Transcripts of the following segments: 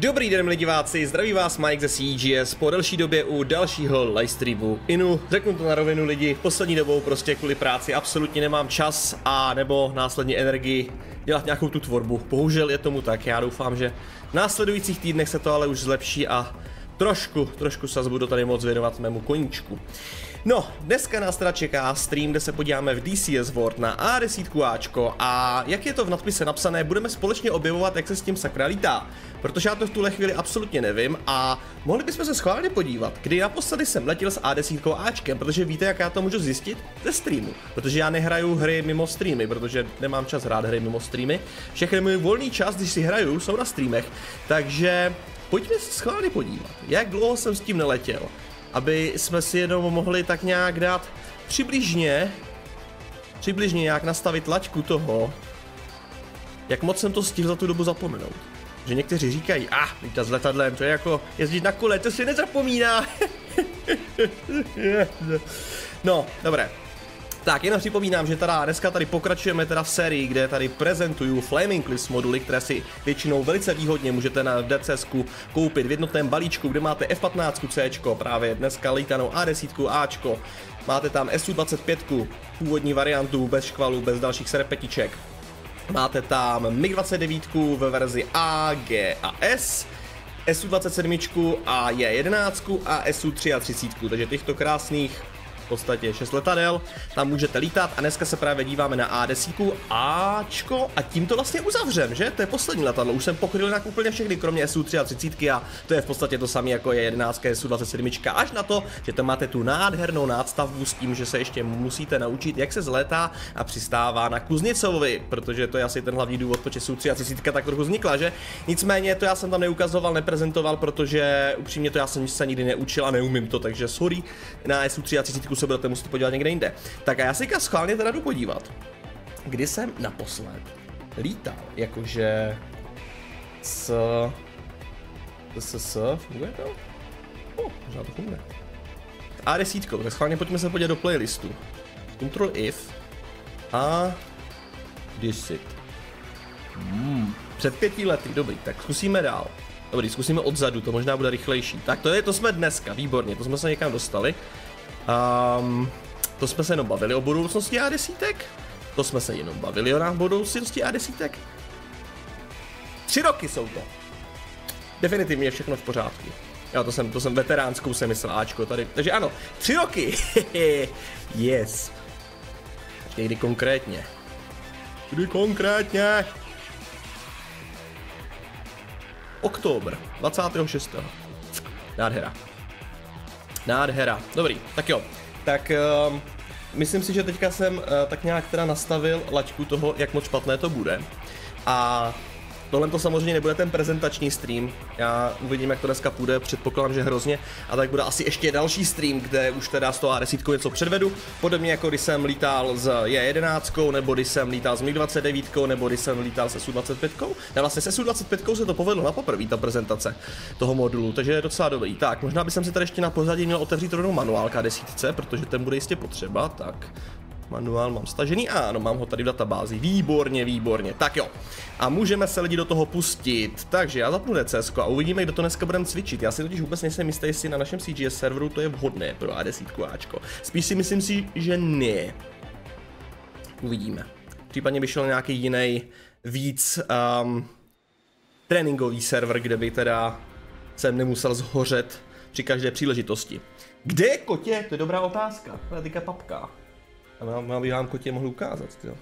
Dobrý den, milí diváci, zdraví vás Mike ze CGS po delší době u dalšího livestreamu Inu. Řeknu to na rovinu lidi, poslední dobou prostě kvůli práci absolutně nemám čas a nebo následně energii dělat nějakou tu tvorbu. Bohužel je tomu tak, já doufám, že v následujících týdnech se to ale už zlepší a trošku, trošku se budu tady moc věnovat mému koníčku. No, dneska nás teda čeká stream, kde se podíváme v DCS World na A10 Ačko a jak je to v nadpise napsané, budeme společně objevovat, jak se s tím sakra lítá. Protože já to v tuhle chvíli absolutně nevím a mohli bychom se schválně podívat, kdy naposledy jsem letěl s A10 Ačkem, protože víte, jak já to můžu zjistit? Ze streamu. Protože já nehraju hry mimo streamy, protože nemám čas hrát hry mimo streamy. Všechny můj volný čas, když si hraju, jsou na streamech. Takže pojďme se schválně podívat, jak dlouho jsem s tím neletěl aby jsme si jenom mohli tak nějak dát přibližně, přibližně nějak nastavit laťku toho, jak moc jsem to stihl za tu dobu zapomenout. Že někteří říkají, ah, lítat s letadlem, to je jako jezdit na kole, to si nezapomíná. no, dobré, tak, jenom připomínám, že teda dneska tady pokračujeme teda v sérii, kde tady prezentuju Flaming Cliffs moduly, které si většinou velice výhodně můžete na DCS koupit v jednotném balíčku, kde máte F15 C, právě dneska lítanou A10 Ačko, máte tam SU25, původní variantu, bez škvalu, bez dalších serpetiček, máte tam MiG-29 ve verzi A, G a S, SU-27 a J11 a SU-33, takže těchto krásných podstatě 6 letadel, tam můžete lítat a dneska se právě díváme na A10 Ačko a tím to vlastně uzavřem, že? To je poslední letadlo, už jsem pokryl jinak úplně všechny, kromě SU-33 a to je v podstatě to samé jako je 11 SU-27, až na to, že tam máte tu nádhernou nádstavbu s tím, že se ještě musíte naučit, jak se zletá a přistává na Kuznicovi, protože to je asi ten hlavní důvod, proč SU-33 tak trochu vznikla, že? Nicméně to já jsem tam neukazoval, neprezentoval, protože upřímně to já jsem se nikdy neučil a neumím to, takže sorry, na SU-33 se budete muset podívat někde jinde. Tak a já si schválně teda jdu podívat, kdy jsem naposled lítal, jakože s... s, s, funguje to? Oh, možná to funguje. A desítko, tak schválně pojďme se podívat do playlistu. Control if a disit. Hmm. Před pěti lety, dobrý, tak zkusíme dál. Dobrý, zkusíme odzadu, to možná bude rychlejší. Tak to je, to jsme dneska, výborně, to jsme se někam dostali. Um, to jsme se jenom bavili o budoucnosti A10? To jsme se jenom bavili o budoucnosti A10? Tři roky jsou to. Definitivně je všechno v pořádku. Jo, to jsem, to jsem veteránskou jsem myslel tady. Takže ano, tři roky. yes. Počkej, kdy konkrétně? Kdy konkrétně? Oktober, 26. Nádhera. Nádhera. Dobrý, tak jo. Tak uh, myslím si, že teďka jsem uh, tak nějak teda nastavil laťku toho, jak moc špatné to bude. A Tohle to samozřejmě nebude ten prezentační stream, já uvidím, jak to dneska půjde, předpokládám, že hrozně. A tak bude asi ještě další stream, kde už teda z toho A10 něco předvedu. Podobně jako když jsem lítal s J11, nebo když jsem lítal s MiG-29, nebo když jsem lítal se Su-25. Ne, vlastně se Su-25 se to povedlo na poprvé, ta prezentace toho modulu, takže je docela dobrý. Tak, možná bych si tady ještě na pozadí měl otevřít rovnou manuál K10, protože ten bude jistě potřeba, tak Manuál mám stažený, ano, mám ho tady v databázi, výborně, výborně, tak jo. A můžeme se lidi do toho pustit, takže já zapnu DCS a uvidíme, kdo to dneska budeme cvičit. Já si totiž vůbec nejsem jistý, jestli na našem CGS serveru to je vhodné pro A10 Ačko. Spíš si myslím si, že ne. Uvidíme. Případně by šel nějaký jiný víc um, tréninkový server, kde by teda jsem nemusel zhořet při každé příležitosti. Kde je kotě? To je dobrá otázka. To je papka. A mám, bych vám kotě mohl ukázat, jo.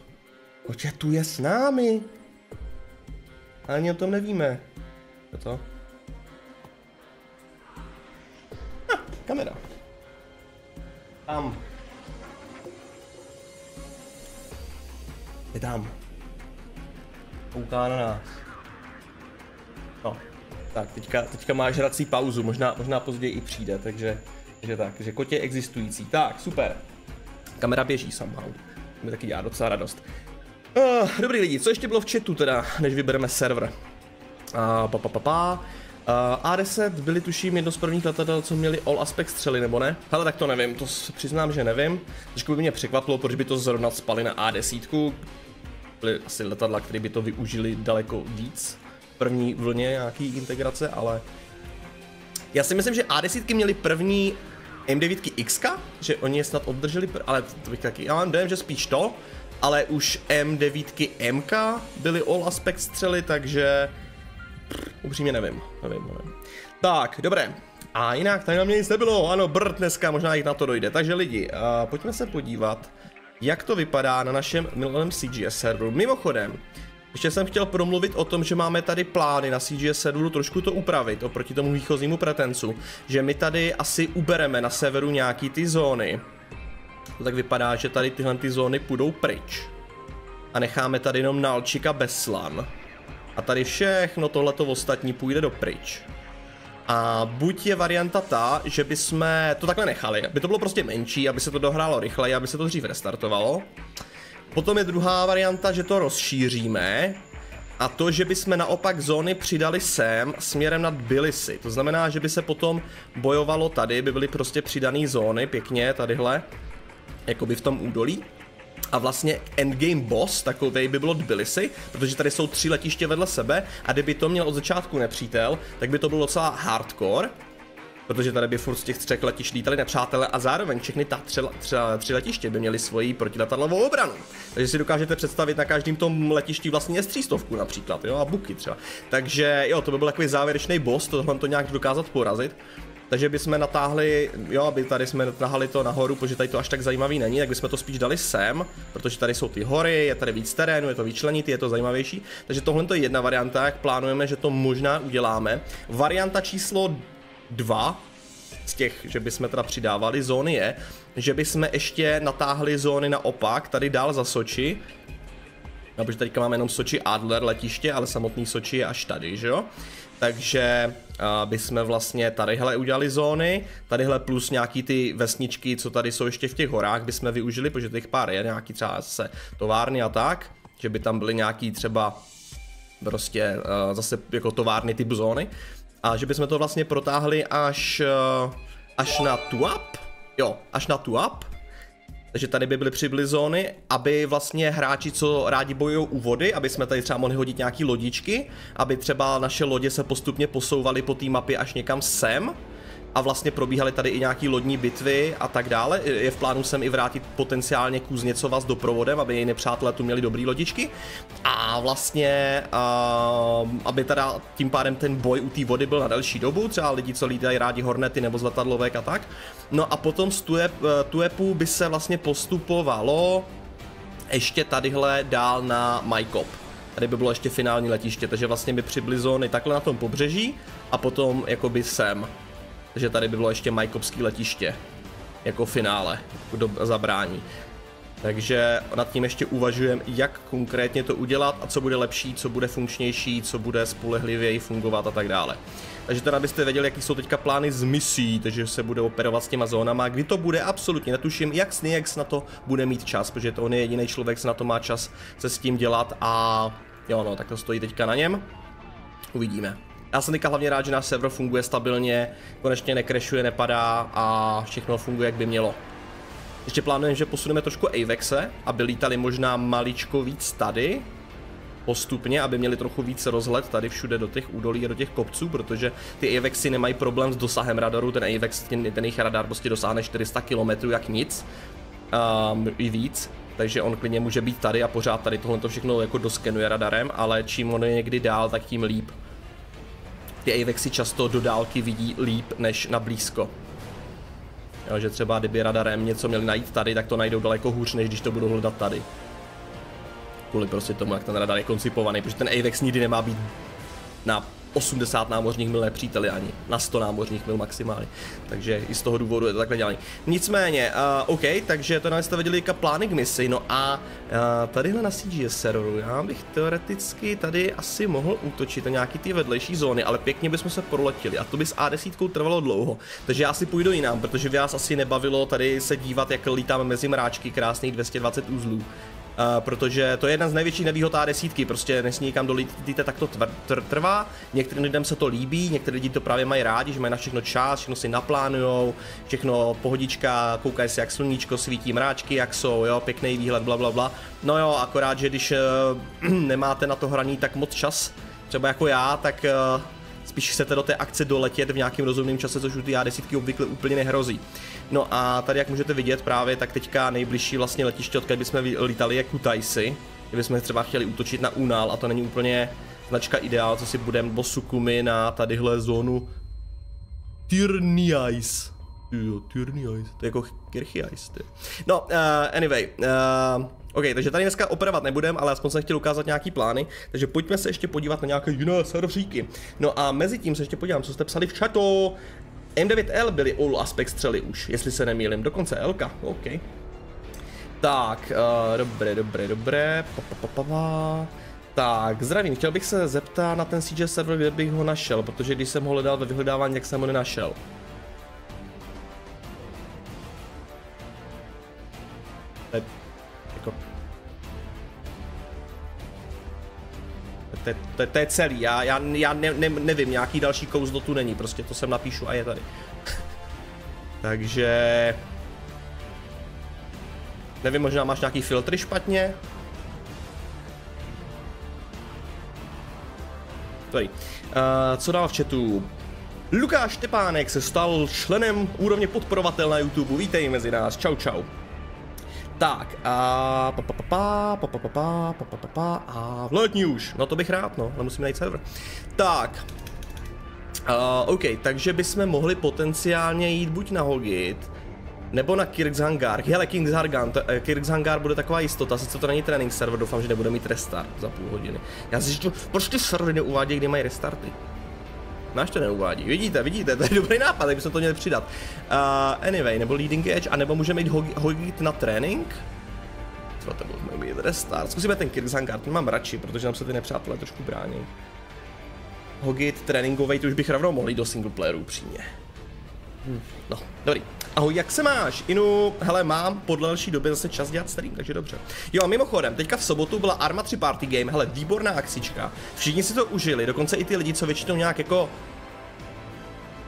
Kotě tu je s námi. Ani o tom nevíme. Je to? Ha, kamera. Tam. Je tam. Kouká na nás. No, tak teďka, teďka má žrací pauzu, možná, možná později i přijde, takže, takže tak, že kotě existující. Tak, super. Kamera běží somehow. Mi taky dělá docela radost. Uh, dobrý lidi, co ještě bylo v chatu teda, než vybereme server? Uh, pa, pa, pa, pa. Uh, A10 byli tuším jedno z prvních letadel, co měli all aspect střely, nebo ne? Hele, tak to nevím, to přiznám, že nevím. Trošku by mě překvapilo, proč by to zrovna spali na A10. Byly asi letadla, které by to využili daleko víc. první vlně nějaký integrace, ale já si myslím, že A10 měli první M9 X, že oni je snad obdrželi, ale to bych taky, já mám dojem, že spíš to, ale už M9 MK byly all aspect střely, takže upřímně nevím, nevím, nevím. Tak, dobré. A jinak, tady na mě nic nebylo, ano, brd dneska, možná jich na to dojde. Takže lidi, uh, pojďme se podívat, jak to vypadá na našem milovém CGS serveru. Mimochodem, ještě jsem chtěl promluvit o tom, že máme tady plány na CGS serveru trošku to upravit oproti tomu výchozímu pretencu, že my tady asi ubereme na severu nějaký ty zóny. To tak vypadá, že tady tyhle ty zóny půjdou pryč. A necháme tady jenom Nalčika Beslan. A tady všechno tohleto ostatní půjde do pryč. A buď je varianta ta, že bychom to takhle nechali, aby to bylo prostě menší, aby se to dohrálo rychleji, aby se to dřív restartovalo. Potom je druhá varianta, že to rozšíříme a to, že bychom naopak zóny přidali sem směrem nad Bilisy. To znamená, že by se potom bojovalo tady, by byly prostě přidané zóny pěkně tadyhle, jakoby v tom údolí. A vlastně endgame boss, takovej by bylo Tbilisi, protože tady jsou tři letiště vedle sebe a kdyby to měl od začátku nepřítel, tak by to bylo docela hardcore, protože tady by furt z těch třech letišť lítali nepřátelé a zároveň všechny ta tři, tři, tři letiště by měly svoji protiletadlovou obranu. Takže si dokážete představit na každém tom letišti vlastně střístovku například, jo, a buky třeba. Takže jo, to by byl takový závěrečný boss, tohle to nějak dokázat porazit. Takže bychom natáhli, jo, aby tady jsme nahali to nahoru, protože tady to až tak zajímavý není, tak bychom to spíš dali sem, protože tady jsou ty hory, je tady víc terénu, je to vyčlenitý, je to zajímavější. Takže tohle je jedna varianta, jak plánujeme, že to možná uděláme. Varianta číslo dva z těch, že bychom teda přidávali zóny je, že bychom ještě natáhli zóny naopak, tady dál za Soči, no, protože teďka máme jenom Soči Adler letiště, ale samotný Soči je až tady, že jo? Takže uh, bychom vlastně tadyhle udělali zóny, tadyhle plus nějaký ty vesničky, co tady jsou ještě v těch horách, bychom využili, protože těch pár je, nějaký třeba zase továrny a tak, že by tam byly nějaký třeba prostě uh, zase jako továrny typ zóny a že bychom to vlastně protáhli až, uh, až na Tuap, jo, až na Tuap, takže tady by byly přiblizony, aby vlastně hráči, co rádi bojují u vody, aby jsme tady třeba mohli hodit nějaký lodičky, aby třeba naše lodě se postupně posouvaly po té mapě až někam sem, a vlastně probíhaly tady i nějaký lodní bitvy a tak dále. Je v plánu sem i vrátit potenciálně Kuzněcova s doprovodem, aby její nepřátelé tu měli dobrý lodičky. A vlastně, uh, aby teda tím pádem ten boj u té vody byl na delší dobu, třeba lidi, co lítají rádi hornety nebo zlatadlovek a tak. No a potom z Tuep, Tuepu by se vlastně postupovalo ještě tadyhle dál na Majkop. Tady by bylo ještě finální letiště, takže vlastně by přiblizony takhle na tom pobřeží a potom jakoby sem že tady by bylo ještě Majkovský letiště jako finále, do zabrání. Takže nad tím ještě uvažujeme, jak konkrétně to udělat a co bude lepší, co bude funkčnější, co bude spolehlivěji fungovat a tak dále. Takže teda byste věděli, jaký jsou teďka plány z misí, takže se bude operovat s těma zónama. Kdy to bude, absolutně netuším, jak Sniex na to bude mít čas, protože to on je jediný člověk, co na to má čas se s tím dělat a jo no, tak to stojí teďka na něm. Uvidíme. Já jsem teďka hlavně rád, že náš server funguje stabilně, konečně nekrešuje, nepadá a všechno funguje, jak by mělo. Ještě plánujeme, že posuneme trošku Avexe, aby lítali možná maličko víc tady, postupně, aby měli trochu víc rozhled tady všude do těch údolí a do těch kopců, protože ty Avexy nemají problém s dosahem radaru, ten Avex, ten, ten jejich radar prostě dosáhne 400 km jak nic, um, i víc, takže on klidně může být tady a pořád tady tohle to všechno jako doskenuje radarem, ale čím on je někdy dál, tak tím líp ty Avexy často do dálky vidí líp než na blízko. Jo, že třeba kdyby radarem něco měli najít tady, tak to najdou daleko hůř, než když to budou hledat tady. Kvůli prostě tomu, jak ten radar je koncipovaný, protože ten Avex nikdy nemá být na 80 námořních mil nepříteli ani, na 100 námořních mil maximálně. Takže i z toho důvodu je to takhle dělané. Nicméně, uh, OK, takže to jste viděli jaká plány k misi, no a uh, tadyhle na CGS serveru, já bych teoreticky tady asi mohl útočit na nějaký ty vedlejší zóny, ale pěkně bychom se proletěli a to by s A10 trvalo dlouho, takže já si půjdu jinam, protože vás asi nebavilo tady se dívat, jak lítáme mezi mráčky krásných 220 uzlů. Uh, protože to je jedna z největších nevýhod A10, prostě nesmí nikam dolítíte, tak to tvr, tr, trvá, některým lidem se to líbí, někteří lidi to právě mají rádi, že mají na všechno čas, všechno si naplánujou, všechno pohodička, koukají se jak sluníčko, svítí mráčky, jak jsou, jo, pěkný výhled, bla, bla, bla. No jo, akorát, že když uh, nemáte na to hraní tak moc čas, třeba jako já, tak uh, spíš chcete do té akce doletět v nějakém rozumném čase, což u ty A10 obvykle úplně nehrozí. No a tady, jak můžete vidět právě, tak teďka nejbližší vlastně letiště, odkud bychom lítali, je Kutaisi. Kdybychom třeba chtěli útočit na Unal a to není úplně značka ideál, co si budeme do Sukumi na tadyhle zónu Tyrniais. Jo, Tyrniais, to je jako Kirchiais, ty. No, uh, anyway, uh, OK, takže tady dneska operovat nebudem, ale aspoň jsem chtěl ukázat nějaký plány, takže pojďme se ještě podívat na nějaké jiné serveříky. No a mezi tím se ještě podívám, co jste psali v chatu. M9L byly all aspect střely už, jestli se nemýlim, dokonce LK, OK. Tak, uh, dobré, dobré, dobré, pa, pa, pa, pa, pa. Tak, zdravím, chtěl bych se zeptat na ten CJ server, kde bych ho našel, protože když jsem ho hledal ve vyhledávání, jak jsem ho nenašel. Jako... To, to, to je celý, já, já, já ne, ne, nevím, nějaký další kouzlo tu není, prostě to sem napíšu a je tady. Takže... Nevím, možná máš nějaký filtry špatně? Tady. Uh, co dál v chatu? Lukáš Tepánek se stal členem úrovně podporovatel na YouTube. Vítej mezi nás. Čau, čau. Tak, a pa pa pa pa pa pa pa pa pa pa pa pa a v letní už, no to bych rád, no, ale musím najít server. Tak, uh, OK, takže bychom mohli potenciálně jít buď na Hogit, nebo na Kirkshangar. Hele, Kirkshangar, Kirkshangar bude taková jistota, sice to není trénink server, doufám, že nebude mít restart za půl hodiny. Já si říkám, proč ty servery neuvádějí, kdy mají restarty? Náš to neuvádí. Vidíte, vidíte, to je dobrý nápad, tak bychom to měli přidat. Uh, anyway, nebo leading edge, anebo můžeme jít hogit na trénink. Co to budeme mít restart. Zkusíme ten Kirkshangar, ten mám radši, protože nám se ty nepřátelé trošku brání. Hogit tréninkový, to už bych rovnou mohl jít do single playeru upřímně. Hm, no, dobrý. Ahoj, jak se máš? Inu, hele, mám po další době zase čas dělat stream, takže dobře. Jo a mimochodem, teďka v sobotu byla Arma 3 Party Game, hele, výborná akcička. Všichni si to užili, dokonce i ty lidi, co většinou nějak jako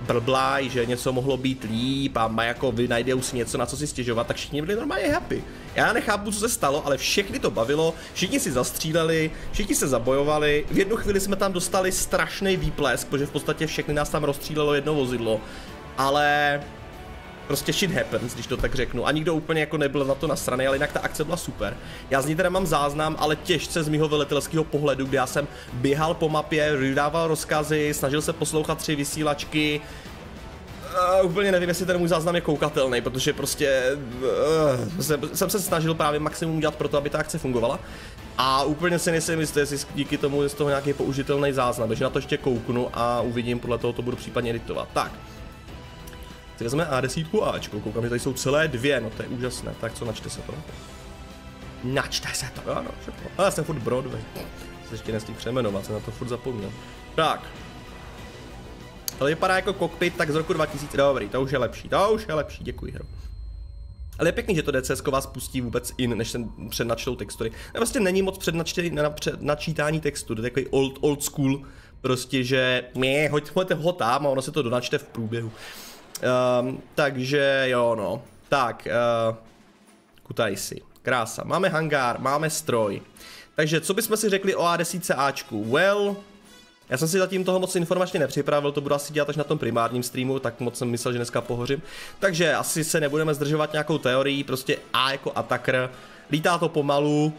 blblaj, že něco mohlo být líp a má jako vynajdou si něco, na co si stěžovat, tak všichni byli normálně happy. Já nechápu, co se stalo, ale všechny to bavilo, všichni si zastříleli, všichni se zabojovali, v jednu chvíli jsme tam dostali strašný výplesk, protože v podstatě všechny nás tam rozstřílelo jedno vozidlo, ale prostě shit happens, když to tak řeknu. A nikdo úplně jako nebyl na to nasraný, ale jinak ta akce byla super. Já z ní teda mám záznam, ale těžce z mýho velitelského pohledu, kdy já jsem běhal po mapě, vydával rozkazy, snažil se poslouchat tři vysílačky, Uh, úplně nevím, jestli ten můj záznam je koukatelný, protože prostě uh, jsem, jsem se snažil právě maximum dělat pro to, aby ta akce fungovala. A úplně si nejsem jistý, jestli díky tomu je z toho nějaký použitelný záznam, takže na to ještě kouknu a uvidím, podle toho to budu případně editovat. Tak, si vezmeme A10 Ačko, koukám, že tady jsou celé dvě, no to je úžasné. Tak co, načte se to? Načte se to, ano, všechno. A já jsem furt Broadway. Se ještě nestih přemenovat, jsem na to furt zapomněl. Tak. Ale vypadá jako kokpit, tak z roku 2000, dobrý, to už je lepší, to už je lepší, děkuji hro. Ale je pěkný, že to DCS vás pustí vůbec in, než se přednačtou textury. Ne, vlastně není moc přednačtení, na načítání textu, to je takový old, old school, prostě, že mě, hoďte ho tam a ono se to donačte v průběhu. Um, takže jo no. Tak, uh, Kutajsi. Krása. Máme hangár, máme stroj. Takže co bychom si řekli o A10 Ačku? Well, já jsem si zatím toho moc informačně nepřipravil, to budu asi dělat až na tom primárním streamu, tak moc jsem myslel, že dneska pohořím. Takže asi se nebudeme zdržovat nějakou teorií, prostě A jako attacker. Lítá to pomalu,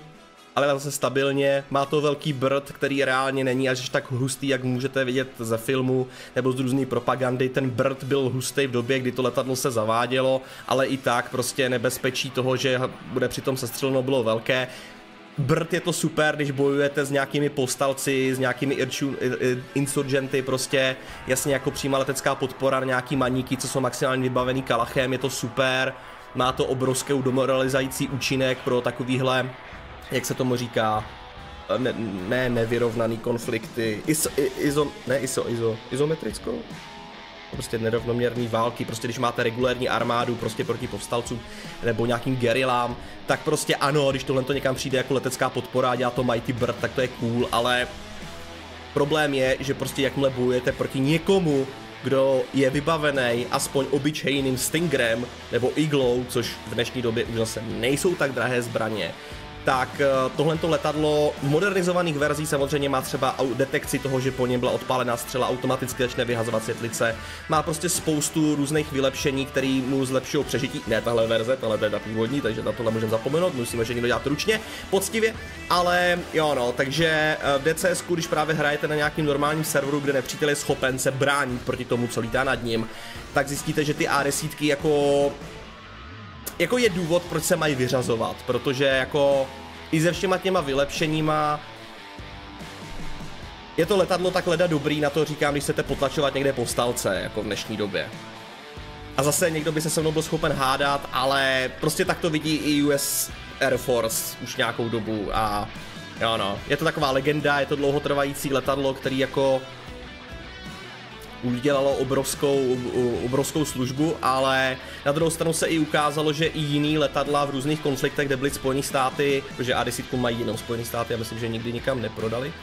ale zase stabilně. Má to velký brd, který reálně není až tak hustý, jak můžete vidět ze filmu nebo z různé propagandy. Ten brd byl hustý v době, kdy to letadlo se zavádělo, ale i tak prostě nebezpečí toho, že bude přitom sestřeleno, bylo velké. Brd je to super, když bojujete s nějakými povstalci, s nějakými insurgenty, prostě jasně jako přímá letecká podpora, nějaký maníky, co jsou maximálně vybavený kalachem, je to super. Má to obrovský demoralizající účinek pro takovýhle jak se tomu říká, ne, ne nevyrovnaný konflikty, iso, izo, ne iso, izo, izometrickou? Prostě nerovnoměrný války, prostě když máte regulární armádu prostě proti povstalcům nebo nějakým gerilám, tak prostě ano, když tohle to někam přijde jako letecká podpora a dělá to Mighty Bird, tak to je cool, ale problém je, že prostě jakmile bojujete proti někomu, kdo je vybavený aspoň obyčejným Stingrem nebo Iglou, což v dnešní době už zase nejsou tak drahé zbraně, tak eh, tohleto letadlo v modernizovaných verzích samozřejmě má třeba detekci toho, že po něm byla odpálená střela, automaticky začne vyhazovat světlice, má prostě spoustu různých vylepšení, které mu zlepšují přežití. Ne tahle verze, tahle je ta původní, takže na tohle můžeme zapomenout, musíme že někdo dělat ručně, poctivě, ale jo no, takže eh, v DCS, když právě hrajete na nějakým normálním serveru, kde nepřítel je schopen se bránit proti tomu, co lítá nad ním, tak zjistíte, že ty A10 jako jako je důvod, proč se mají vyřazovat, protože jako i se všema těma vylepšeníma je to letadlo tak leda dobrý, na to říkám, když chcete potlačovat někde povstalce, jako v dnešní době. A zase někdo by se se mnou byl schopen hádat, ale prostě tak to vidí i US Air Force už nějakou dobu a jo no, je to taková legenda, je to dlouhotrvající letadlo, který jako udělalo obrovskou, obrovskou službu, ale na druhou stranu se i ukázalo, že i jiný letadla v různých konfliktech, kde byly Spojené státy, protože A10 mají jenom Spojené státy, já myslím, že nikdy nikam neprodali,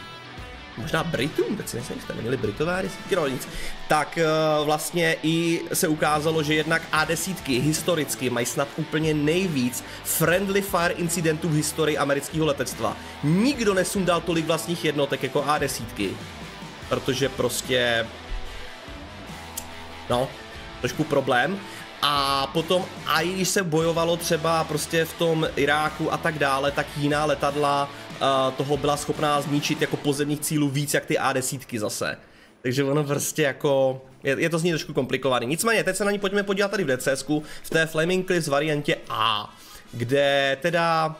možná Britům, teď si nejsem jste neměli Britové desítky, no nic, tak uh, vlastně i se ukázalo, že jednak A10 historicky mají snad úplně nejvíc friendly fire incidentů v historii amerického letectva. Nikdo nesundal tolik vlastních jednotek jako A10, protože prostě no, trošku problém. A potom, a i když se bojovalo třeba prostě v tom Iráku a tak dále, tak jiná letadla uh, toho byla schopná zničit jako pozemních cílů víc jak ty A10 zase. Takže ono prostě jako, je, je to z ní trošku komplikovaný. Nicméně, teď se na ní pojďme podívat tady v DCS, v té Flaming Cliffs variantě A, kde teda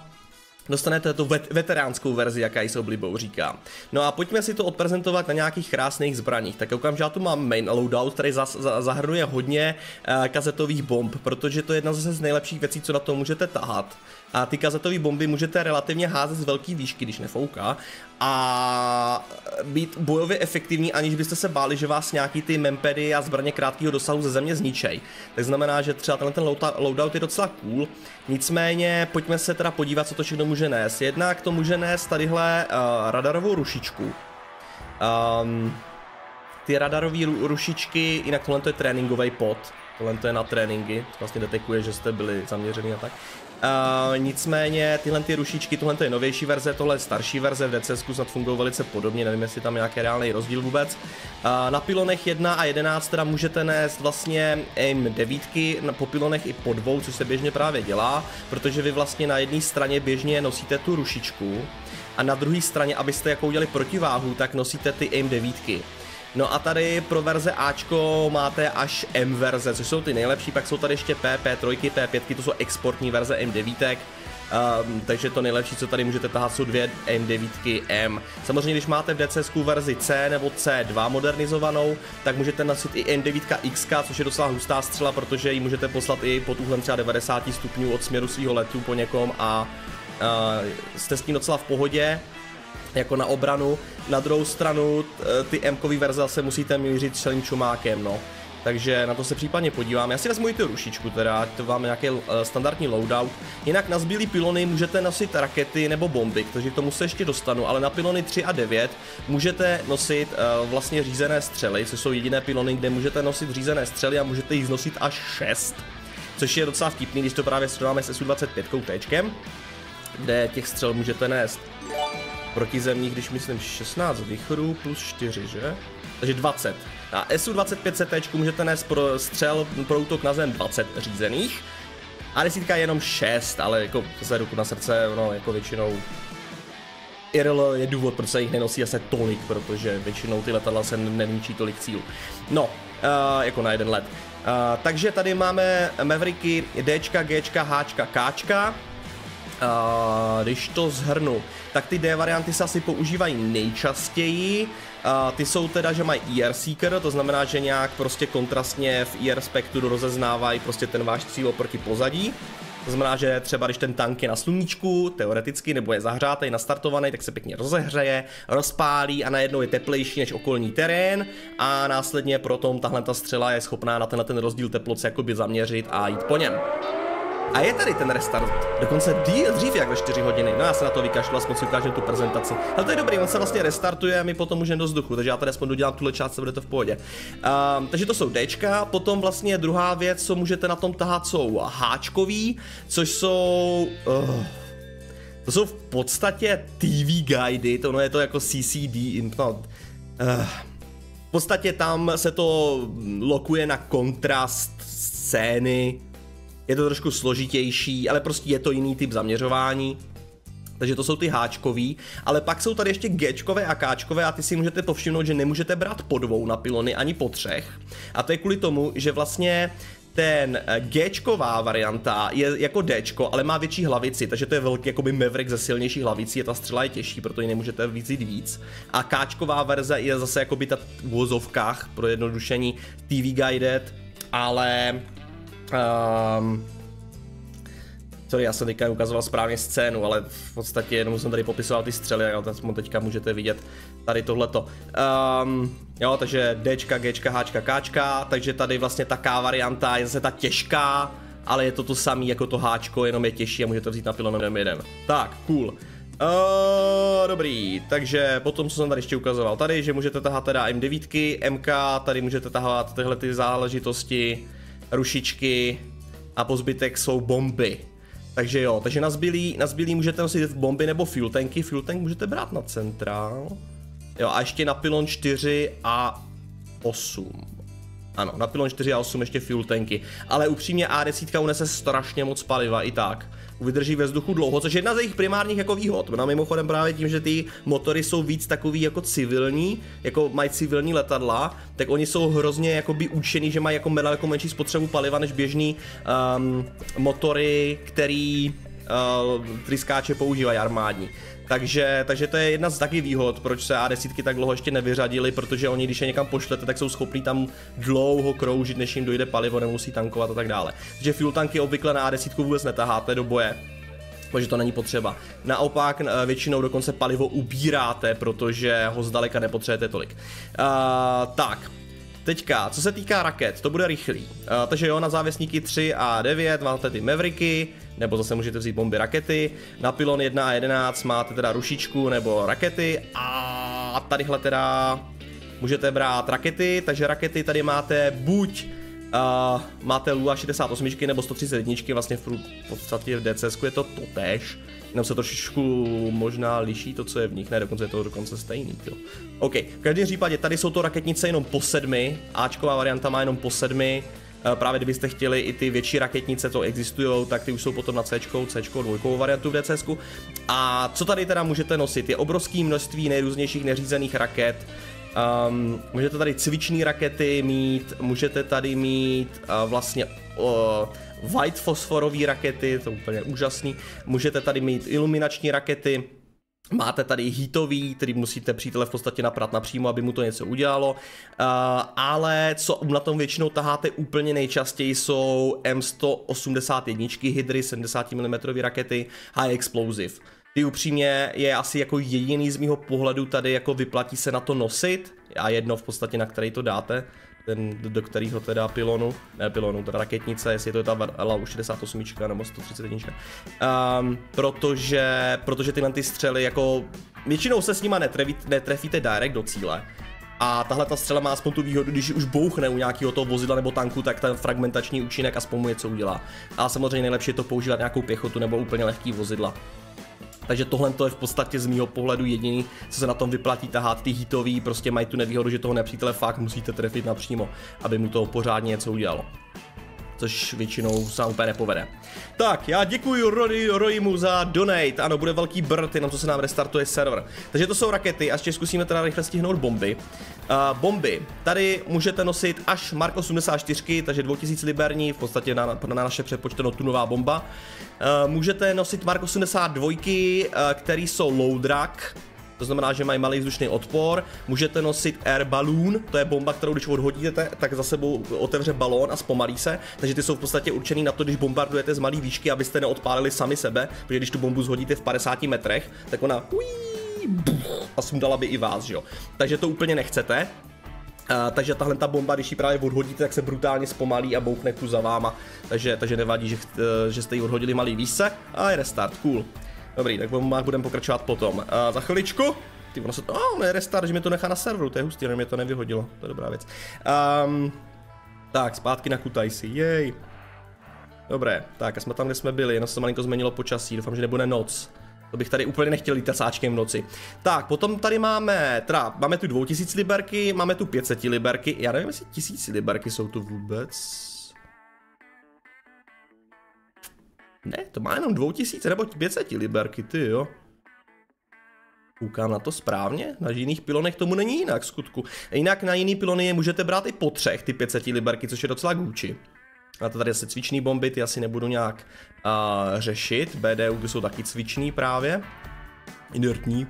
dostanete tu vet- veteránskou verzi, jaká se oblibou říká. No a pojďme si to odprezentovat na nějakých krásných zbraních. Tak že já tu mám main loadout, který za- za- zahrnuje hodně uh, kazetových bomb, protože to je jedna z nejlepších věcí, co na to můžete tahat a ty kazetové bomby můžete relativně házet z velké výšky, když nefouká a být bojově efektivní, aniž byste se báli, že vás nějaký ty mempedy a zbraně krátkého dosahu ze země zničej. Tak znamená, že třeba tenhle ten loadout je docela cool, nicméně pojďme se teda podívat, co to všechno může nést. Jednak to může nést tadyhle uh, radarovou rušičku. Um, ty radarové rušičky, jinak tohle to je tréninkový pod, tohle to je na tréninky, vlastně detekuje, že jste byli zaměřený a tak. Uh, nicméně tyhle ty rušičky, tohle je novější verze, tohle je starší verze, v DCS snad fungují velice podobně, nevím jestli tam nějaký reálný rozdíl vůbec. Uh, na pilonech 1 a 11 teda můžete nést vlastně aim 9, po pilonech i po dvou, což se běžně právě dělá, protože vy vlastně na jedné straně běžně nosíte tu rušičku a na druhé straně, abyste jako udělali protiváhu, tak nosíte ty aim 9. No a tady pro verze Ačko máte až M verze, což jsou ty nejlepší, pak jsou tady ještě P, P3, P5, to jsou exportní verze M9, Um, takže to nejlepší, co tady můžete tahat, jsou dvě M9 M. Samozřejmě, když máte v DCS verzi C nebo C2 modernizovanou, tak můžete nosit i M9 X, což je docela hustá střela, protože ji můžete poslat i pod úhlem třeba 90 stupňů od směru svého letu po někom a uh, jste s tím docela v pohodě jako na obranu. Na druhou stranu ty m verze zase musíte mířit celým čumákem, no. Takže na to se případně podívám. Já si vezmu i tu rušičku, teda to vám nějaký uh, standardní loadout. Jinak na zbylý pilony můžete nosit rakety nebo bomby, takže k tomu se ještě dostanu, ale na pilony 3 a 9 můžete nosit uh, vlastně řízené střely, což jsou jediné pilony, kde můžete nosit řízené střely a můžete jich znosit až 6. Což je docela vtipný, když to právě srovnáme s SU-25 T, kde těch střel můžete nést protizemních, když myslím 16 vychrů plus 4, že? Takže 20. Na SU-25 CT můžete nést pro střel pro útok na zem 20 řízených. A desítka je jenom 6, ale jako zase ruku na srdce, no jako většinou IRL je důvod, proč se jich nenosí asi tolik, protože většinou ty letadla se neníčí tolik cílů. No, uh, jako na jeden let. Uh, takže tady máme Mavericky D, G, H, K. Uh, když to zhrnu, tak ty D varianty se asi používají nejčastěji. Uh, ty jsou teda, že mají ER Seeker, to znamená, že nějak prostě kontrastně v ER spektru rozeznávají prostě ten váš cíl oproti pozadí. To znamená, že třeba když ten tank je na sluníčku, teoreticky, nebo je zahřátý, nastartovaný, tak se pěkně rozehřeje, rozpálí a najednou je teplejší než okolní terén a následně potom tahle ta střela je schopná na tenhle ten rozdíl teploty jakoby zaměřit a jít po něm. A je tady ten restart, dokonce díl dřív jak ve 4 hodiny. No já se na to vykašlu, aspoň si ukážu tu prezentaci. Ale to je dobrý, on se vlastně restartuje a my potom můžeme do vzduchu, takže já tady aspoň dodělám tuhle část, se bude to v pohodě. Um, takže to jsou Dčka, potom vlastně druhá věc, co můžete na tom tahat, jsou Háčkový, což jsou... Uh, To jsou v podstatě TV guidy, to no je to jako CCD, no, uh, v podstatě tam se to lokuje na kontrast scény, je to trošku složitější, ale prostě je to jiný typ zaměřování. Takže to jsou ty háčkový, ale pak jsou tady ještě Gčkové a Kčkové a ty si můžete povšimnout, že nemůžete brát po dvou na pilony ani po třech. A to je kvůli tomu, že vlastně ten eh, Gčková varianta je jako Dčko, ale má větší hlavici, takže to je velký jakoby Maverick ze silnější hlavicí, je ta střela je těžší, proto ji nemůžete víc jít víc. A Kčková verze je zase jakoby ta v vozovkách pro jednodušení TV guided, ale um, Sorry, já jsem teďka ukazoval správně scénu, ale v podstatě jenom jsem tady popisoval ty střely, jo, tak teďka můžete vidět tady tohleto. Um, jo, takže Dčka, Gčka, Hčka, Kčka, takže tady vlastně taká varianta je zase ta těžká, ale je to to samý jako to Hčko, jenom je těžší a můžete vzít na pilonem jeden. Tak, cool. Uh, dobrý, takže potom, co jsem tady ještě ukazoval, tady, že můžete tahat teda M9, MK, tady můžete tahovat tyhle ty záležitosti, rušičky a po zbytek jsou bomby. Takže jo, takže na zbylý, na zbylý můžete nosit bomby nebo fuel tanky, fuel tank můžete brát na centrál. Jo, a ještě na pilon 4 a 8. Ano, na pilon 4 a 8 ještě fuel tanky. Ale upřímně A10 unese strašně moc paliva i tak vydrží ve vzduchu dlouho, což je jedna z jejich primárních jako výhod. No mimochodem právě tím, že ty motory jsou víc takový jako civilní, jako mají civilní letadla, tak oni jsou hrozně jakoby učený, že mají jako daleko menší spotřebu paliva než běžný um, motory, který uh, tryskáče používají armádní. Takže, takže to je jedna z taky výhod, proč se A10 tak dlouho ještě nevyřadili, protože oni, když je někam pošlete, tak jsou schopní tam dlouho kroužit, než jim dojde palivo, nemusí tankovat a tak dále. Takže fuel tanky obvykle na A10 vůbec netaháte do boje, protože to není potřeba. Naopak většinou dokonce palivo ubíráte, protože ho zdaleka nepotřebujete tolik. Uh, tak, Teďka, co se týká raket, to bude rychlý. Uh, takže jo, na závěsníky 3 a 9 máte ty Mavericky, nebo zase můžete vzít bomby rakety. Na pilon 1 a 11 máte teda rušičku nebo rakety a tadyhle teda můžete brát rakety, takže rakety tady máte buď Uh, máte Lua 68 nebo 131, vlastně v, podstatě v DCS je to totéž, jenom se trošičku možná liší to, co je v nich, ne, dokonce je to dokonce stejný, jo. OK, v každém případě tady jsou to raketnice jenom po sedmi, Ačková varianta má jenom po sedmi, uh, právě kdybyste chtěli i ty větší raketnice, co existují, tak ty už jsou potom na C, C, dvojkovou variantu v DCS. A co tady teda můžete nosit? Je obrovské množství nejrůznějších neřízených raket, Um, můžete tady cviční rakety mít, můžete tady mít uh, vlastně uh, white fosforové rakety, to je úplně úžasný. Můžete tady mít iluminační rakety, Máte tady hitový, který musíte přítele v podstatě naprat napřímo, aby mu to něco udělalo. Uh, ale co na tom většinou taháte úplně nejčastěji jsou M181 hydry, 70 mm rakety, high explosive ty upřímně je asi jako jediný z mýho pohledu tady jako vyplatí se na to nosit a jedno v podstatě na který to dáte, ten, do kterého teda pilonu, ne pilonu, teda raketnice, jestli je to ta LAU 68 nebo 131. Um, ehm, protože, protože tyhle ty střely jako většinou se s nima netrefí, netrefíte direct do cíle, a tahle ta střela má aspoň tu výhodu, když už bouchne u nějakého toho vozidla nebo tanku, tak ten fragmentační účinek aspoň mu něco udělá. A samozřejmě nejlepší je to používat nějakou pěchotu nebo úplně lehký vozidla. Takže tohle to je v podstatě z mého pohledu jediný, co se na tom vyplatí tahat. Ty hitový prostě mají tu nevýhodu, že toho nepřítele fakt musíte trefit napřímo, aby mu to pořádně něco udělalo což většinou se úplně nepovede. Tak, já děkuji Rory, Roymu za donate, ano, bude velký brd, jenom co se nám restartuje server. Takže to jsou rakety a ještě zkusíme teda rychle stihnout bomby. Uh, bomby, tady můžete nosit až Mark 84, takže 2000 liberní, v podstatě na, na naše přepočteno tunová bomba. Uh, můžete nosit Mark 82, uh, který jsou low drag, to znamená, že mají malý vzdušný odpor. Můžete nosit air balloon, to je bomba, kterou když odhodíte, tak za sebou otevře balón a zpomalí se. Takže ty jsou v podstatě určený na to, když bombardujete z malé výšky, abyste neodpálili sami sebe, protože když tu bombu zhodíte v 50 metrech, tak ona a sundala by i vás, jo. Takže to úplně nechcete. Uh, takže tahle ta bomba, když ji právě odhodíte, tak se brutálně zpomalí a bouchne tu za váma. Takže, takže nevadí, že, uh, že jste ji odhodili malý výse. A je restart, cool. Dobrý, tak budeme pokračovat potom. A za chviličku, ty ono se to, oh, ne restart, že mi to nechá na serveru, to je hustý, mě to nevyhodilo, to je dobrá věc. Um, tak, zpátky na Kutajsi, jej. Dobré, tak a jsme tam, kde jsme byli, jenom se to malinko změnilo počasí, doufám, že nebude noc. To bych tady úplně nechtěl lítat sáčkem v noci. Tak, potom tady máme, teda, máme tu 2000 liberky, máme tu 500 liberky, já nevím, jestli 1000 liberky jsou tu vůbec. Ne, to má jenom 2000 nebo 500 liberky, ty jo. Koukám na to správně, na jiných pilonech tomu není jinak, skutku. Jinak na jiný pilony je můžete brát i po třech, ty 500 liberky, což je docela Gucci. A to tady asi cvičný bomby, ty asi nebudu nějak uh, řešit. BDU jsou taky cvičný právě. Inertní.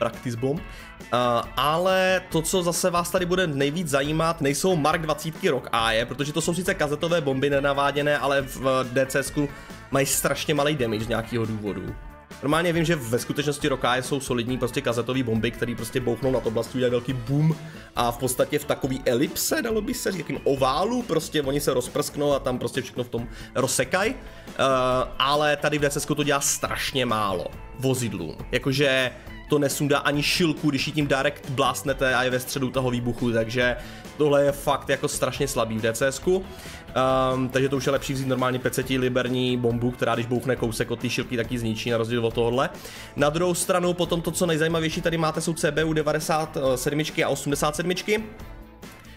Practice bomb. Uh, ale to, co zase vás tady bude nejvíc zajímat, nejsou Mark 20 rok A je, protože to jsou sice kazetové bomby nenaváděné, ale v DCSku mají strašně malý damage z nějakého důvodu. Normálně vím, že ve skutečnosti rokáje jsou solidní prostě kazetové bomby, které prostě bouchnou na oblasti, udělají velký boom a v podstatě v takový elipse, dalo by se říct, jakým oválu, prostě oni se rozprsknou a tam prostě všechno v tom rozsekají. Uh, ale tady v DCS to dělá strašně málo vozidlům. Jakože to nesundá ani šilku, když ji tím direct blastnete a je ve středu toho výbuchu, takže tohle je fakt jako strašně slabý v DCSku. Um, ehm, takže to už je lepší vzít normálně 500 liberní bombu, která když bouchne kousek od té šilky, tak ji zničí na rozdíl od tohohle. Na druhou stranu potom to, co nejzajímavější tady máte, jsou CBU 97 a 87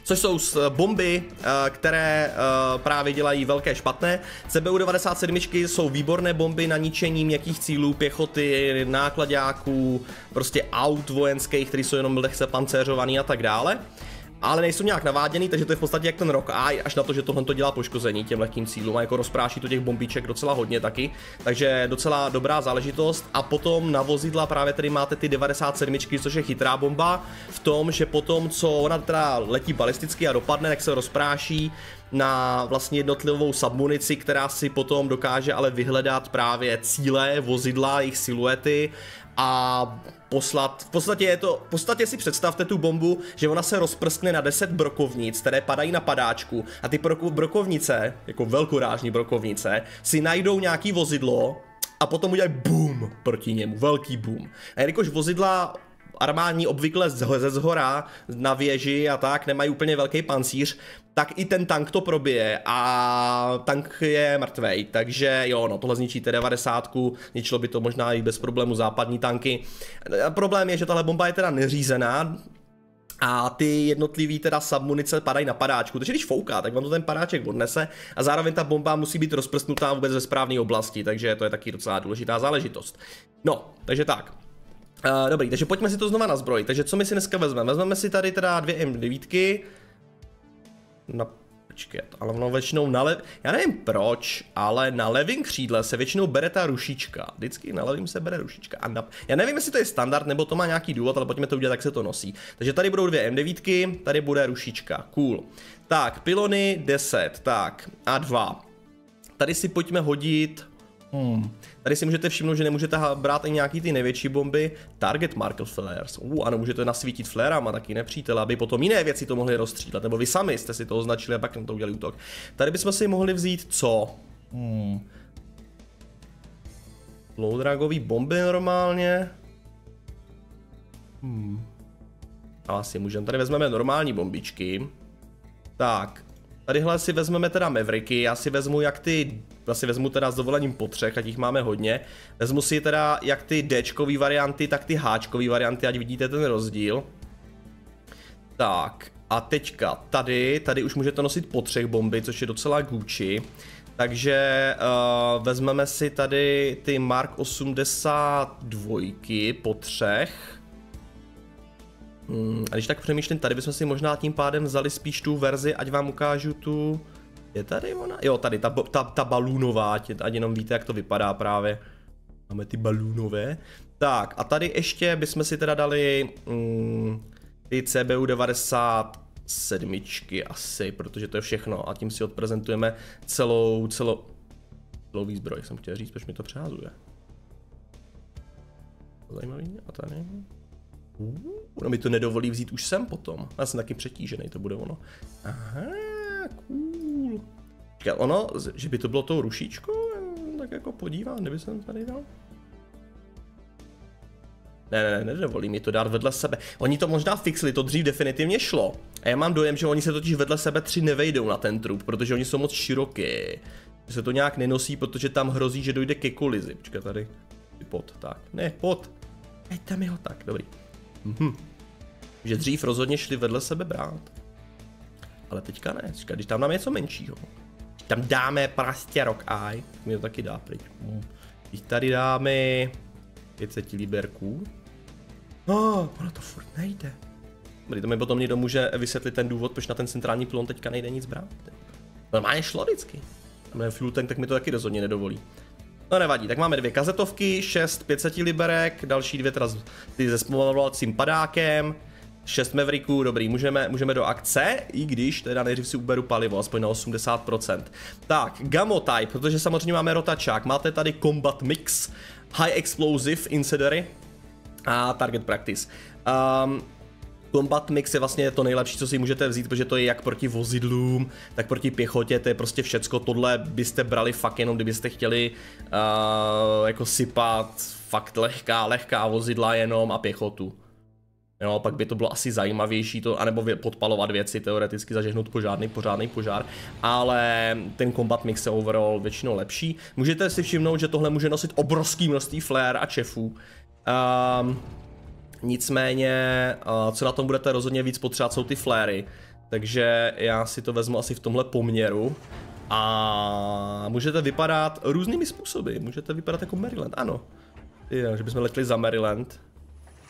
což jsou bomby, eh, které eh, právě dělají velké špatné. CBU-97 jsou výborné bomby na ničení měkkých cílů, pěchoty, nákladáků, prostě aut vojenských, které jsou jenom lehce pancéřovaný a tak dále ale nejsou nějak naváděný, takže to je v podstatě jak ten Rock Eye, až na to, že tohle to dělá poškození těm lehkým cílům a jako rozpráší to těch bombiček docela hodně taky, takže docela dobrá záležitost. A potom na vozidla právě tady máte ty 97, což je chytrá bomba. V tom, že potom, co ona teda letí balisticky a dopadne, tak se rozpráší na vlastně jednotlivou submunici, která si potom dokáže ale vyhledat právě cíle, vozidla, jejich siluety a poslat, v podstatě je to, v podstatě si představte tu bombu, že ona se rozprskne na 10 brokovnic, které padají na padáčku a ty brokovnice, jako velkorážní brokovnice, si najdou nějaký vozidlo a potom udělají boom proti němu, velký boom. A jelikož vozidla armádní obvykle ze zhora na věži a tak nemají úplně velký pancíř, tak i ten tank to probije a tank je mrtvej, takže jo, no tohle zničí T-90, zničilo by to možná i bez problému západní tanky. Problém je, že tahle bomba je teda neřízená, a ty jednotlivý teda submunice padají na padáčku, takže když fouká, tak vám to ten padáček odnese a zároveň ta bomba musí být rozprsknutá vůbec ve správné oblasti, takže to je taky docela důležitá záležitost. No, takže tak. Uh, dobrý, takže pojďme si to znova na zbroj. Takže co my si dneska vezmeme? Vezmeme si tady teda dvě M9. Na počket, ale ono většinou na lev... Já nevím proč, ale na levém křídle se většinou bere ta rušička. Vždycky na levém se bere rušička. A na... Já nevím, jestli to je standard, nebo to má nějaký důvod, ale pojďme to udělat, tak se to nosí. Takže tady budou dvě M9, tady bude rušička. Cool. Tak, pilony 10, tak, a 2. Tady si pojďme hodit Hmm. Tady si můžete všimnout, že nemůžete brát i nějaký ty největší bomby. Target Markle Flares. Uh, ano, můžete nasvítit flarama taky nepřítele, aby potom jiné věci to mohly rozstřílet. Nebo vy sami jste si to označili a pak na to udělali útok. Tady bychom si mohli vzít co? Hmm. Low dragový bomby normálně. Hmm. Asi můžeme. Tady vezmeme normální bombičky. Tak, Tadyhle si vezmeme teda Mavericky, já si vezmu jak ty, si vezmu teda s dovolením po třech, ať jich máme hodně. Vezmu si teda jak ty d varianty, tak ty h varianty, ať vidíte ten rozdíl. Tak, a teďka tady, tady už můžete nosit po třech bomby, což je docela Gucci. Takže uh, vezmeme si tady ty Mark 82 po třech. Hmm, a když tak přemýšlím, tady bychom si možná tím pádem vzali spíš tu verzi, ať vám ukážu tu... Je tady ona? Jo, tady, ta, ta, ta balůnová, ať jenom víte, jak to vypadá právě. Máme ty balůnové. Tak, a tady ještě bychom si teda dali mm, ty CBU 97 asi, protože to je všechno. A tím si odprezentujeme celou, celou, celou výzbroj, jsem chtěl říct, proč mi to přeházuje. Zajímavý, a tady. Uh, ono mi to nedovolí vzít už sem potom. Já jsem taky přetížený, to bude ono. Aha, cool. Čekaj, ono, že by to bylo tou rušičkou? Tak jako podívám, kdyby jsem tady dal. Ne, ne, ne, nedovolí mi to dát vedle sebe. Oni to možná fixli, to dřív definitivně šlo. A já mám dojem, že oni se totiž vedle sebe tři nevejdou na ten trup, protože oni jsou moc široké. Že se to nějak nenosí, protože tam hrozí, že dojde ke kolizi. Počkej tady. Pod, tak. Ne, pod. Ej, tam je ho tak, dobrý. Mhm. Že dřív rozhodně šli vedle sebe brát. Ale teďka ne, teďka, když tam dáme něco menšího. Když tam dáme prostě rock eye, mi to taky dá pryč. Mhm. Když tady dáme 500 liberků. Oh, ono to furt nejde. Dobrý, to mi potom někdo může vysvětlit ten důvod, proč na ten centrální pilon teďka nejde nic brát. Normálně šlo vždycky. Tam fuel tank, tak mi to taky rozhodně nedovolí. No nevadí, tak máme dvě kazetovky, 6 500 liberek, další dvě teda ty se zpomalovacím padákem, 6 Mavericků, dobrý, můžeme, můžeme do akce, i když teda nejdřív si uberu palivo, aspoň na 80%. Tak, Gamo type, protože samozřejmě máme rotačák, máte tady Combat Mix, High Explosive Incidery a Target Practice. Um, Combat Mix je vlastně to nejlepší, co si můžete vzít, protože to je jak proti vozidlům, tak proti pěchotě, to je prostě všecko. Tohle byste brali fakt jenom, kdybyste chtěli uh, jako sypat fakt lehká, lehká vozidla jenom a pěchotu. Jo, pak by to bylo asi zajímavější to, anebo podpalovat věci, teoreticky zažehnout požádný, pořádný požár, ale ten combat mix je overall většinou lepší. Můžete si všimnout, že tohle může nosit obrovský množství flare a čefů. Um, Nicméně, co na tom budete rozhodně víc potřebovat, jsou ty fléry. Takže já si to vezmu asi v tomhle poměru. A můžete vypadat různými způsoby. Můžete vypadat jako Maryland, ano. Jo, že bychom letěli za Maryland.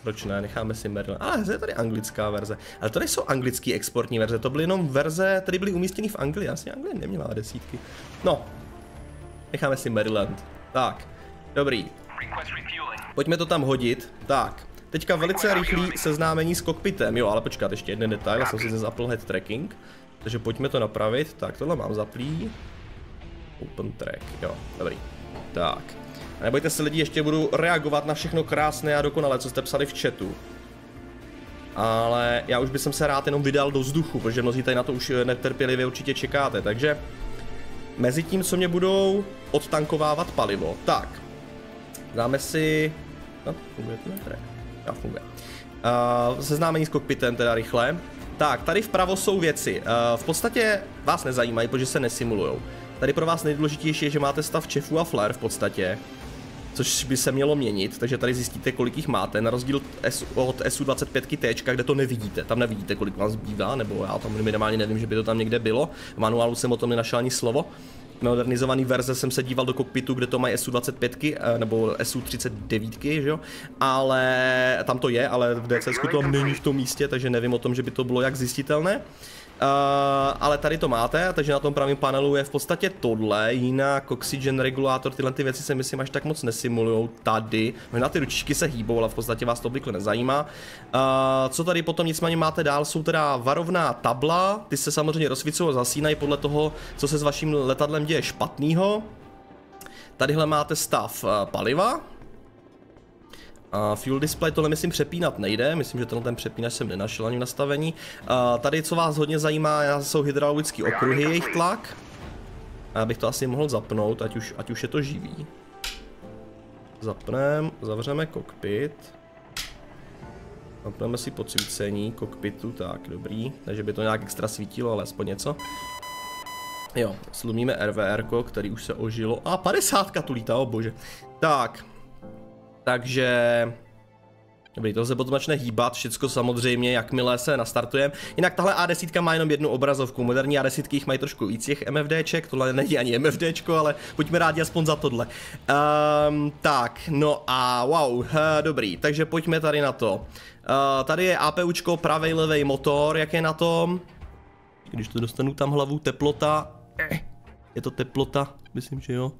Proč ne, necháme si Maryland. Ale je tady anglická verze. Ale to nejsou anglické exportní verze, to byly jenom verze, které byly umístěny v Anglii. Asi Anglie neměla desítky. No, necháme si Maryland. Tak, dobrý. Pojďme to tam hodit. Tak, Teďka velice rychlý seznámení s kokpitem, jo, ale počkat, ještě jeden detail, já jsem si zapl head tracking, takže pojďme to napravit, tak tohle mám zaplý, open track, jo, dobrý, tak, a nebojte se lidi, ještě budu reagovat na všechno krásné a dokonale, co jste psali v chatu. Ale já už bych se rád jenom vydal do vzduchu, protože mnozí tady na to už netrpělivě určitě čekáte, takže mezi tím, co mě budou odtankovávat palivo, tak, dáme si, no, funguje to. Já funguje. Uh, seznámení s kokpitem teda rychle. Tak, tady vpravo jsou věci. Uh, v podstatě vás nezajímají, protože se nesimulujou. Tady pro vás nejdůležitější je, že máte stav čefu a flare v podstatě. Což by se mělo měnit, takže tady zjistíte, kolik jich máte, na rozdíl od SU25 T, kde to nevidíte, tam nevidíte, kolik vám zbývá, nebo já tam minimálně nevím, že by to tam někde bylo, v manuálu jsem o tom nenašel ani slovo modernizovaný verze jsem se díval do kokpitu, kde to mají SU25 eh, nebo SU39, že jo? Ale tam to je, ale v DCS to není v tom místě, takže nevím o tom, že by to bylo jak zjistitelné. Uh, ale tady to máte, takže na tom pravém panelu je v podstatě tohle, jinak oxygen regulátor, tyhle ty věci se myslím až tak moc nesimulují tady. Možná ty ručičky se hýbou, ale v podstatě vás to obvykle nezajímá. Uh, co tady potom nicméně máte dál, jsou teda varovná tabla, ty se samozřejmě rozsvícují a zasínají podle toho, co se s vaším letadlem děje špatného. Tadyhle máte stav uh, paliva, a fuel display tohle myslím přepínat nejde, myslím, že tenhle ten přepínač jsem nenašel ani v nastavení. A tady, co vás hodně zajímá, jsou hydraulické okruhy, jejich tlak. A já bych to asi mohl zapnout, ať už, ať už je to živý. Zapneme, zavřeme kokpit. Zapneme si podsvícení kokpitu, tak dobrý, takže by to nějak extra svítilo, ale aspoň něco. Jo, slumíme RVR, který už se ožilo. A 50 tu lítá, o bože. Tak, takže... Dobrý, to se potom začne hýbat, všecko samozřejmě, jakmile se nastartuje. Jinak tahle A10 má jenom jednu obrazovku, moderní A10 jich mají trošku víc těch MFDček, tohle není ani MFDčko, ale buďme rádi aspoň za tohle. Um, tak, no a wow, uh, dobrý, takže pojďme tady na to. Uh, tady je APUčko, pravej, levej motor, jak je na tom? Když to dostanu tam hlavu, teplota, eh, je to teplota, myslím, že jo.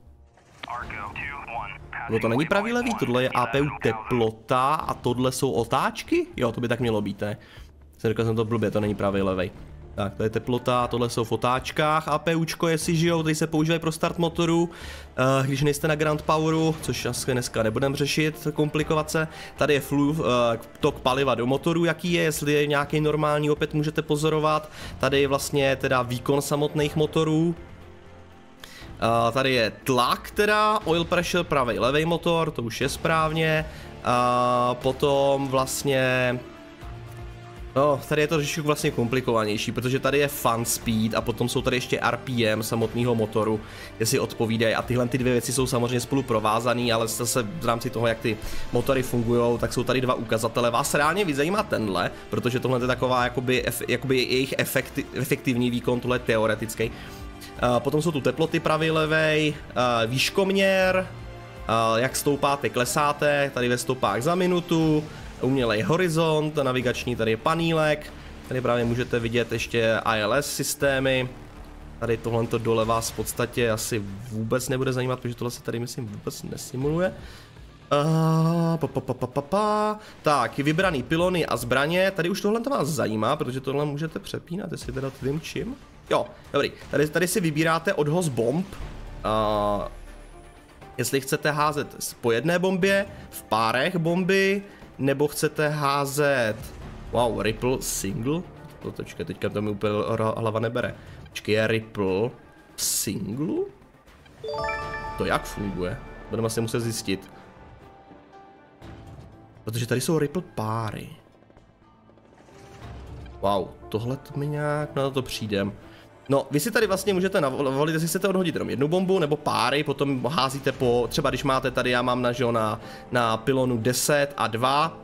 No to není pravý levý, tohle je APU teplota a tohle jsou otáčky? Jo, to by tak mělo být, ne? Jsem řekl jsem to blbě, to není pravý levej. Tak, to je teplota, tohle jsou v otáčkách, APUčko, jestli žijou, tady se používají pro start motoru, uh, když nejste na Grand Poweru, což asi dneska nebudeme řešit, komplikovat se. Tady je flu, uh, tok paliva do motoru, jaký je, jestli je nějaký normální, opět můžete pozorovat. Tady je vlastně teda výkon samotných motorů, Uh, tady je tlak teda, oil pressure, pravý, levý motor, to už je správně. Uh, potom vlastně No, tady je to trošičku vlastně komplikovanější, protože tady je fun speed a potom jsou tady ještě RPM samotného motoru, jestli odpovídají a tyhle ty dvě věci jsou samozřejmě spolu provázané, ale zase v rámci toho, jak ty motory fungují, tak jsou tady dva ukazatele. Vás reálně vyzajímá tenhle, protože tohle je taková jakoby, jakoby jejich efekti, efektivní výkon, tohle je teoretický. Potom jsou tu teploty pravý, levej, výškoměr, jak stoupáte, klesáte, tady ve stopách za minutu, umělej horizont, navigační tady je panílek, tady právě můžete vidět ještě ILS systémy, tady tohle dole vás v podstatě asi vůbec nebude zajímat, protože tohle se tady myslím vůbec nesimuluje. Uh, pa, pa, pa, pa, pa. Tak, vybraný pilony a zbraně, tady už tohle to vás zajímá, protože tohle můžete přepínat, jestli teda vím čím. Jo, dobrý, tady, tady si vybíráte odhoz bomb, uh, jestli chcete házet po jedné bombě, v párech bomby, nebo chcete házet, wow, Ripple single, to počkej, teďka to mi úplně hlava nebere. Počkej, je Ripple single? To jak funguje? Budeme asi muset zjistit. Protože tady jsou Ripple páry. Wow, tohle to mi nějak na to přijdem. No, vy si tady vlastně můžete navolit, jestli chcete odhodit jenom jednu bombu nebo páry, potom házíte po, třeba když máte tady, já mám na, že na, na pilonu 10 a 2,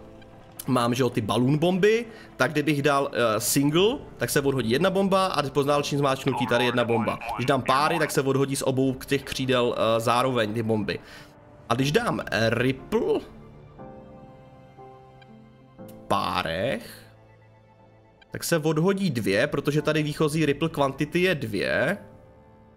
mám, že ty balloon bomby, tak kdybych dal uh, single, tak se odhodí jedna bomba a po ználečním zmáčknutí tady jedna bomba. Když dám páry, tak se odhodí z obou těch křídel uh, zároveň ty bomby. A když dám uh, ripple v párech, tak se odhodí dvě, protože tady výchozí ripple quantity je dvě.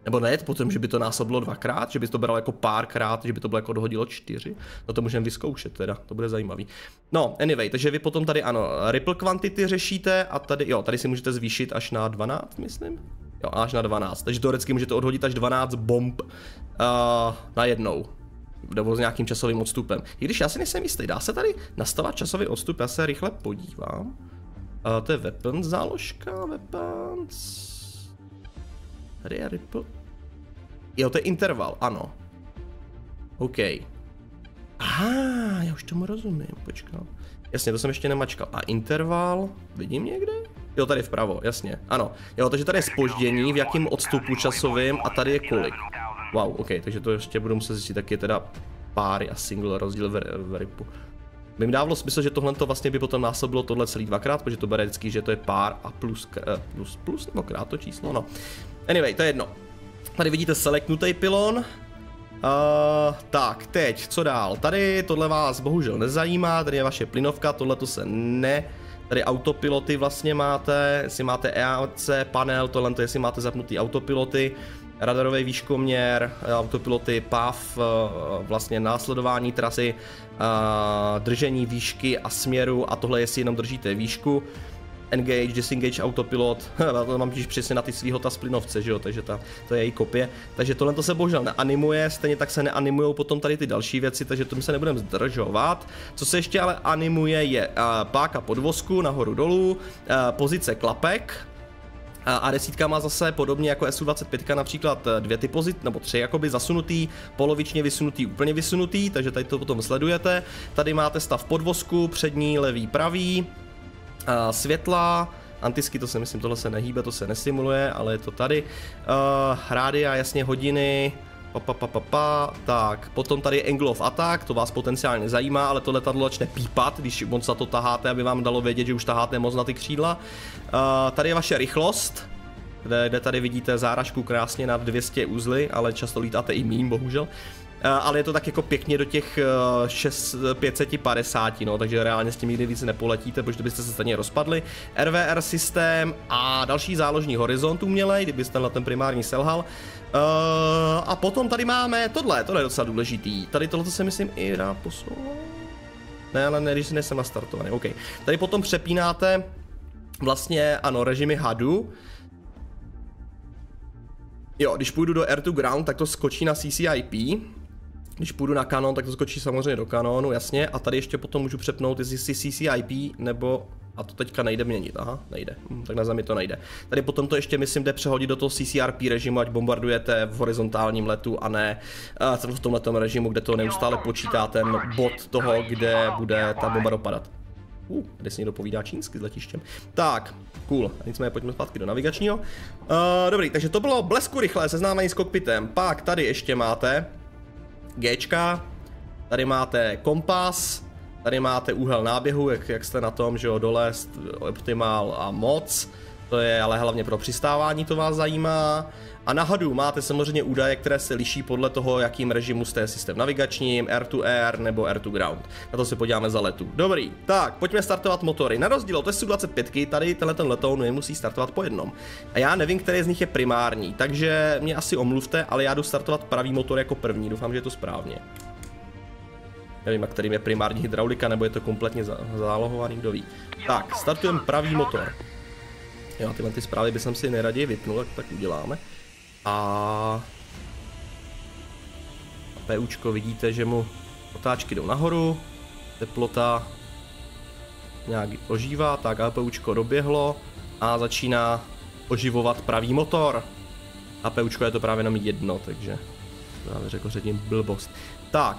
Nebo ne, potom, že by to násobilo dvakrát, že by to bralo jako párkrát, že by to bylo jako odhodilo čtyři. No to můžeme vyzkoušet teda, to bude zajímavý. No, anyway, takže vy potom tady ano, ripple quantity řešíte a tady, jo, tady si můžete zvýšit až na 12, myslím. Jo, až na 12, takže teoreticky můžete odhodit až 12 bomb uh, na jednou nebo s nějakým časovým odstupem. I když já si nejsem jistý, dá se tady nastavovat časový odstup, já se rychle podívám. Uh, to je weapons záložka, weapons... Tady je ripple. Jo, to je interval, ano. OK. Aha, já už tomu rozumím, počkám. Jasně, to jsem ještě nemačkal. A interval, vidím někde? Jo, tady vpravo, jasně, ano. Jo, takže tady je spoždění, v jakém odstupu časovým a tady je kolik. Wow, OK, takže to ještě budu muset zjistit, tak je teda páry a single rozdíl v, v ripu by mi dávalo smysl, že tohle to vlastně by potom násobilo tohle celý dvakrát, protože to bere vždycky, že to je pár a plus, uh, plus, plus nebo krát to číslo, no. Anyway, to je jedno. Tady vidíte selectnutý pilon. Uh, tak, teď, co dál? Tady tohle vás bohužel nezajímá, tady je vaše plynovka, tohle to se ne... Tady autopiloty vlastně máte, jestli máte EAC panel, tohle to jestli máte zapnutý autopiloty radarový výškoměr, autopiloty, PAV, eh, vlastně následování trasy, eh, držení výšky a směru a tohle jestli jenom držíte výšku. Engage, disengage autopilot, to mám těž přesně na ty svýho ta splinovce, že jo, takže ta, to je její kopie. Takže tohle to se bohužel neanimuje, stejně tak se neanimují potom tady ty další věci, takže tomu se nebudeme zdržovat. Co se ještě ale animuje je páka podvozku nahoru dolů, pozice klapek, a desítka má zase podobně jako SU25 například eh, dvě ty pozit, nebo tři jakoby zasunutý, polovičně vysunutý, úplně vysunutý, takže tady to potom sledujete. Tady máte stav podvozku, přední, levý, pravý, světla, Antisky, to se myslím, tohle se nehýbe, to se nesimuluje, ale je to tady. Uh, rádia, jasně hodiny, Pa, pa, pa, pa, pa. Tak, potom tady je Angle of Attack, to vás potenciálně zajímá, ale to letadlo začne pípat, když moc za to taháte, aby vám dalo vědět, že už taháte moc na ty křídla. Uh, tady je vaše rychlost, kde, kde tady vidíte záražku krásně nad 200 uzly, ale často lítáte i mým, bohužel. Uh, ale je to tak jako pěkně do těch uh, 6, 550, no, takže reálně s tím nikdy víc nepoletíte, protože byste se stejně rozpadli. RVR systém a další záložní horizont umělej, kdybyste na ten primární selhal. Uh, a potom tady máme tohle, tohle je docela důležitý. Tady tohle se myslím i dá posouvat. Ne, ale ne, když nejsem nastartovaný, OK. Tady potom přepínáte vlastně, ano, režimy hadu. Jo, když půjdu do Air to Ground, tak to skočí na CCIP. Když půjdu na kanon, tak to skočí samozřejmě do kanonu, jasně. A tady ještě potom můžu přepnout, jestli si CCIP nebo a to teďka nejde měnit, aha, nejde, hm, tak na zemi to nejde. Tady potom to ještě myslím jde přehodit do toho CCRP režimu, ať bombardujete v horizontálním letu a ne uh, v tomhle režimu, kde to neustále počítá ten bod toho, kde bude ta bomba dopadat. Uh, tady si někdo povídá čínsky s letištěm. Tak, cool. Nicméně pojďme zpátky do navigačního. Uh, dobrý, takže to bylo blesku rychlé seznámení s kokpitem. Pak tady ještě máte Gčka, tady máte kompas, tady máte úhel náběhu, jak, jak jste na tom, že jo, dole optimal a moc. To je ale hlavně pro přistávání, to vás zajímá. A na hadu máte samozřejmě údaje, které se liší podle toho, jakým režimu jste systém navigačním, air to air nebo air to ground. Na to se podíváme za letu. Dobrý, tak pojďme startovat motory. Na rozdíl od Testu 25, tady tenhle ten letoun nemusí startovat po jednom. A já nevím, který z nich je primární, takže mě asi omluvte, ale já jdu startovat pravý motor jako první, doufám, že je to správně. Nevím, a kterým je primární hydraulika, nebo je to kompletně zálohovaný, kdo ví. Tak, startujeme pravý motor. Jo, tyhle ty zprávy bych si neraději vypnul, tak tak uděláme. A PUčko vidíte, že mu otáčky jdou nahoru, teplota nějak ožívá, tak APUčko doběhlo a začíná oživovat pravý motor. APUčko je to právě jenom jedno, takže právě řekl předtím blbost. Tak.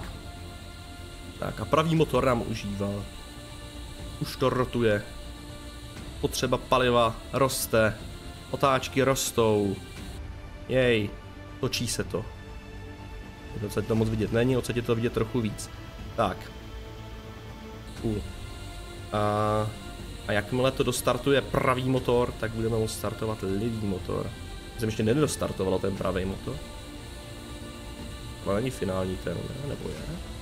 Tak a pravý motor nám užívá. Už to rotuje. Potřeba paliva roste. Otáčky rostou. Jej, točí se to. To to moc vidět není, odsaď je to vidět trochu víc. Tak. Cool. A, a jakmile to dostartuje pravý motor, tak budeme moct startovat levý motor. Jsem ještě nedostartovalo ten pravý motor. To není finální ten, ne? nebo je?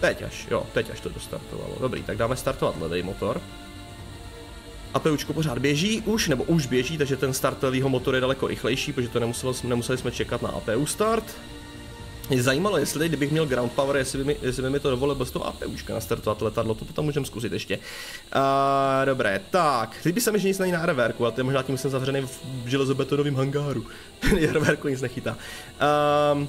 Teď až, jo, teď až to dostartovalo. Dobrý, tak dáme startovat levý motor. APUčko pořád běží už, nebo už běží, takže ten start levýho motoru je daleko rychlejší, protože to nemuseli, nemuseli jsme čekat na APU start. Mě zajímalo, jestli kdybych měl ground power, jestli by mi, jestli by mi to dovolilo bez toho APUčka nastartovat letadlo, to potom můžeme zkusit ještě. Uh, dobré, tak, kdyby se mi, že nic není na reverku, ale to je možná tím, jsem zavřený v železobetonovém hangáru. reverku nic nechytá. Um,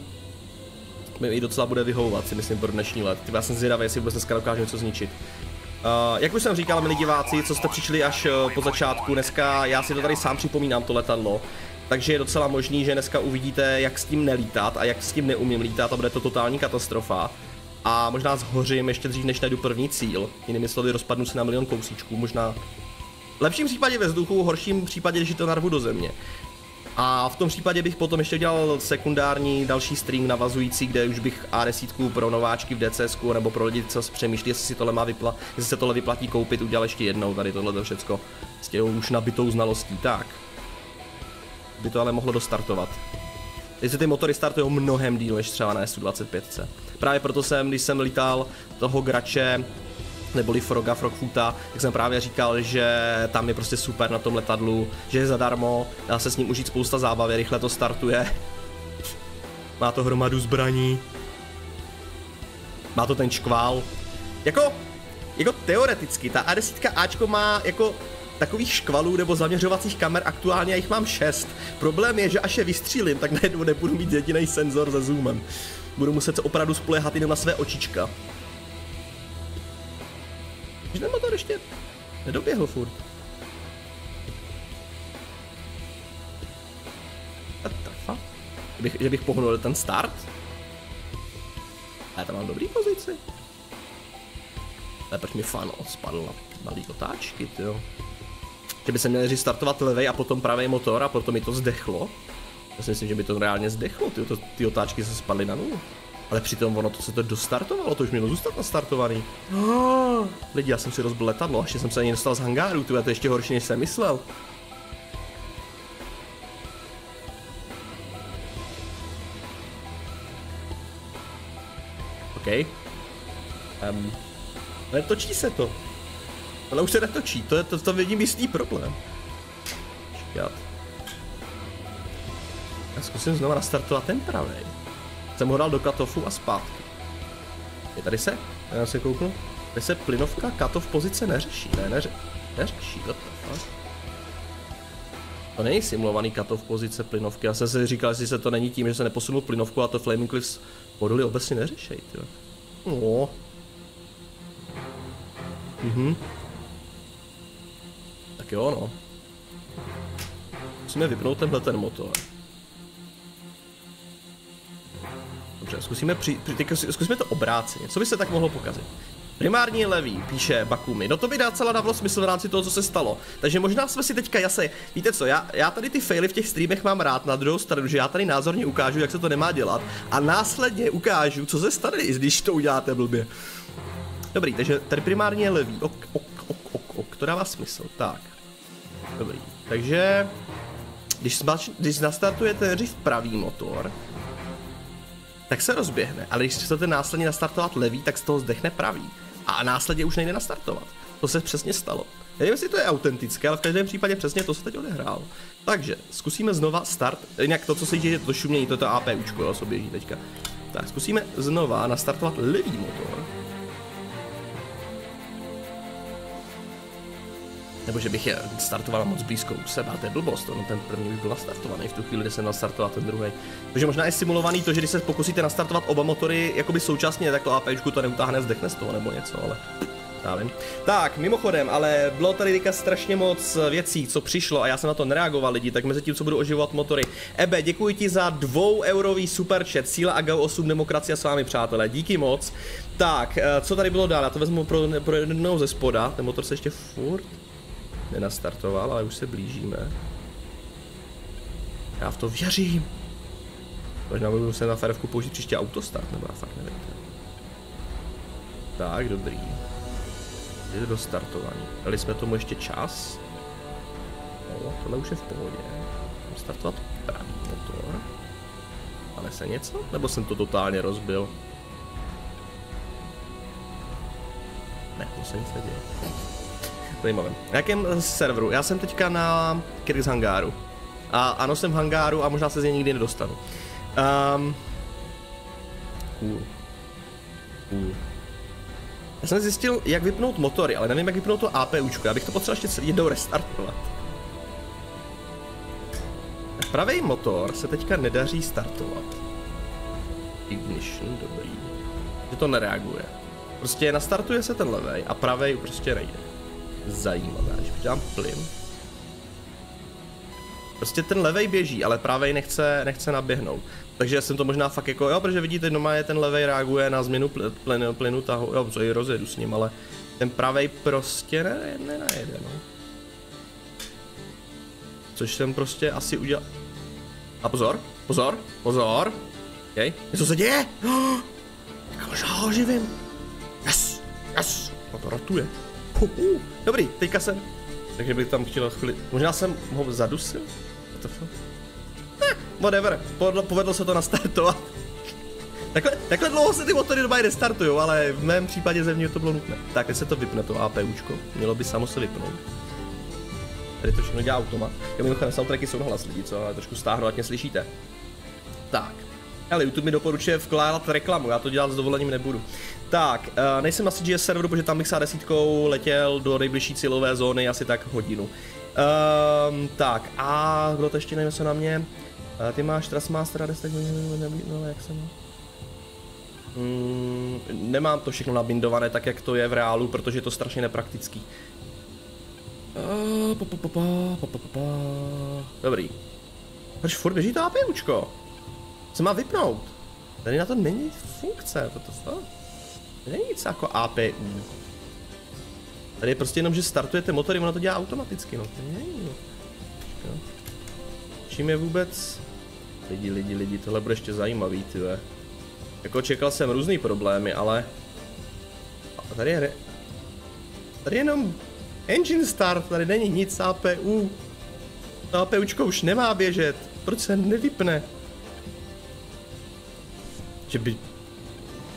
mi docela bude vyhovovat, si myslím, pro dnešní let. Já jsem zvědavý, jestli vůbec dneska dokážu něco zničit. Uh, jak už jsem říkal, milí diváci, co jste přišli až uh, po začátku, dneska já si to tady sám připomínám, to letadlo. Takže je docela možný, že dneska uvidíte, jak s tím nelítat a jak s tím neumím lítat a bude to totální katastrofa. A možná zhořím ještě dřív, než najdu první cíl. Jinými slovy, rozpadnu se na milion kousíčků, možná v lepším případě ve vzduchu, v horším případě, když to narvu do země. A v tom případě bych potom ještě dělal sekundární další stream navazující, kde už bych A10 pro nováčky v DCS nebo pro lidi, co přemýšlí, jestli si tohle má vypla, jestli se tohle vyplatí koupit, udělal ještě jednou tady tohle to všecko s těmi už nabitou znalostí. Tak. By to ale mohlo dostartovat. Teď se ty motory startují mnohem díl než třeba na S25. Právě proto jsem, když jsem lítal toho grače neboli Froga, Frogfoota, jak jsem právě říkal, že tam je prostě super na tom letadlu, že je zadarmo, dá se s ním užít spousta zábavy, rychle to startuje. Má to hromadu zbraní. Má to ten čkvál. Jako, jako teoreticky, ta A10 Ačko má jako takových škvalů nebo zaměřovacích kamer aktuálně já jich mám 6. Problém je, že až je vystřílím, tak najednou nebudu mít jediný senzor za zoomem. Budu muset se opravdu spolehat jenom na své očička. Že ten motor ještě nedoběhl furt. Trafa? Bych, že bych pohnul ten start? Já tam mám dobrý pozici. Ale proč mi fan spadl na malý otáčky, jo? Že by se měl startovat levej a potom pravý motor a potom mi to zdechlo. Já si myslím, že by to reálně zdechlo, ty, to, ty otáčky se spadly na nulu. Ale přitom ono to se to dostartovalo, to už mělo zůstat nastartovaný. Lidi, já jsem si rozbil letadlo, ještě jsem se ani dostal z hangáru, to je ještě horší, než jsem myslel. OK. Um, netočí se to. Ale už se netočí, to, je, to, to vidím jistý problém. Škát. Já zkusím znovu nastartovat ten pravý jsem ho dal do katofu a zpátky. Je tady se? Já se kouknu. Tady se plynovka katov pozice neřeší, ne, neře neřeší, what? To není simulovaný katov pozice plynovky, já jsem si říkal, jestli se to není tím, že se neposunul plynovku a to Flaming Cliffs moduly obecně neřešej, jo. No. Mhm. Tak jo, no. Musíme vypnout tenhle ten motor. Dobře, zkusíme, při, při, zkusíme to obráceně. Co by se tak mohlo pokazit? Primární levý, píše Bakumi. No to by dá celá smysl v rámci toho, co se stalo. Takže možná jsme si teďka jasně, víte co, já, já tady ty faily v těch streamech mám rád na druhou stranu, že já tady názorně ukážu, jak se to nemá dělat a následně ukážu, co se stane, když to uděláte blbě. Dobrý, takže tady primárně je levý, ok, ok, ok, ok, ok, to dává smysl, tak. Dobrý, takže když, smač, když nastartujete nejdřív pravý motor, tak se rozběhne, ale když chcete následně nastartovat levý, tak z toho zdechne pravý. A následně už nejde nastartovat. To se přesně stalo. Nevím, jestli to je autentické, ale v každém případě přesně to se teď odehrál. Takže zkusíme znova start, jinak to, co se děje, to šumění, to je to APUčko, jo, co běží teďka. Tak zkusíme znova nastartovat levý motor. Nebo že bych je startoval moc blízko u sebe, a to je blbost, no ten první by byl nastartovaný v tu chvíli, kdy jsem nastartoval ten druhý. Takže možná je simulovaný to, že když se pokusíte nastartovat oba motory jakoby současně, tak to APčku to neutáhne, zdechne z toho nebo něco, ale já vím. Tak, mimochodem, ale bylo tady teďka strašně moc věcí, co přišlo a já jsem na to nereagoval lidi, tak mezi tím, co budu oživovat motory. Ebe, děkuji ti za dvou eurový superchat, síla a GAU 8 demokracie s vámi přátelé, díky moc. Tak, eh, co tady bylo dál, já to vezmu pro, pro jednou ze spoda, ten motor se ještě furt nenastartoval, ale už se blížíme. Já v to věřím. Možná budu se na ferovku použít příště autostart, nebo já fakt nevím. Tak, dobrý. Je to dostartovaný. Dali jsme tomu ještě čas. No, tohle už je v pohodě. Mám startovat pravý motor. Ale se něco? Nebo jsem to totálně rozbil? Ne, to se nic neděje. Zajímavé. Na jakém serveru? Já jsem teďka na Kirks hangáru. A ano, jsem v hangáru a možná se z něj nikdy nedostanu. Um, cool. Cool. Já jsem zjistil, jak vypnout motory, ale nevím, jak vypnout to APUčko. Já bych to potřeboval ještě celý jednou restartovat. Pravý motor se teďka nedaří startovat. Ignition, dobrý. Že to nereaguje. Prostě nastartuje se ten levej a pravej prostě nejde zajímavé. Když udělám plyn. Prostě ten levej běží, ale pravej nechce, nechce naběhnout. Takže jsem to možná fakt jako, jo, protože vidíte, doma je ten levej reaguje na změnu pl, plynu, plynu tahu, jo, co i rozjedu s ním, ale ten pravej prostě ne, ne, nejede, no. Což jsem prostě asi udělal. A pozor, pozor, pozor. Okay. Co se děje? Oh, možná ho živím. Yes, yes. No to rotuje. Uhu. Dobrý, teďka jsem. Takže bych tam chtěl chvíli. Možná jsem ho zadusil? Eh, whatever, povedlo se to nastartovat. Takhle, takhle dlouho se ty motory doma restartují, ale v mém případě zevně to bylo nutné. Tak, teď se to vypne, to APUčko. Mělo by samo se vypnout. Tady to všechno dělá automat. Jo, mimochodem, soundtracky jsou na hlas lidí, co? Ale trošku stáhnu, ať mě slyšíte. Tak. Ale YouTube mi doporučuje vkládat reklamu, já to dělat s dovolením nebudu. Tak, uh, nejsem na CGS serveru, protože tam bych se desítkou letěl do nejbližší cílové zóny asi tak hodinu. Um, tak, a bylo to ještě něco na mě? Uh, ty máš Trustmaster a 10 no, jak jsem... Mm, nemám to všechno nabindované tak, jak to je v reálu, protože je to strašně nepraktický. Uh, pa, pa, pa, pa, pa, pa, pa. Dobrý. Proč furt běží to APUčko? Co má vypnout? Tady na to není funkce, to to. Není nic jako APU. Tady je prostě jenom, že startujete motory, ono to dělá automaticky, no. Není, no. Čím je vůbec... Lidi, lidi, lidi, tohle bude ještě zajímavý, tyhle. Jako čekal jsem různý problémy, ale... A tady je... Re... Tady je jenom engine start, tady není nic APU. APUčko už nemá běžet. Proč se nevypne? Že by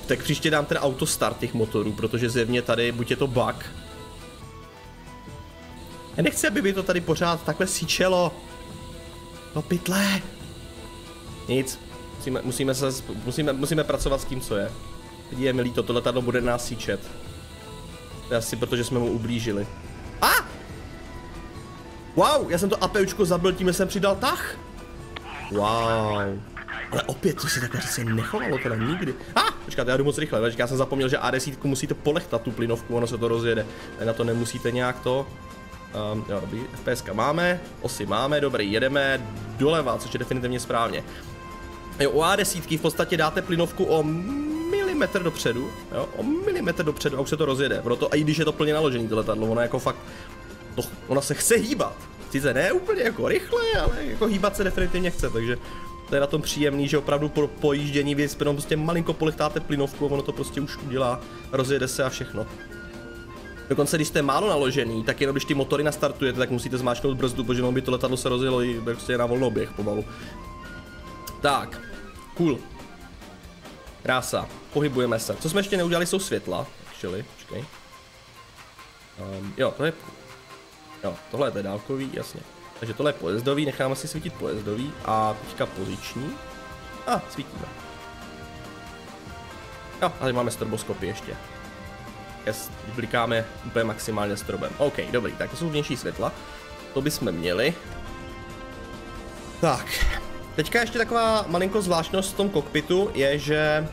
tak příště dám ten autostart těch motorů, protože zjevně tady buď je to bug. Já nechci, aby by to tady pořád takhle síčelo. No pytle. Nic. Musíme, musíme, se, musíme, musíme pracovat s tím, co je. Lidi je milý, to letadlo bude nás síčet. Asi protože jsme mu ublížili. A! Wow, já jsem to APUčko zabil tím, že jsem přidal tah. Wow. Ale opět, to se takhle se nechovalo teda nikdy. A, ah, počkáte, já jdu moc rychle, já jsem zapomněl, že A10 musíte polechtat tu plynovku, ono se to rozjede. Tak na to nemusíte nějak to. Um, jo, dobrý, FPS máme, osy máme, dobrý, jedeme doleva, což je definitivně správně. Jo, u A10 v podstatě dáte plynovku o milimetr dopředu, jo, o milimetr dopředu a už se to rozjede. Proto, a i když je to plně naložený to letadlo, ona jako fakt, to, ona se chce hýbat. Sice ne úplně jako rychle, ale jako hýbat se definitivně chce, takže to je na tom příjemný, že opravdu po pojíždění vy jenom prostě malinko polichtáte plynovku a ono to prostě už udělá, rozjede se a všechno. Dokonce když jste málo naložený, tak jenom když ty motory nastartujete, tak musíte zmáčknout brzdu, protože by to letadlo se rozjelo i prostě na volnoběh pomalu. Tak, cool. Krása, pohybujeme se. Co jsme ještě neudělali, jsou světla. Actually, počkej. Um, jo, to je... Jo, tohle je dálkový, jasně. Takže tohle je pojezdový, necháme si svítit pojezdový a teďka poziční. A, svítíme. Jo, a tady máme stroboskopy ještě. Yes, blikáme úplně maximálně strobem. OK, dobrý, tak to jsou vnější světla. To bychom měli. Tak, teďka ještě taková malinko zvláštnost v tom kokpitu je, že...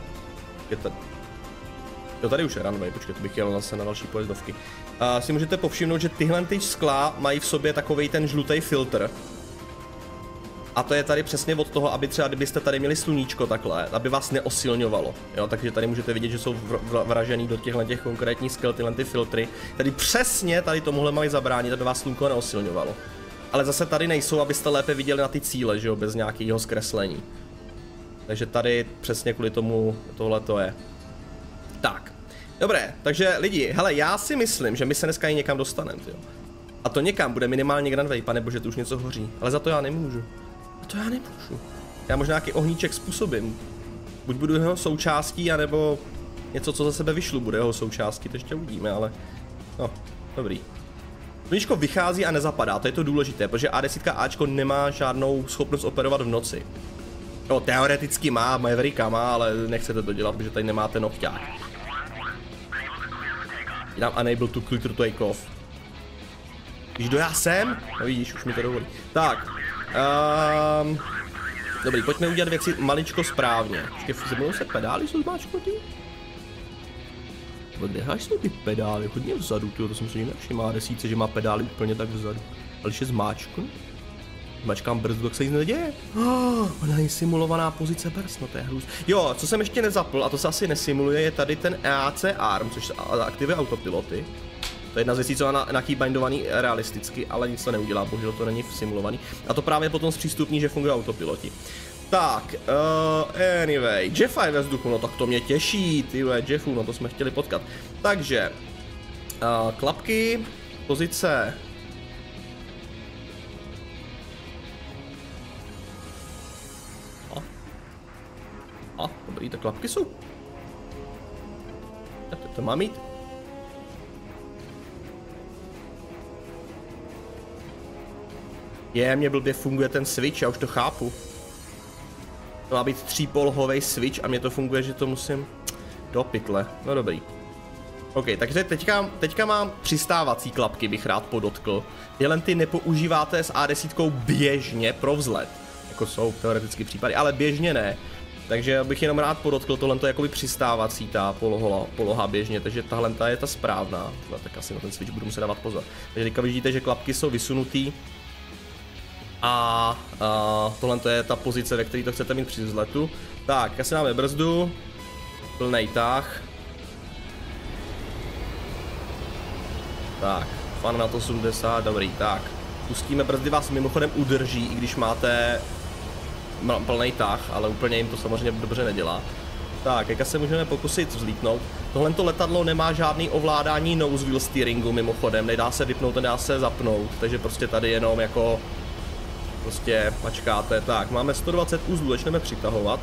Je tady... Jo, tady už je runway, počkej, to bych jel zase na další pojezdovky. Uh, si můžete povšimnout, že tyhle ty skla mají v sobě takový ten žlutý filtr. A to je tady přesně od toho, aby třeba kdybyste tady měli sluníčko takhle, aby vás neosilňovalo. Jo, takže tady můžete vidět, že jsou vražený do těchto těch konkrétních skel tyhle ty filtry. Tady přesně tady tomuhle mají zabránit, aby vás slunko neosilňovalo. Ale zase tady nejsou, abyste lépe viděli na ty cíle, že jo, bez nějakého zkreslení. Takže tady přesně kvůli tomu tohle to je. Tak. Dobré, takže lidi, hele, já si myslím, že my se dneska i někam dostaneme, jo. A to někam bude minimálně Grand Way, pane bože, tu už něco hoří. Ale za to já nemůžu. A to já nemůžu. Já možná nějaký ohníček způsobím. Buď budu jeho součástí, anebo něco, co za sebe vyšlu, bude jeho součástí, to ještě uvidíme, ale... No, dobrý. Sluníčko vychází a nezapadá, to je to důležité, protože A10 Ačko nemá žádnou schopnost operovat v noci. No, teoreticky má, Mavericka má, ale nechcete to dělat, protože tady nemáte nohťák. Dám unable to click to take off. Víš, kdo já jsem? No vidíš, už mi to dovolí. Tak. Um, dobrý, pojďme udělat věci maličko správně. Ještě zemnou se pedály jsou zmáčknutý? Kde jsou ty pedály? Hodně vzadu, tyjo, to jsem si nevšiml. Desíce, že má pedály úplně tak vzadu. Ale když je zmáčknu, Mačkám brzdu, tak se nic neděje. Oh, ona je simulovaná pozice brzd, no to je hrůz. Jo, co jsem ještě nezapl, a to se asi nesimuluje, je tady ten EAC ARM, což aktivuje autopiloty. To je jedna z věcí, co má na keybindovaný realisticky, ale nic to neudělá, bohužel to není simulovaný. A to právě potom zpřístupní, že fungují autopiloti. Tak, uh, anyway, Jeffa je ve vzduchu, no tak to mě těší, ty Jeffu, no to jsme chtěli potkat. Takže, uh, klapky, pozice A, dobrý, tak klapky jsou. Tak to, to má mít. Je, mě blbě funguje ten switch, já už to chápu. To má být třípolhový switch a mě to funguje, že to musím do pytle. No dobrý. OK, takže teďka, teďka mám přistávací klapky, bych rád podotkl. Tyhle ty nepoužíváte s A10 běžně pro vzlet. Jako jsou teoreticky případy, ale běžně ne. Takže bych jenom rád podotkl, tohle je jakoby přistávací ta poloha, poloha běžně, takže tahle je ta správná. No, tak asi na ten switch budu muset dávat pozor. Takže teďka vidíte, že klapky jsou vysunutý. A, a tohle je ta pozice, ve které to chcete mít při vzletu. Tak, asi máme brzdu. Plnej tah. Tak, fan na to 80, dobrý, tak. Pustíme brzdy, vás mimochodem udrží, i když máte plný tah, ale úplně jim to samozřejmě dobře nedělá. Tak, jak se můžeme pokusit vzlítnout. Tohle to letadlo nemá žádný ovládání nose wheel steeringu mimochodem, nedá se vypnout, nedá se zapnout, takže prostě tady jenom jako prostě mačkáte. Tak, máme 120 uzlů, začneme přitahovat.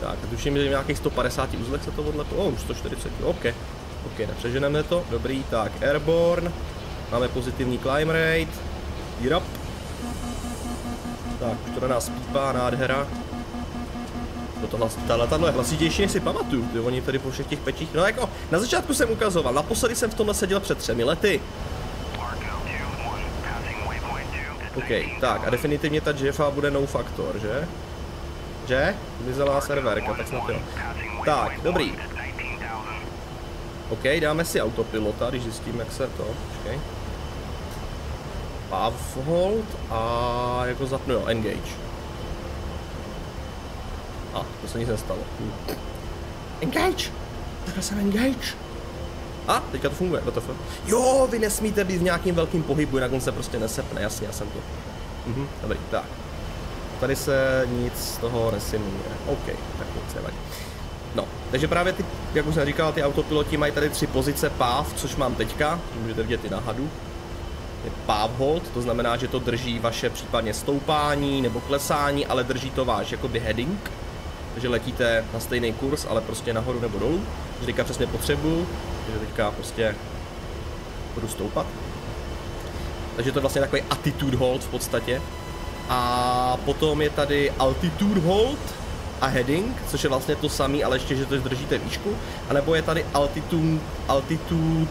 Tak, tuším, že nějakých 150 uzlech se to odlepo. Oh, už 140, OK. OK, nepřeženeme to, dobrý, tak, airborne. Máme pozitivní climb rate. Yep. Tak, už to na nás pípá, nádhera. To hlas, ta letadlo je hlasitější, než si pamatuju, ty oni tady po všech těch pečích. No jako, na začátku jsem ukazoval, naposledy jsem v tomhle seděl před třemi lety. OK, tak a definitivně ta Jeffa bude no factor, že? Že? Vyzala serverka, tak snad jo. Tak, dobrý. OK, dáme si autopilota, když zjistím, jak se to... Počkej hold a jako zapnu, jo, engage. A, to se nic nestalo. Engage! Takhle jsem engage. A, teďka to funguje, to Jo, vy nesmíte být v nějakým velkým pohybu, jinak on se prostě nesepne, jasně, já jsem to. Mhm, dobrý, tak. Tady se nic z toho nesimuluje. OK, tak nic nevadí. No, takže právě ty, jak už jsem říkal, ty autopiloti mají tady tři pozice PAV, což mám teďka, můžete vidět i na hadu. Je PAV hold, to znamená, že to drží vaše případně stoupání nebo klesání, ale drží to váš jakoby heading. Takže letíte na stejný kurz, ale prostě nahoru nebo dolů. Takže teďka přesně potřebuju, takže teďka prostě budu stoupat. Takže to je vlastně takový attitude hold v podstatě. A potom je tady altitude hold a heading, což je vlastně to samé, ale ještě, že to držíte výšku. A nebo je tady altitude, altitude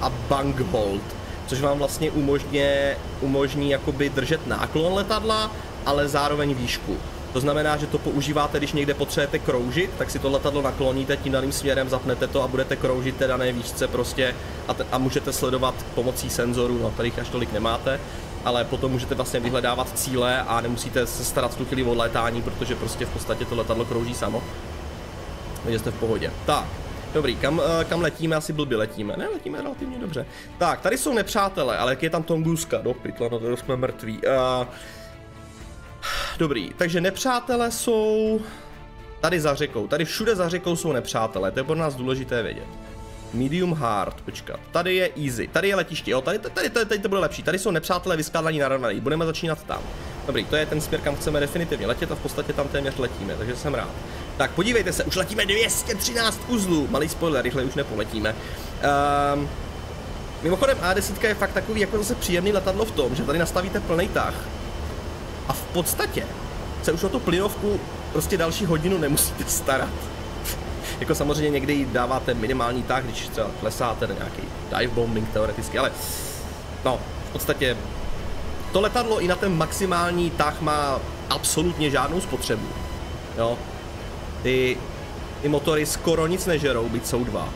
a bank hold, což vám vlastně umožně, umožní jakoby držet náklon letadla, ale zároveň výšku. To znamená, že to používáte, když někde potřebujete kroužit, tak si to letadlo nakloníte tím daným směrem, zapnete to a budete kroužit té dané výšce prostě a, te, a můžete sledovat pomocí senzorů, no tady až tolik nemáte, ale potom můžete vlastně vyhledávat cíle a nemusíte se starat v tu chvíli o létání, protože prostě v podstatě to letadlo krouží samo. Takže jste v pohodě. Tak, Dobrý, kam, eh, kam letíme? Asi blbě letíme. Ne, letíme relativně dobře. Tak, tady jsou nepřátelé, ale jak je tam Tunguska? Do pytla, no to jsme mrtví. Uh, Dobrý, takže nepřátelé jsou tady za řekou. Tady všude za řekou jsou nepřátelé, to je pro nás důležité vědět. Medium hard, počkat. Tady je easy, tady je letiště, jo, tady, tady, tady, tady to bude lepší. Tady jsou nepřátelé vyskládaní na runway, budeme začínat tam. Dobrý, to je ten směr, kam chceme definitivně letět a v podstatě tam téměř letíme, takže jsem rád. Tak podívejte se, už letíme 213 uzlů, malý spoiler, rychle už nepoletíme. Um, mimochodem A10 je fakt takový jako zase příjemný letadlo v tom, že tady nastavíte plný tah a v podstatě se už o tu plynovku prostě další hodinu nemusíte starat. jako samozřejmě někdy dáváte minimální tah, když třeba klesáte na nějaký dive bombing teoreticky, ale no, v podstatě to letadlo i na ten maximální tah má absolutně žádnou spotřebu. Jo. Ty, ty motory skoro nic nežerou, byť jsou dva.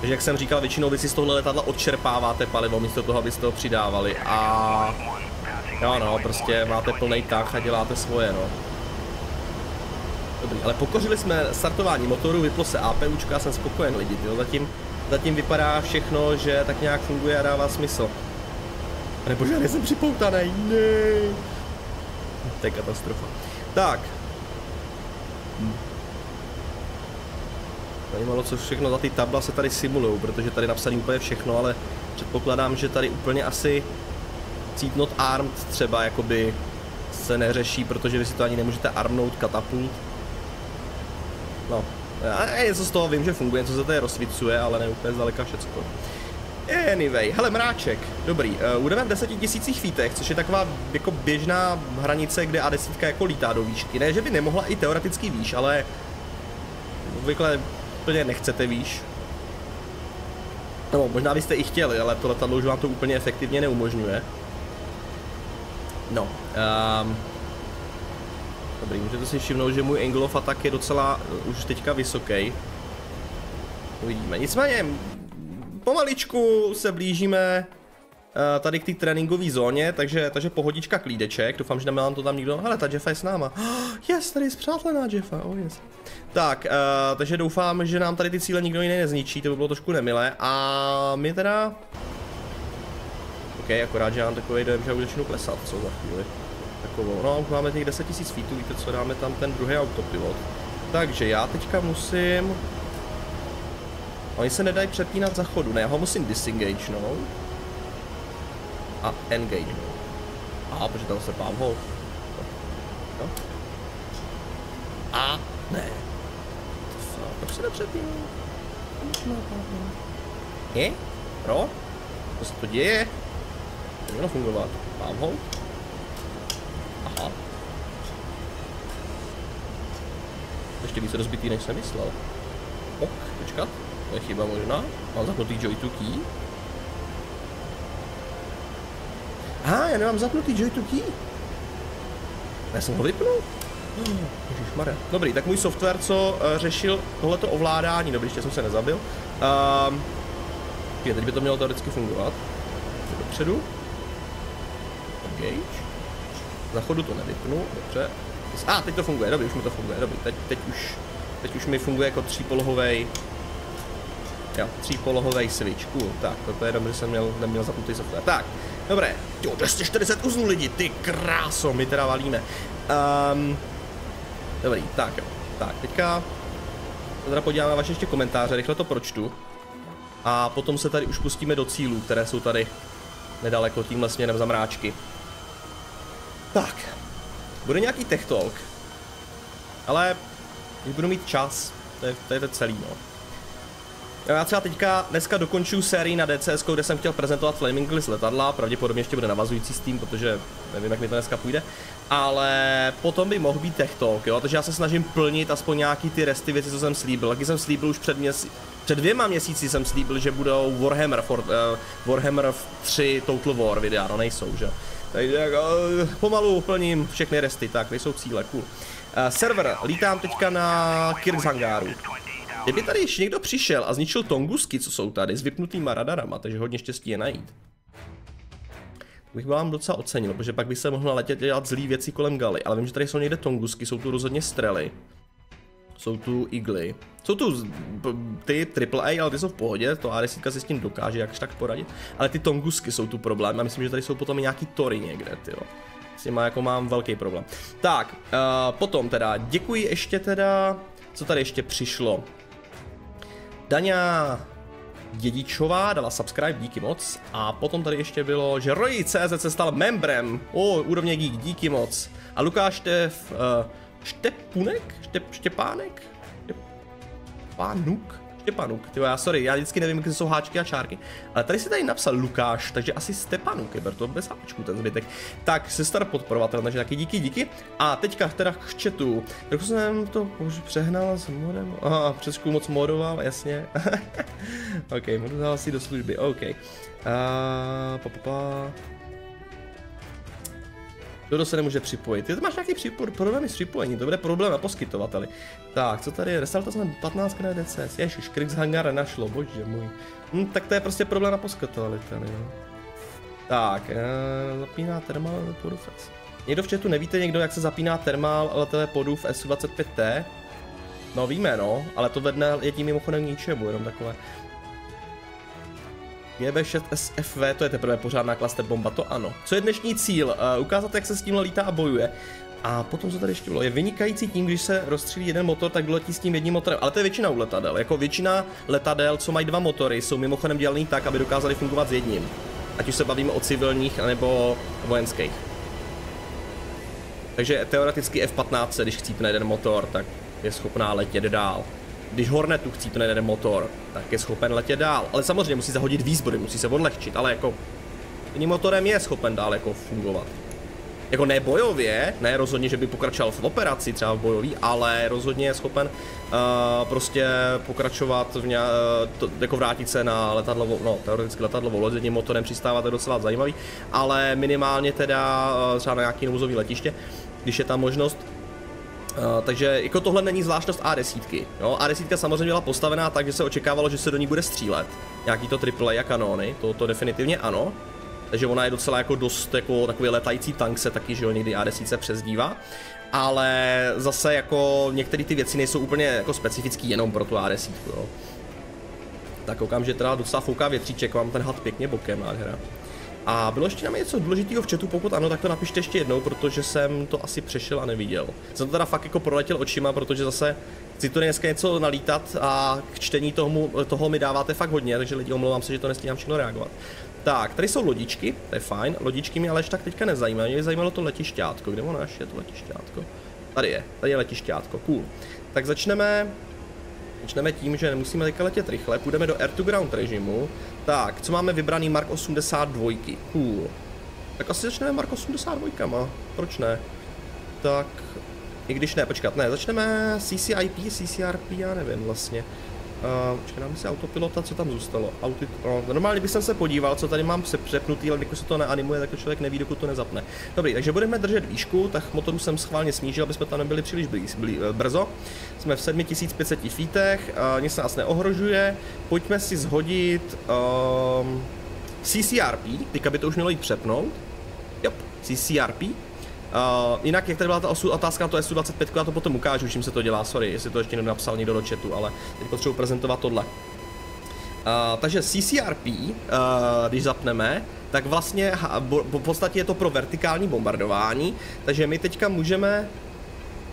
Takže jak jsem říkal, většinou vy si z tohle letadla odčerpáváte palivo místo toho, abyste ho přidávali a Jo no, prostě máte plný tah a děláte svoje no. Dobrý, ale pokořili jsme startování motoru, vyplo se APUčko, já jsem spokojen lidi, jo, zatím, zatím vypadá všechno, že tak nějak funguje a dává smysl. Nebo že já jsem připoutaný, ne. To je katastrofa. Tak. Hm. Zajímalo, co všechno za ty tabla se tady simulují, protože tady napsaný úplně všechno, ale předpokládám, že tady úplně asi Seat not armed třeba jakoby se neřeší, protože vy si to ani nemůžete armnout katapult. No, já něco z toho vím, že funguje, co se tady rozsvicuje, ale ne úplně zdaleka všecko. Anyway, hele mráček, dobrý, uh, budeme v 10 tisících fítech, což je taková jako běžná hranice, kde A10 jako lítá do výšky. Ne, že by nemohla i teoreticky výš, ale obvykle úplně nechcete výš. No, možná byste i chtěli, ale to letadlo už vám to úplně efektivně neumožňuje. No, um, dobrý, můžete si všimnout, že můj angle of attack je docela uh, už teďka vysoký. Uvidíme. Nicméně, pomaličku se blížíme uh, tady k té tréninkové zóně, takže, takže pohodička klídeček. Doufám, že nám to tam nikdo... Hele, ta Jeffa je s náma. Oh, yes, tady je zpřátelená Jeffa, oh yes. Tak, uh, takže doufám, že nám tady ty cíle nikdo jiný nezničí, to by bylo trošku nemilé. A my teda OK, akorát, že mám takový dojem, že už začnu klesat, co za chvíli. Takovou, no, už máme těch 10 000 feetů, víte co, dáme tam ten druhý autopilot. Takže já teďka musím... Oni se nedají přepínat za chodu, ne, já ho musím disengage, no. A engage. Aha, protože tam se pám hold. No. A ne. Proč se nepřepínu? Je? Pro? Co se to děje? To mělo fungovat. Mám ho? Aha. Ještě víc rozbitý, než jsem myslel. Ok, počkat. To je chyba možná. Mám zapnutý Joy to Key. Aha, já nemám zapnutý Joy to Key. Já jsem ho vypnul. Ježišmarja. Dobrý, tak můj software, co uh, řešil tohleto ovládání, dobrý, ještě jsem se nezabil. Um, je, teď by to mělo teoreticky fungovat. Dopředu engage. Za chodu to nevypnu, dobře. A, ah, teď to funguje, dobrý, už mi to funguje, dobrý, teď, teď už, teď už mi funguje jako třípolohový Jo, třípolohový switch, cool. Tak, to je dobré, že jsem měl, neměl zapnutý software. Tak, dobré. Jo, 240 uzlů lidi, ty kráso, my teda valíme. Um, dobrý, tak jo. Tak, teďka se teda podíváme na vaše ještě komentáře, rychle to pročtu. A potom se tady už pustíme do cílů, které jsou tady nedaleko tímhle směrem za mráčky. Tak, bude nějaký tech talk. Ale když budu mít čas, to je, to je to celý, no. Já třeba teďka dneska dokončuju sérii na DCS, kde jsem chtěl prezentovat Flaming List letadla, pravděpodobně ještě bude navazující s tím, protože nevím, jak mi to dneska půjde, ale potom by mohl být Tech Talk, jo, takže já se snažím plnit aspoň nějaký ty resty věci, co jsem slíbil. Taky jsem slíbil už před měsíc, před dvěma měsíci jsem slíbil, že budou Warhammer, for, uh, Warhammer 3 Total War videa, no nejsou, že? Takže uh, pomalu plním všechny resty, tak, nejsou cíle, cool. Uh, server, lítám teďka na Kirks hangáru. Kdyby tady ještě někdo přišel a zničil tongusky, co jsou tady, s vypnutýma radarama, takže hodně štěstí je najít. Bych vám docela ocenil, protože pak by se mohlo letět dělat zlý věci kolem Galy, ale vím, že tady jsou někde tongusky, jsou tu rozhodně strely. Jsou tu igly. Jsou tu ty AAA, ale ty jsou v pohodě, to A10 si s tím dokáže jakž tak poradit. Ale ty tongusky jsou tu problém a myslím, že tady jsou potom i nějaký tory někde, ty jo. S nima jako mám velký problém. Tak, uh, potom teda, děkuji ještě teda, co tady ještě přišlo. Daňa Dědičová dala subscribe, díky moc. A potom tady ještě bylo, že Roy CZ se stal membrem. O, úrovně geek, díky moc. A Lukáš Štef, uh, Štepunek? Štep, Štěpánek? Štěpánuk? Štěpanuk, tyjo, já sorry, já vždycky nevím, kde jsou háčky a čárky. Ale tady si tady napsal Lukáš, takže asi Stepanuk, je to bez háčků ten zbytek. Tak, se star podporovatel, takže taky díky, díky. A teďka teda k chatu. Trochu jsem to už přehnal s modem. Aha, přes školu moc modoval, jasně. ok, modoval si do služby, ok. Uh, pa, pa, pa. Kdo se nemůže připojit? Ty máš nějaký připor, problémy s připojením, to bude problém na poskytovateli. Tak, co tady je? Restarta jsme 15 na DCS. Ježiš, Krix Hangar našlo, bože můj. Hm, tak to je prostě problém na poskytovateli, no. Tak, uh, zapíná termál podu v S. Někdo v chatu nevíte někdo, jak se zapíná termál LTV podu v S25T? No víme no, ale to vedne je tím mimochodem ničemu, jenom takové. GB6SFV, to je teprve pořádná cluster bomba, to ano. Co je dnešní cíl? Uh, ukázat, jak se s tímhle lítá a bojuje. A potom, co tady ještě bylo, je vynikající tím, když se rozstřílí jeden motor, tak letí s tím jedním motorem. Ale to je většina u letadel. Jako většina letadel, co mají dva motory, jsou mimochodem dělaný tak, aby dokázali fungovat s jedním. Ať už se bavíme o civilních nebo vojenských. Takže teoreticky F-15, když chcípne jeden motor, tak je schopná letět dál když Hornetu chcípne jeden motor, tak je schopen letět dál. Ale samozřejmě musí zahodit výzbroje, musí se odlehčit, ale jako tím motorem je schopen dál jako fungovat. Jako ne bojově, ne rozhodně, že by pokračoval v operaci třeba v bojový, ale rozhodně je schopen uh, prostě pokračovat v ně, uh, to, jako vrátit se na letadlovou, no teoreticky letadlovou loď, jedním motorem přistávat, je docela zajímavý, ale minimálně teda uh, třeba na nějaký nouzový letiště, když je tam možnost, Uh, takže jako tohle není zvláštnost A10. Jo? A10 samozřejmě byla postavená tak, že se očekávalo, že se do ní bude střílet. Nějaký to AAA a kanóny, to, to definitivně ano. Takže ona je docela jako dost jako takový letající tank se taky, že jo, někdy A10 přezdívá. Ale zase jako některé ty věci nejsou úplně jako specifický jenom pro tu A10, jo. Tak koukám, že teda docela fouká větříček, mám ten had pěkně bokem, nádhera. A bylo ještě na mě něco důležitého v chatu, pokud ano, tak to napište ještě jednou, protože jsem to asi přešel a neviděl. Jsem to teda fakt jako proletěl očima, protože zase chci to dneska něco nalítat a k čtení toho, toho mi dáváte fakt hodně, takže lidi omlouvám se, že to nestíhám všechno reagovat. Tak, tady jsou lodičky, to je fajn, lodičky mě ale tak teďka nezajímají, mě zajímalo to letišťátko, kde ono je to letišťátko? Tady je, tady je letišťátko, cool. Tak začneme Začneme tím, že nemusíme teďka letět rychle, půjdeme do air to ground režimu. Tak, co máme vybraný Mark 82? Cool. Tak asi začneme Mark 82, proč ne? Tak, i když ne, počkat, ne, začneme CCIP, CCRP, já nevím vlastně. Uh, počkej, nám si autopilota, co tam zůstalo. Auti, no, normálně bych se podíval, co tady mám přepnutý, ale když se to neanimuje, tak to člověk neví, dokud to nezapne. Dobrý, takže budeme držet výšku, tak motoru jsem schválně snížil, aby jsme tam nebyli příliš blíz, blí, eh, brzo. Jsme v 7500 feetech, uh, nic nás neohrožuje. Pojďme si zhodit um, CCRP, teďka by to už mělo jít přepnout. Yep, CCRP. Uh, jinak, jak tady byla ta otázka na to SU-25, já to potom ukážu, čím se to dělá, sorry, jestli to ještě napsal někdo do chatu, ale teď potřebuji prezentovat tohle. Uh, takže CCRP, uh, když zapneme, tak vlastně v podstatě je to pro vertikální bombardování, takže my teďka můžeme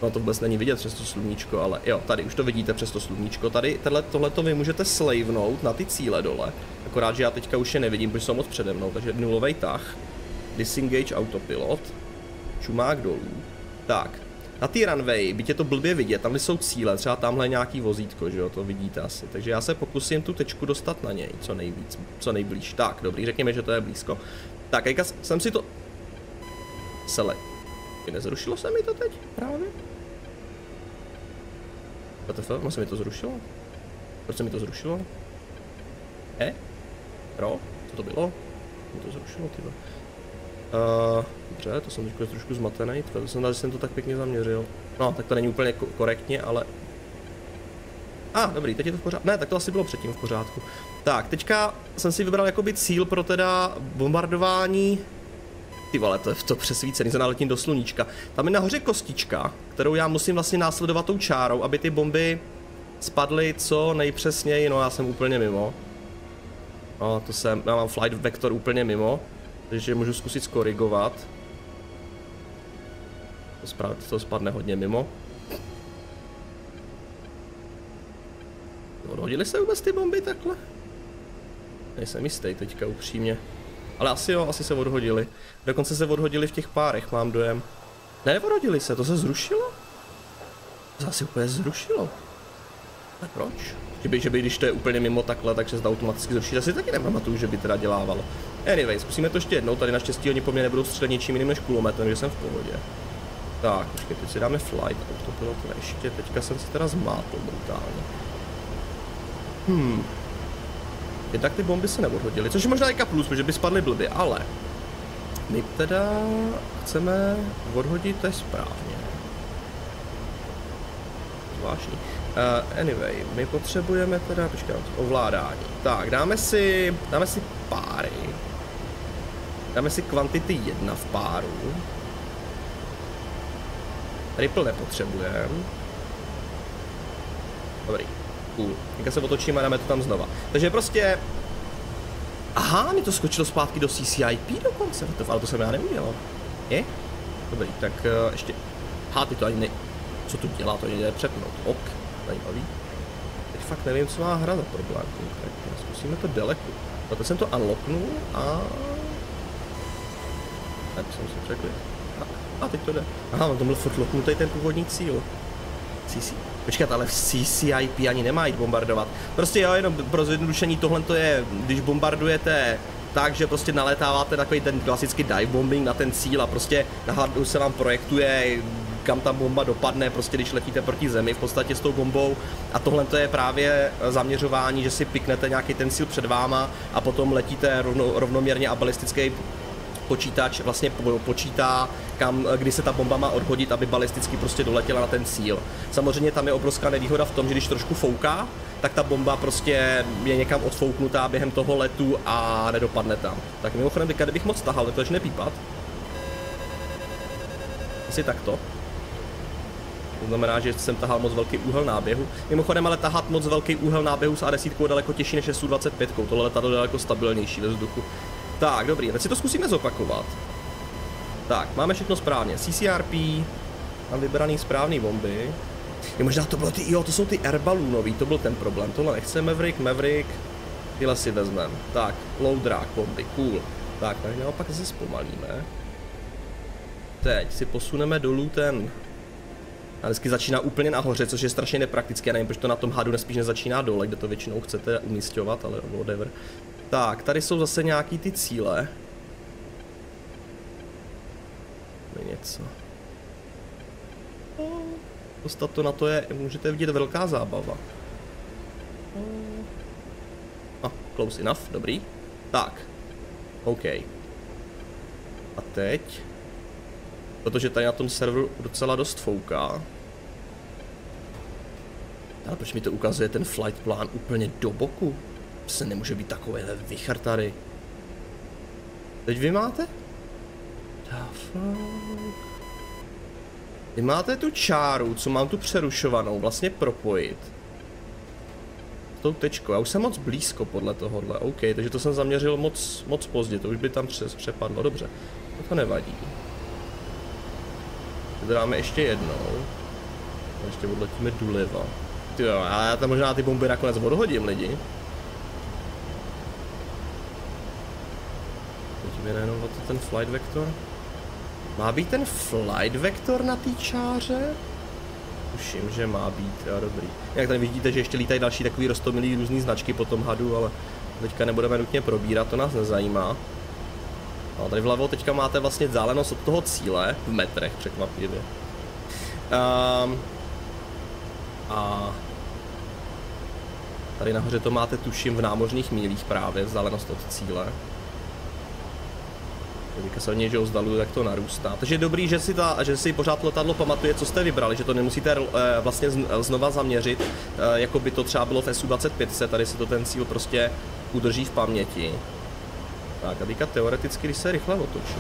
No to vůbec není vidět přes to sluníčko, ale jo, tady už to vidíte přes to sluníčko. Tady tohle to vy můžete slavenout na ty cíle dole. Akorát, že já teďka už je nevidím, protože jsou moc přede mnou, takže nulový tah. Disengage autopilot. Čumák dolů. Tak, na ty runway, byť je to blbě vidět, tam jsou cíle, třeba tamhle nějaký vozítko, že jo, to vidíte asi. Takže já se pokusím tu tečku dostat na něj, co nejvíc, co nejblíž. Tak, dobrý, řekněme, že to je blízko. Tak, jaka jsem si to... Sele. Nezrušilo se mi to teď právě? WTF, no se mi to zrušilo? Proč se mi to zrušilo? E? Pro? Co to bylo? Mi to zrušilo, tyba. Uh, dobře, to jsem teď trošku zmatený, to jsem že jsem to tak pěkně zaměřil. No, tak to není úplně korektně, ale... A, ah, dobrý, teď je to v pořádku. Ne, tak to asi bylo předtím v pořádku. Tak, teďka jsem si vybral jakoby cíl pro teda bombardování ty vole, to je to přesvícený, se naletím do sluníčka. Tam je nahoře kostička, kterou já musím vlastně následovat tou čárou, aby ty bomby spadly co nejpřesněji, no já jsem úplně mimo. No, to jsem, já mám flight vektor úplně mimo, takže můžu zkusit skorigovat. To, to spadne hodně mimo. Odhodili se vůbec ty bomby takhle? Nejsem jistý teďka upřímně. Ale asi jo, asi se odhodili. Dokonce se odhodili v těch párech, mám dojem. Ne, neodhodili se, to se zrušilo? To se asi úplně zrušilo. Ale proč? Že by, že by, když to je úplně mimo takhle, takže se to automaticky zruší. Asi taky nepamatuju, že by teda dělávalo. Anyway, zkusíme to ještě jednou, tady naštěstí oni po mně nebudou střelit ničím jiným než kulometem, že jsem v pohodě. Tak, počkej, teď si dáme flight, to ještě, teďka jsem se teda zmátl brutálně. Hmm, tak ty bomby se neodhodily, což je možná i plus, protože by spadly blbě, ale my teda chceme odhodit to je správně. Zvláštní. Uh, anyway, my potřebujeme teda, počkám, ovládání. Tak, dáme si, dáme si páry. Dáme si kvantity jedna v páru. Triple nepotřebujeme. Dobrý. Cool. Teďka se otočíme a dáme to tam znova. Takže prostě... Aha, mi to skočilo zpátky do CCIP dokonce, ale to jsem já neudělal. Je? Dobrý, tak uh, ještě... Ha, ty to ani ne... Co tu dělá, to jde přepnout. Ok, zajímavý. Teď fakt nevím, co má hra za problém konkrétně. Zkusíme to deleku. No, teď jsem to unlocknul a... Tak jsem si řekl. A, a teď to jde. Aha, on to byl furt locknutý ten původní cíl. CC. Počkat, ale v CCIP ani nemá jít bombardovat. Prostě jo, jenom pro zjednodušení tohle to je, když bombardujete tak, že prostě naletáváte takový ten klasický dive bombing na ten cíl a prostě na hardu se vám projektuje kam ta bomba dopadne, prostě když letíte proti zemi v podstatě s tou bombou a tohle to je právě zaměřování, že si piknete nějaký ten cíl před váma a potom letíte rovno, rovnoměrně a balistický počítač vlastně počítá, kam, kdy se ta bomba má odhodit, aby balisticky prostě doletěla na ten cíl. Samozřejmě tam je obrovská nevýhoda v tom, že když trošku fouká, tak ta bomba prostě je někam odfouknutá během toho letu a nedopadne tam. Tak mimochodem, teďka kdybych moc tahal, to začne pípat. Asi takto. To znamená, že jsem tahal moc velký úhel náběhu. Mimochodem, ale tahat moc velký úhel náběhu s A10 je daleko těžší než SU-25. Tohle letadlo je daleko stabilnější ve vzduchu. Tak, dobrý, teď si to zkusíme zopakovat. Tak, máme všechno správně. CCRP, mám vybraný správný bomby. Jo, možná to bylo ty, jo, to jsou ty airbaloonový, to byl ten problém. Tohle nechce Maverick, Maverick, tyhle si vezmeme. Tak, low drag bomby, cool. Tak, tak naopak se zpomalíme. Teď si posuneme dolů ten vždycky začíná úplně nahoře, což je strašně nepraktické, já nevím, proč to na tom hadu nespíš nezačíná dole, kde to většinou chcete umístěvat, ale whatever. Tak, tady jsou zase nějaký ty cíle. Je něco. Dostat to na to je, můžete vidět, velká zábava. A, ah, close enough, dobrý. Tak, OK. A teď, protože tady na tom serveru docela dost fouká, ale proč mi to ukazuje ten flight plán úplně do boku? se nemůže být takovýhle vychr tady. Teď vy máte? Vy máte tu čáru, co mám tu přerušovanou, vlastně propojit. Tou tečkou, já už jsem moc blízko podle tohohle, OK, takže to jsem zaměřil moc, moc pozdě, to už by tam přes přepadlo, dobře. To, to nevadí. To dáme ještě jednou. A ještě odletíme doleva. Jo, a já tam možná ty bomby nakonec odhodím lidi. Pojďme najednou o ten flight vector. Má být ten flight vector na té čáře? Tuším, že má být, jo, dobrý. Jak tady vidíte, že ještě lítají další takový rostomilý různý značky po tom hadu, ale teďka nebudeme nutně probírat, to nás nezajímá. No, tady vlevo teďka máte vlastně vzdálenost od toho cíle, v metrech překvapivě. Um, a tady nahoře to máte tuším v námořních mílích právě, vzdálenost od cíle. Teďka se hodně, že ho zdaluju, tak to narůstá. Takže je dobrý, že si, ta, že si pořád letadlo pamatuje, co jste vybrali, že to nemusíte e, vlastně z, znova zaměřit, e, jako by to třeba bylo v SU-25, tady si to ten cíl prostě udrží v paměti. Tak a teďka teoreticky, když se rychle otočí,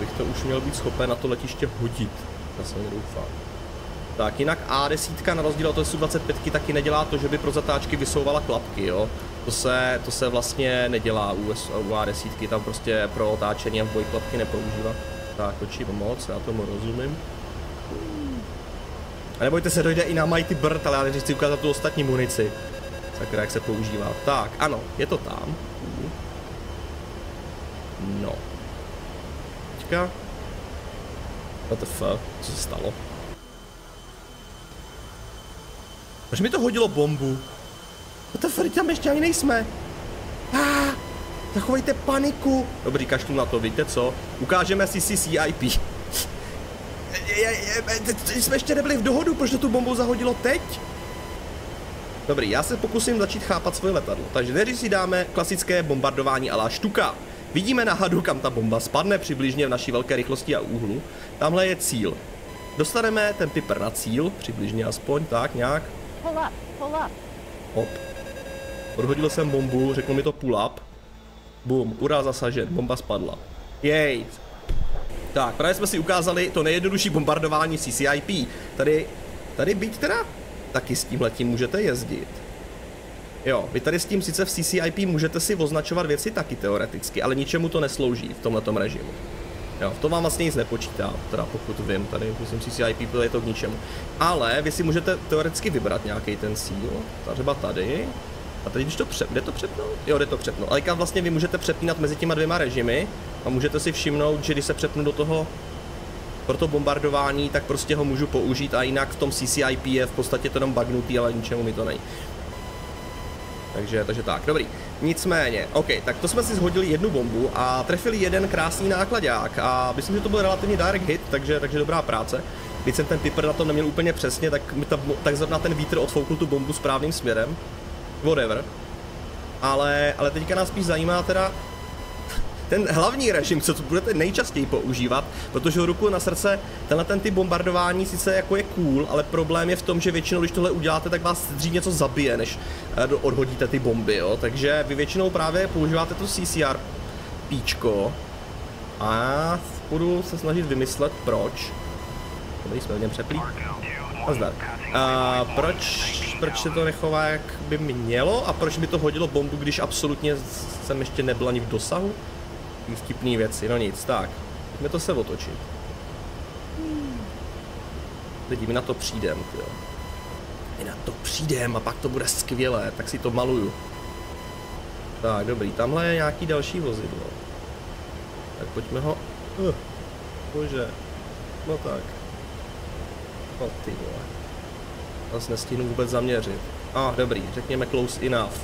bych to už měl být schopen na to letiště hodit. Já se doufám. Tak jinak A10 na rozdíl od SU-25 taky nedělá to, že by pro zatáčky vysouvala klapky, jo. To se, to se vlastně nedělá u, u A10, tam prostě pro otáčení a v boji klapky nepoužívá. Tak, točí pomoc, já tomu rozumím. A nebojte se, dojde i na Mighty Bird, ale já než chci ukázat tu ostatní munici. Sakra, jak se používá. Tak, ano, je to tam. No. Teďka. What the fuck? Co se stalo? Proč mi to hodilo bombu? What the fuck, tam ještě ani nejsme. Ah, zachovejte paniku. Dobrý, kašlu na to, víte co? Ukážeme si CCIP. jsme ještě nebyli v dohodu, proč to tu bombu zahodilo teď? Dobrý, já se pokusím začít chápat svoje letadlo. Takže než si dáme klasické bombardování ala štuka. Vidíme na hadu, kam ta bomba spadne, přibližně v naší velké rychlosti a úhlu. Tamhle je cíl. Dostaneme ten piper na cíl, přibližně aspoň, tak nějak. Pull up, pull up. Hop. Odhodil jsem bombu, řekl mi to pull up. Boom, urá zasažen, bomba spadla. Jej. Tak, právě jsme si ukázali to nejjednodušší bombardování CCIP. Tady, tady být teda taky s tím letím můžete jezdit. Jo, vy tady s tím sice v CCIP můžete si označovat věci taky teoreticky, ale ničemu to neslouží v tomto režimu. Jo, to vám vlastně nic nepočítá, teda pokud vím, tady myslím CCIP je to k ničemu. Ale vy si můžete teoreticky vybrat nějaký ten cíl, třeba tady, a teď když to pře... jde to přepnout? Jo, jde to přepnout. Ale kam vlastně vy můžete přepínat mezi těma dvěma režimy a můžete si všimnout, že když se přepnu do toho pro to bombardování, tak prostě ho můžu použít a jinak v tom CCIP je v podstatě to jenom bugnutý, ale ničemu mi to není. Takže, takže tak, dobrý. Nicméně, OK, tak to jsme si zhodili jednu bombu a trefili jeden krásný nákladák a myslím, že to byl relativně direct hit, takže, takže dobrá práce. Když jsem ten piper na tom neměl úplně přesně, tak mi ta, tak zrovna ten vítr odfoukl tu bombu správným směrem. Whatever. Ale, ale teďka nás spíš zajímá teda ten hlavní režim, co to budete nejčastěji používat, protože ruku na srdce, tenhle ten typ bombardování sice jako je cool, ale problém je v tom, že většinou, když tohle uděláte, tak vás dřív něco zabije, než eh, odhodíte ty bomby, jo. Takže vy většinou právě používáte to CCR píčko a budu se snažit vymyslet proč. Tady jsme v něm přeplí. Nazdar. A proč, proč se to nechová, jak by mělo a proč by to hodilo bombu, když absolutně jsem ještě nebyl ani v dosahu? Vtipný věci, no nic, tak. Pojďme to se otočit. Lidi, my na to přijdem, jo. My na to přijdem a pak to bude skvělé, tak si to maluju. Tak, dobrý, tamhle je nějaký další vozidlo. Tak pojďme ho... Uh, bože. No tak. No ty vole. Zase nestihnu vůbec zaměřit. A, ah, dobrý, řekněme close enough.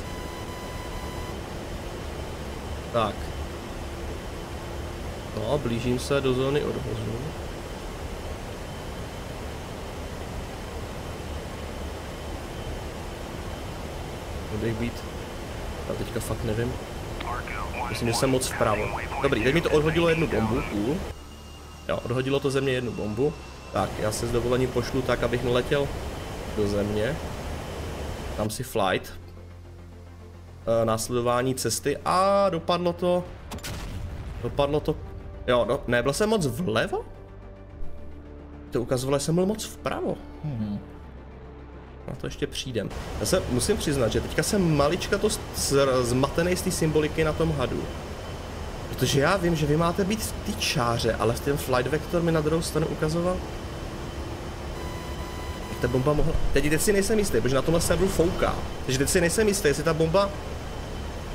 Tak, No, blížím se do zóny odvozu. Měl být. Já teďka fakt nevím. Myslím, že jsem moc vpravo. Dobrý, teď mi to odhodilo jednu bombu, cool. Jo, odhodilo to země jednu bombu. Tak, já se s dovolením pošlu tak, abych neletěl do země. Tam si flight. E, následování cesty a dopadlo to... Dopadlo to Jo, no, nebyl jsem moc vlevo? To ukazovalo, že jsem byl moc vpravo. Hmm. Na to ještě přijdem. Já se musím přiznat, že teďka jsem malička to zmatený z té symboliky na tom hadu. Protože já vím, že vy máte být v té čáře, ale v ten flight vector mi na druhou stranu ukazoval. Jak ta bomba mohla... Teď, teď si nejsem jistý, protože na tomhle serveru fouká. Takže teď si nejsem jistý, jestli ta bomba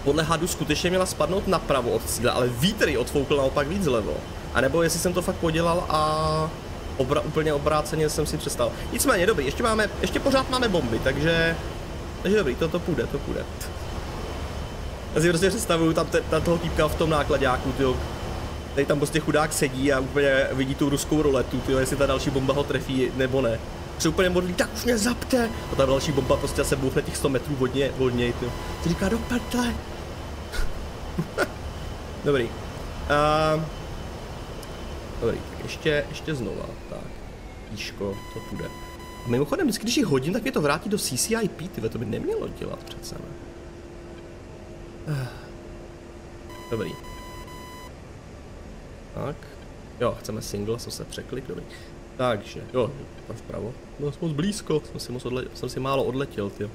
podle hadu skutečně měla spadnout napravo od cíle, ale vítr ji odfoukl naopak víc zlevo. A nebo jestli jsem to fakt podělal a obra, úplně obráceně jsem si představil. Nicméně, dobrý, ještě máme, ještě pořád máme bomby, takže, takže dobrý, to, to půjde, to půjde. Já si prostě představuju tam te, ta toho týpka v tom nákladňáku, tyjo. Tady tam prostě chudák sedí a úplně vidí tu ruskou roletu, tyjo, jestli ta další bomba ho trefí nebo ne. Se úplně modlí, tak už mě zapte. A ta další bomba prostě se bouchne těch 100 metrů od, něj, od něj, tyjo. Ty říká, do petle. Dobrý. Uh, dobrý, tak ještě, ještě znova, tak. Píško, to půjde. A mimochodem, vždycky, když ji hodím, tak mě to vrátí do CCIP, tyve, to by nemělo dělat přece, ne? Dobrý. Tak. Jo, chceme single, jsem se překlik, dobrý. Takže, jo, tam vpravo. No, jsem moc blízko, jsem si, moc odle, jsem si málo odletěl, ty.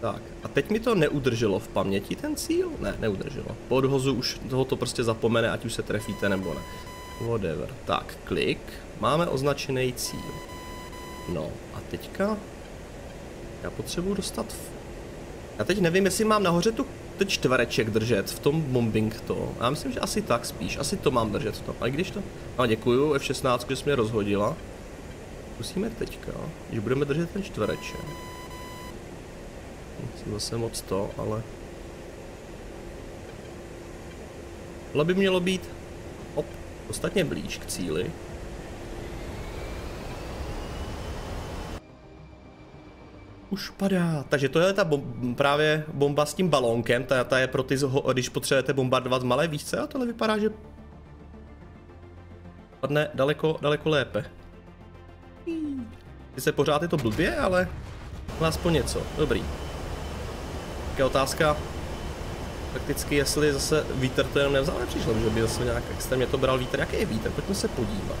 Tak, a teď mi to neudrželo v paměti ten cíl? Ne, neudrželo. Po odhozu už toho to prostě zapomene, ať už se trefíte nebo ne. Whatever. Tak, klik. Máme označený cíl. No, a teďka... Já potřebuji dostat v já teď nevím, jestli mám nahoře tu ten čtvereček držet v tom bombing to. Já myslím, že asi tak spíš. Asi to mám držet to. A když to... A děkuju F16, že jsi mě rozhodila. Musíme teďka, když budeme držet ten čtvereček. Zase moc to, ale... Tohle by mělo být... Op, ostatně blíž k cíli. Už padá. Takže to je ta bom- právě bomba s tím balónkem, ta, ta je pro ty, když potřebujete bombardovat malé výšce a tohle vypadá, že padne daleko, daleko lépe. Se pořád je to blbě, ale aspoň něco. Dobrý. Tak je otázka, fakticky jestli zase vítr to jenom nevzal, nepřišlo, že by zase nějak extrémně to bral vítr. Jaký je vítr? Pojďme se podívat.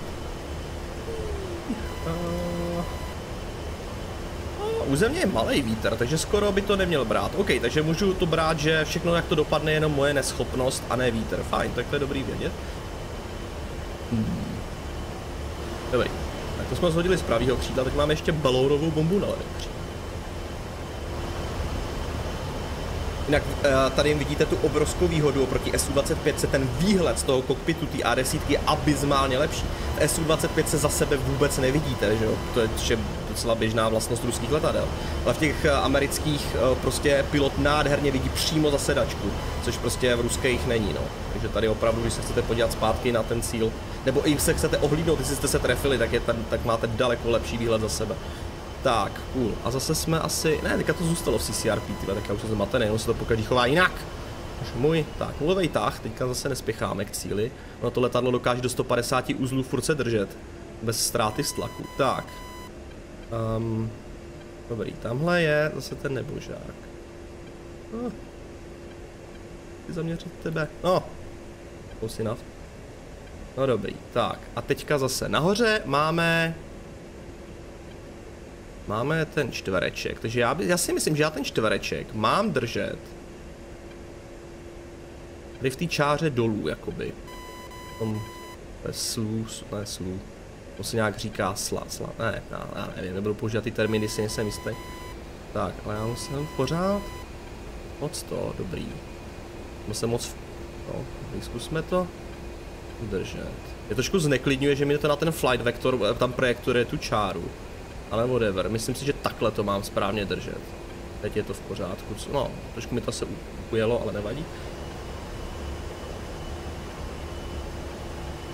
územně je malý vítr, takže skoro by to neměl brát. OK, takže můžu to brát, že všechno, jak to dopadne, je jenom moje neschopnost a ne vítr. Fajn, tak to je dobrý vědět. Hmm. Dobrý. Tak to jsme zhodili z pravého křídla, teď máme ještě balounovou bombu na levém křídle. Jinak eh, tady vidíte tu obrovskou výhodu oproti SU-25, se ten výhled z toho kokpitu té A10 je abysmálně lepší. V SU-25 se za sebe vůbec nevidíte, že jo? To je že docela běžná vlastnost ruských letadel. Ale v těch eh, amerických eh, prostě pilot nádherně vidí přímo za sedačku, což prostě v ruských není, no. Takže tady opravdu, když se chcete podívat zpátky na ten cíl, nebo i se chcete ohlídnout, jestli jste se trefili, tak, je ten, tak máte daleko lepší výhled za sebe. Tak, cool. A zase jsme asi... Ne, teďka to zůstalo v CCRP, tyhle, tak já už jsem zmatený, jenom se to pokaždý chová jinak. Už můj. Tak, nulový tah, teďka zase nespěcháme k cíli. No to letadlo dokáže do 150 uzlů furt se držet. Bez ztráty z tlaku. Tak. Um, dobrý, tamhle je zase ten nebožák. No. Chci zaměřit tebe. No. Close. No dobrý, tak. A teďka zase nahoře máme Máme ten čtvereček, takže já, by, já si myslím, že já ten čtvereček mám držet tady v té čáře dolů, jakoby. Tom slu, ne slu, to se nějak říká sla, sla, ne, ne, já nevím, nebudu používat ty termíny, si nejsem jistý. Tak, ale já musím pořád moc to, dobrý. Musím moc, no, zkusme to držet. Je trošku zneklidňuje, že mi to na ten flight vector, tam projektuje tu čáru. Ale whatever, myslím si, že takhle to mám správně držet. Teď je to v pořádku, no, trošku mi to se ujelo, ale nevadí.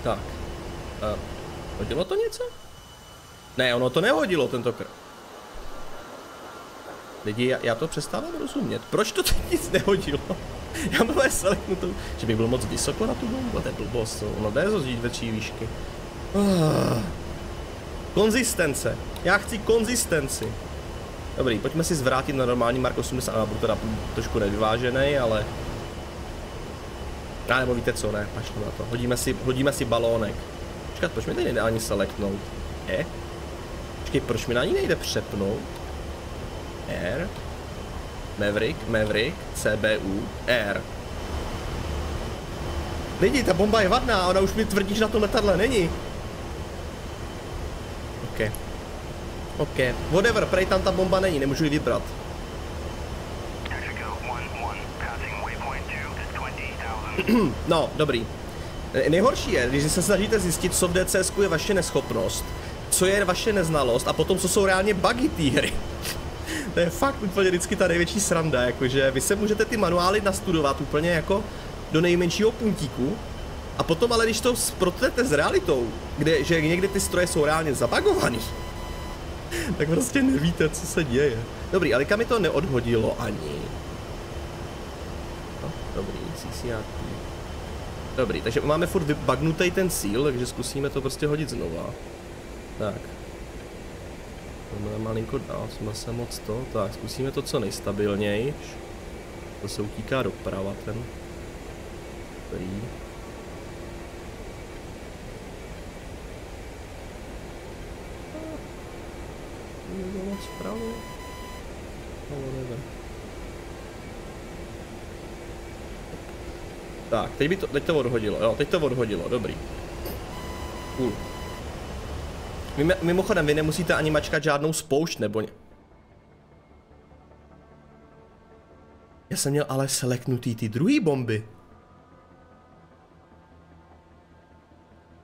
Tak. Uh, hodilo to něco? Ne, ono to nehodilo tentokrát. Lidi, já, já to přestávám rozumět. Proč to teď nic nehodilo? já mám to, že bych byl moc vysoko na tu bombu, to je blbost, ono jde zozít větší výšky. Uh. Konzistence. Já chci konzistenci. Dobrý, pojďme si zvrátit na normální Mark 80, a budu teda trošku nevyvážený, ale... A nebo víte co, ne, pašlo na to. Hodíme si, hodíme si balónek. Počkat, proč mi tady nejde ani selectnout? E? Počkej, proč mi na ní nejde přepnout? R. Maverick, Maverick, CBU, R. Lidi, ta bomba je vadná, ona už mi tvrdí, že na tom letadle není. OK. OK. Whatever, prej tam ta bomba není, nemůžu ji vybrat. No, dobrý. Nejhorší je, když se snažíte zjistit, co v DCS je vaše neschopnost, co je vaše neznalost a potom, co jsou reálně bugy té hry. to je fakt úplně vždycky ta největší sranda, jakože vy se můžete ty manuály nastudovat úplně jako do nejmenšího puntíku, a potom ale když to protete s realitou, kde, že někdy ty stroje jsou reálně zabagovaný, tak prostě nevíte, co se děje. Dobrý, ale kam mi to neodhodilo ani. No, dobrý, CCRP. Dobrý, takže máme furt vybagnutý ten cíl, takže zkusíme to prostě hodit znova. Tak. Tohle malinko dál, jsme se moc to. Tak, zkusíme to co nejstabilněji. To se utíká doprava ten. Dobrý. Nebo moc vpravo? No, nevím. Tak, teď, by to, teď to odhodilo, jo, teď to odhodilo, dobrý. Cool. Mimochodem, vy nemusíte ani mačkat žádnou spoušť, nebo ně... Já jsem měl ale seleknutý ty druhý bomby.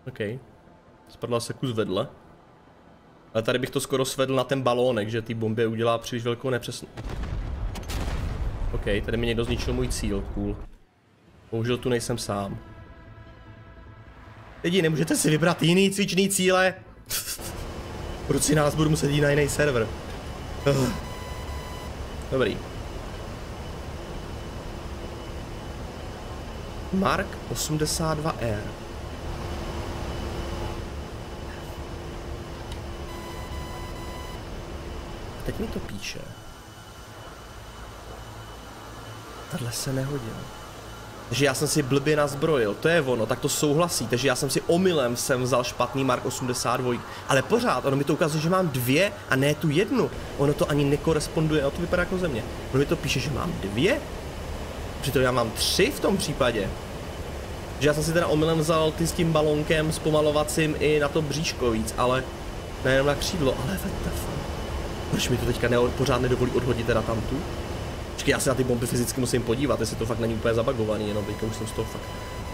OK. Spadla se kus vedle. Ale tady bych to skoro svedl na ten balónek, že ty bomby udělá příliš velkou nepřesnost. OK, tady mi někdo zničil můj cíl, cool. Bohužel tu nejsem sám. Lidi, nemůžete si vybrat jiný cvičný cíle? Proč si nás budu muset jít na jiný server? Dobrý. Mark 82R. Teď mi to píše. Tahle se nehodila. Takže já jsem si blbě nazbrojil, to je ono, tak to souhlasí, takže já jsem si omylem jsem vzal špatný Mark 82, ale pořád, ono mi to ukazuje, že mám dvě a ne tu jednu, ono to ani nekoresponduje, ono to vypadá jako země, ono mi to píše, že mám dvě, přitom já mám tři v tom případě, že já jsem si teda omylem vzal ty s tím balonkem zpomalovacím i na to bříško víc, ale nejenom na křídlo, ale what the fuck. Proč mi to teďka ne, pořád nedovolí odhodit teda tam tu? Počkej, já se na ty bomby fyzicky musím podívat, jestli to fakt není úplně zabagovaný, jenom teďka už jsem z toho fakt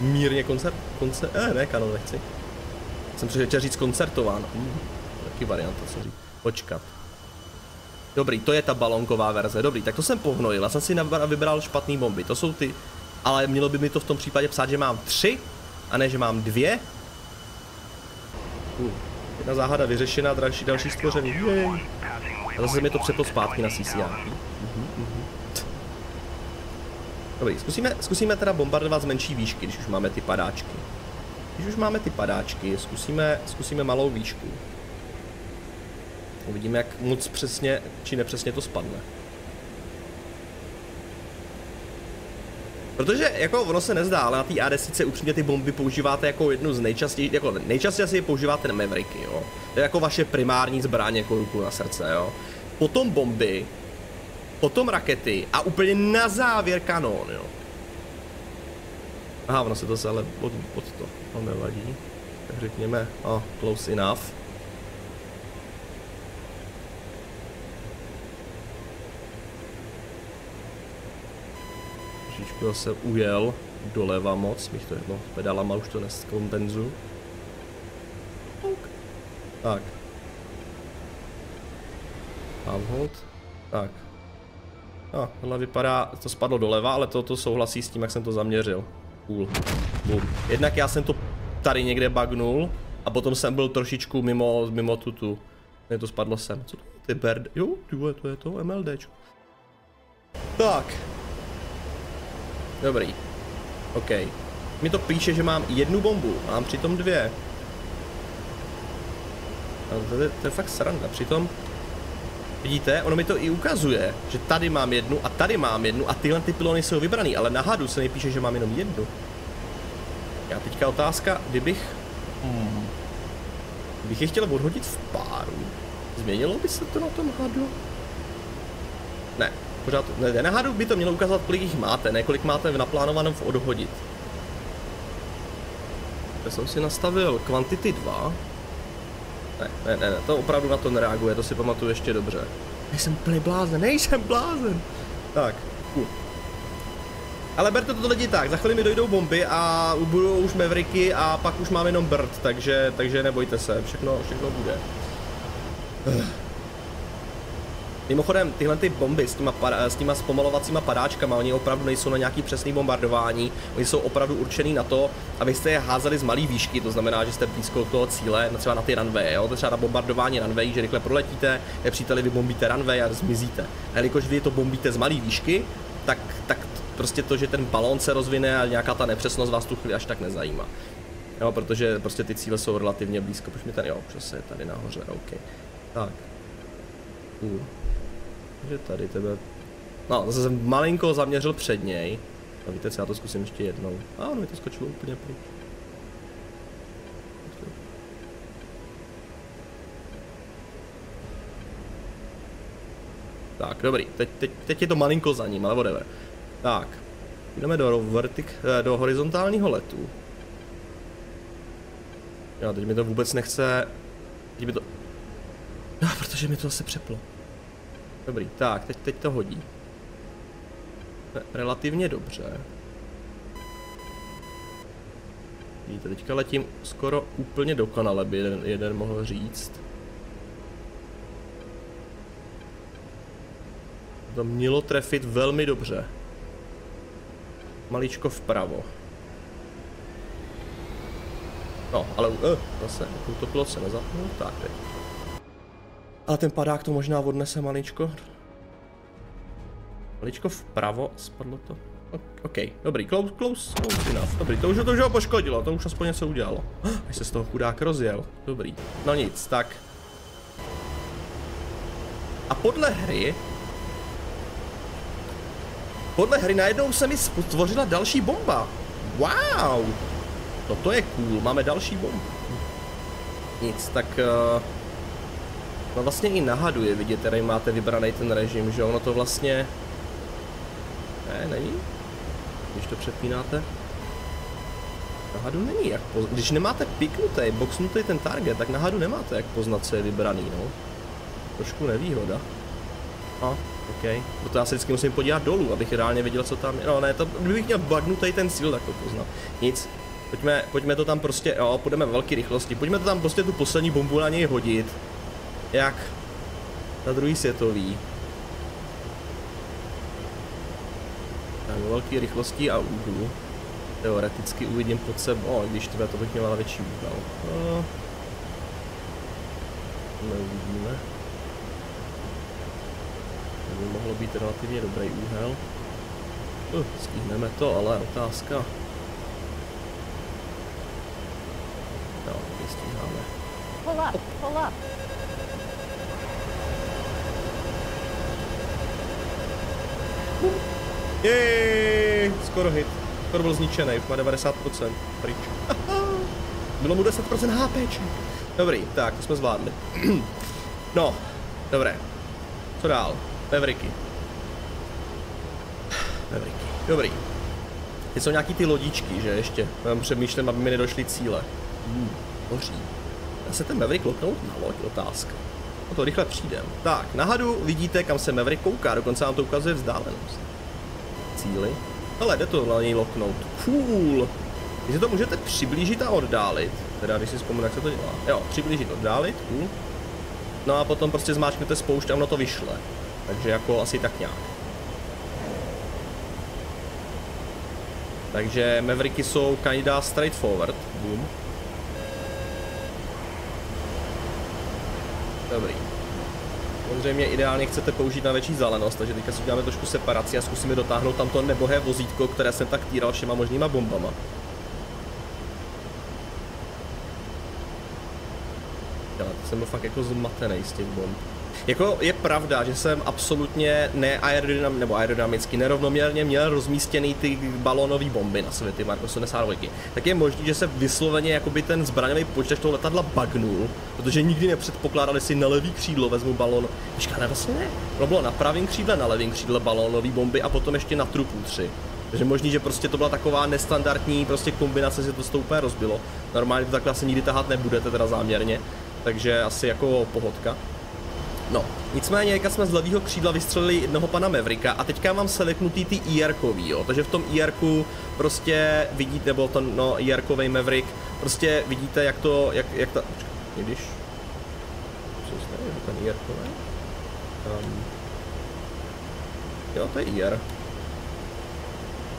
mírně koncert, koncert, eh, ne, kanon nechci. Jsem chtěl říct koncertován, hm, taky varianta, co říct, počkat. Dobrý, to je ta balonková verze, dobrý, tak to jsem pohnojil, já jsem si vybral špatný bomby, to jsou ty, ale mělo by mi to v tom případě psát, že mám tři, a ne, že mám dvě. Uh, jedna záhada vyřešená, další, další stvoření, jej. A zase mi to přeplo zpátky na CCR. Uh-huh, uh-huh. Dobrý, zkusíme, zkusíme teda bombardovat z menší výšky, když už máme ty padáčky. Když už máme ty padáčky, zkusíme, zkusíme malou výšku. Uvidíme, jak moc přesně či nepřesně to spadne. Protože jako ono se nezdá, ale na té A10 upřímně ty bomby používáte jako jednu z nejčastějších, jako nejčastěji asi používáte na Mavericky, jo. To je jako vaše primární zbraň, jako ruku na srdce, jo. Potom bomby potom rakety a úplně na závěr kanón, jo. Aha, ono se to ale pod, pod to, to nevadí. Tak řekněme, oh, close enough. Trošičku se ujel doleva moc, bych to jedno pedalama už to neskompenzu. Tak. Half hold. Tak, No, tohle vypadá, to spadlo doleva, ale to, to souhlasí s tím, jak jsem to zaměřil. Cool. Boom. Jednak já jsem to tady někde bagnul a potom jsem byl trošičku mimo, mimo tutu. Ne, to spadlo sem. Co to je? Ty bird... Jo, tyhle, to je to MLDčko. Tak. Dobrý. OK. Mi to píše, že mám jednu bombu, mám přitom dvě. To, je, to je fakt sranda, přitom Vidíte, ono mi to i ukazuje, že tady mám jednu a tady mám jednu a tyhle ty pilony jsou vybraný, ale na hadu se nepíše, že mám jenom jednu. Já teďka otázka, kdybych... Hmm. Bych je chtěl odhodit v páru. Změnilo by se to na tom hadu? Ne, pořád, ne, na by to mělo ukázat, kolik jich máte, ne kolik máte naplánovanou v odhodit. Já jsem si nastavil kvantity 2. Ne, ne, ne, to opravdu na to nereaguje, to si pamatuju ještě dobře. Nejsem plný blázen, nejsem blázen. Tak, cool. Ale berte to lidi tak, za chvíli mi dojdou bomby a budou už Mavericky a pak už mám jenom Bird, takže, takže nebojte se, všechno, všechno bude. Mimochodem, tyhle ty bomby s těma, s těma zpomalovacíma padáčkama, oni opravdu nejsou na nějaký přesný bombardování, oni jsou opravdu určený na to, abyste je házeli z malé výšky, to znamená, že jste blízko toho cíle, třeba na ty runway, jo? třeba na bombardování runway, že rychle proletíte, nepříteli vy bombíte runway a zmizíte. A jelikož vy to bombíte z malé výšky, tak, tak prostě to, že ten balón se rozvine a nějaká ta nepřesnost vás tu chvíli až tak nezajímá. Jo, protože prostě ty cíle jsou relativně blízko, proč mi tady, jo, je tady nahoře, OK. Tak. Uh. Takže tady tebe... No, zase jsem malinko zaměřil před něj. A víte co, já to zkusím ještě jednou. A ono mi to skočilo úplně pryč. Tak, dobrý, teď, teď, teď je to malinko za ním, ale whatever. Tak, jdeme do, vertik, eh, do horizontálního letu. Jo, teď mi to vůbec nechce... Teď mi to... No, protože mi to zase přeplo. Dobrý, tak, teď, teď to hodí. Relativně dobře. Vidíte, teďka letím skoro úplně dokonale, by jeden, jeden mohl říct. To mělo trefit velmi dobře. Maličko vpravo. No, ale uh, zase, utopilo se nezapnul, tak teď. Ale ten padák to možná odnese maličko. Maličko vpravo, spadlo to. OK, dobrý, close, close, close enough. Dobrý, to už, to už ho poškodilo, to už aspoň něco udělalo. Až se z toho chudák rozjel, dobrý. No nic, tak. A podle hry... Podle hry najednou se mi stvořila další bomba. Wow! No to je cool, máme další bombu. Nic, tak... Uh... No vlastně i na hadu je vidět, tady máte vybraný ten režim, že ono to vlastně... Ne, není? Když to přepínáte. Na hadu není jak poznat. Když nemáte piknutý, boxnutý ten target, tak na hadu nemáte jak poznat, co je vybraný, no. Trošku nevýhoda. A, OK. Proto já se vždycky musím podívat dolů, abych reálně viděl, co tam je. No ne, to, kdybych měl bagnutý ten cíl, tak to poznám. Nic. Pojďme, pojďme to tam prostě, jo, půjdeme ve velké rychlosti. Pojďme to tam prostě tu poslední bombu na něj hodit jak na druhý světový. Tak ve velké rychlosti a úhlu. Teoreticky uvidím pod sebou, když tebe to bych měla větší úhel. No. Neuvidíme. To by mohlo být relativně dobrý úhel. Uh, stihneme to, ale otázka. Jo, nestíháme. Pull up, pull up. Jej, skoro hit. Skoro byl zničený, má 90%. Pryč. Bylo mu 10% HP. Dobrý, tak, to jsme zvládli. no, dobré. Co dál? Mavericky. Mavericky. Dobrý. Teď jsou nějaký ty lodičky, že ještě? Mám přemýšlím, aby mi nedošly cíle. Hmm, hoří. Dá se ten Maverick loknout na loď? Otázka. O to rychle přijdem. Tak, na hadu vidíte, kam se Maverick kouká, dokonce vám to ukazuje vzdálenost. Cíly. Ale jde to na něj loknout. Cool. Vy si to můžete přiblížit a oddálit. Teda, když si vzpomínám, jak se to dělá. Jo, přiblížit, oddálit. Cool. No a potom prostě zmáčknete spoušť a ono to vyšle. Takže jako asi tak nějak. Takže Mavericky jsou kinda straightforward. Boom. Dobrý. Samozřejmě ideálně chcete použít na větší zelenost, takže teďka si uděláme trošku separaci a zkusíme dotáhnout tam to nebohé vozítko, které jsem tak týral všema možnýma bombama. Já jsem byl fakt jako zmatený z těch bomb. Jako je pravda, že jsem absolutně ne aerodynam, nebo aerodynamicky nerovnoměrně měl rozmístěný ty balónové bomby na světy Mark 82. Tak je možné, že se vysloveně jakoby ten zbraňový počítač toho letadla bagnul, protože nikdy nepředpokládali si na levý křídlo vezmu balon. Počká, ne, vlastně ne. To bylo na pravém křídle, na levém křídle balónové bomby a potom ještě na trupu tři. Takže možný, že prostě to byla taková nestandardní prostě kombinace, že to s úplně rozbilo. Normálně to takhle asi nikdy tahat nebudete, teda záměrně. Takže asi jako pohodka. No, nicméně, jak jsme z levého křídla vystřelili jednoho pana Mevrika a teďka mám seleknutý ty ir jo, takže v tom ir prostě vidíte, nebo ten, no, ir Maverick, prostě vidíte, jak to, jak, jak ta, když, co je ten ir um, jo, to je IR.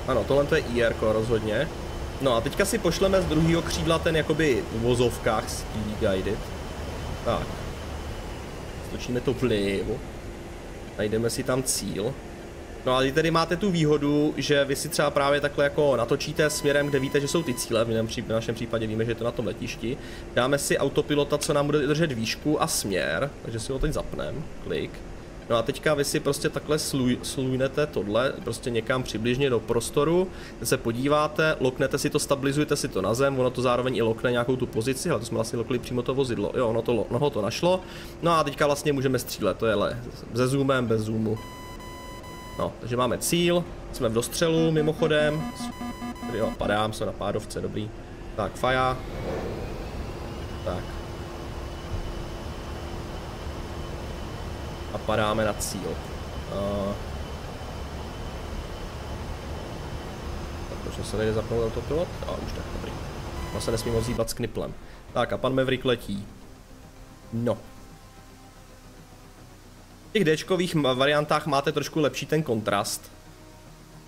Ano, tohle to je IR rozhodně. No a teďka si pošleme z druhého křídla ten jakoby v vozovkách Speedy Guided. Tak. Stočíme to vlevo. Najdeme si tam cíl. No a tady máte tu výhodu, že vy si třeba právě takhle jako natočíte směrem, kde víte, že jsou ty cíle, v, v našem případě víme, že je to na tom letišti. Dáme si autopilota, co nám bude držet výšku a směr, takže si ho teď zapneme, klik. No a teďka vy si prostě takhle sluj, slujnete tohle, prostě někam přibližně do prostoru, se podíváte, loknete si to, stabilizujete si to na zem, ono to zároveň i lokne nějakou tu pozici, ale to jsme vlastně lokli přímo to vozidlo, jo, ono to, ono to našlo. No a teďka vlastně můžeme střílet, to je le, se zoomem, bez zoomu. No, takže máme cíl, jsme v dostřelu mimochodem, jo, padám, se na pádovce, dobrý. Tak, faja. Tak, a padáme na cíl. Uh, proč se nejde zapnout autopilot? A už tak, dobrý. Já se nesmím moc s kniplem. Tak a pan Maverick letí. No. V těch Dčkových variantách máte trošku lepší ten kontrast.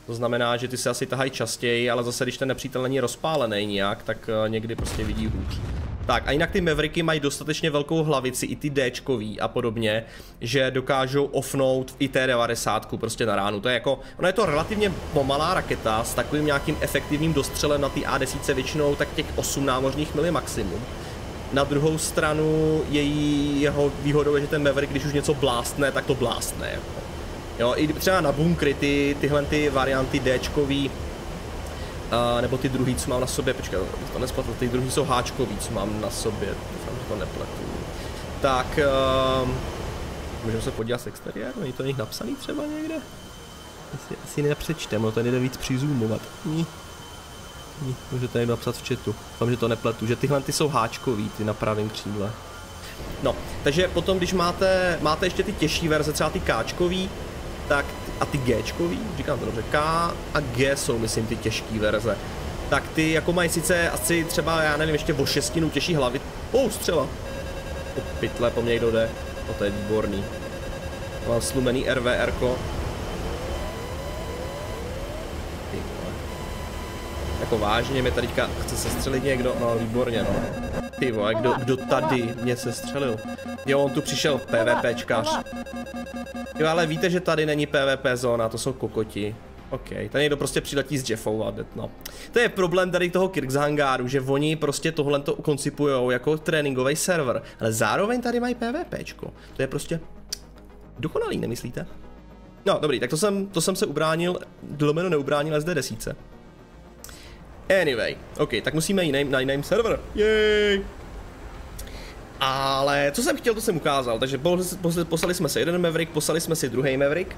To znamená, že ty se asi tahají častěji, ale zase když ten nepřítel není rozpálený nějak, tak eh, někdy prostě vidí hůř. Tak a jinak ty Mavericky mají dostatečně velkou hlavici, i ty Dčkový a podobně, že dokážou offnout i T-90 prostě na ránu. To je jako, ono je to relativně pomalá raketa s takovým nějakým efektivním dostřelem na ty A10 většinou tak těch 8 námořních mili maximum. Na druhou stranu její jeho výhodou je, že ten Maverick, když už něco blástne, tak to blástne. Jako. Jo, i třeba na bunkry ty, tyhle ty varianty Dčkový, a nebo ty druhý, co mám na sobě, počkej, to nesplatil, ty druhý jsou háčkový, co mám na sobě, doufám, že to nepletu. Tak, uh, můžeme se podívat z exteriéru, není to nich napsaný třeba někde? Asi, asi nepřečtem, no to jde víc přizumovat. Ní. Ní, můžete někdo napsat v chatu, doufám, že to nepletu, že tyhle ty jsou háčkový, ty na pravém křídle. No, takže potom, když máte, máte ještě ty těžší verze, třeba ty káčkový, tak a ty Gčkový, říkám to dobře, K a G jsou myslím ty těžké verze. Tak ty jako mají sice asi třeba, já nevím, ještě o šestinu těžší hlavy. Oh, střela. O pytle po mně jde. O, to je výborný. Mám slumený RVR. -ko. Jako vážně, mě tady chce se střelit někdo? No, výborně, no. Ty vole, kdo, kdo tady mě se střelil? Jo, on tu přišel PvPčkař. Jo, ale víte, že tady není PvP zóna, to jsou kokoti. OK, tady někdo prostě přiletí s Jeffou a no. To je problém tady toho Kirkshangáru, že oni prostě tohle to koncipujou jako tréninkový server, ale zároveň tady mají PvPčko. To je prostě dokonalý, nemyslíte? No, dobrý, tak to jsem, to jsem se ubránil, dlomeno neubránil SD desíce. Anyway, OK, tak musíme jiným, na jiným server. Jej! Ale co jsem chtěl, to jsem ukázal. Takže poslali jsme si jeden Maverick, poslali jsme si druhý Maverick.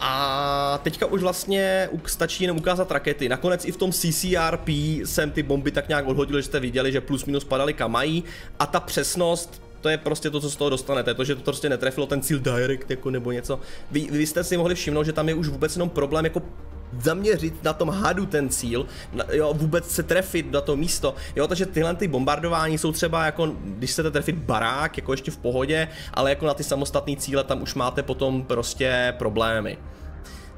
A teďka už vlastně stačí jenom ukázat rakety. Nakonec i v tom CCRP jsem ty bomby tak nějak odhodil, že jste viděli, že plus minus padaly kam mají. A ta přesnost, to je prostě to, co z toho dostanete. To, že to prostě netrefilo ten cíl direct jako nebo něco. Vy, vy jste si mohli všimnout, že tam je už vůbec jenom problém jako zaměřit na tom hadu ten cíl, na, jo, vůbec se trefit na to místo, jo, takže tyhle ty bombardování jsou třeba jako, když chcete trefit barák, jako ještě v pohodě, ale jako na ty samostatné cíle tam už máte potom prostě problémy.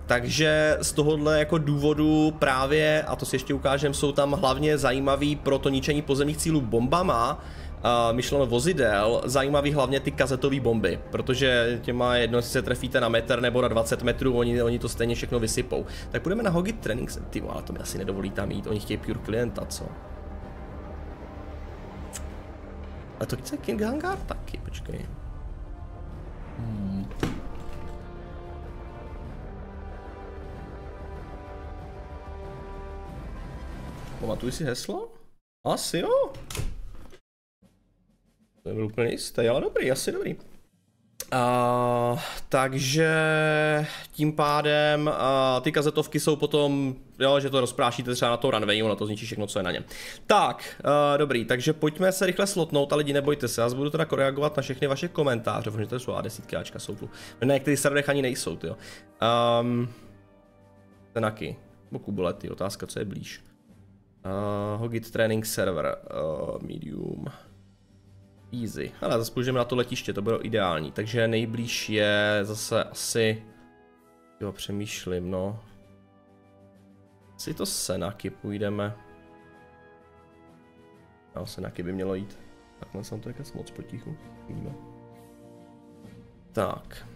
Takže z tohohle jako důvodu právě, a to si ještě ukážem, jsou tam hlavně zajímavý pro to ničení pozemních cílů bombama, uh, myšleno vozidel, zajímavý hlavně ty kazetové bomby, protože těma jedno, si se trefíte na metr nebo na 20 metrů, oni, oni to stejně všechno vysypou. Tak půjdeme na Hogit Training Ty ale to mi asi nedovolí tam jít, oni chtějí pure klienta, co? A to chce King Hangar taky, počkej. Pamatuji si heslo? Asi jo. To byl úplně jistý, ale dobrý, asi dobrý. Uh, takže tím pádem uh, ty kazetovky jsou potom, jo, že to rozprášíte třeba na to runway, ono to zničí všechno, co je na něm. Tak, uh, dobrý, takže pojďme se rychle slotnout, ale lidi nebojte se, já budu teda reagovat na všechny vaše komentáře, protože to jsou a desítky Ačka jsou tu. Na některých serverech ani nejsou, jo. Um, tenaky, boku bulety, otázka, co je blíž. Uh, Hogit Training Server, uh, medium. Easy. Ale zase půjdeme na to letiště, to bylo ideální. Takže nejblíž je zase asi... Jo, přemýšlím, no. Si to Senaky půjdeme. No, Senaky by mělo jít. Takhle jsem to jakas moc potichu. Vidíme. Tak.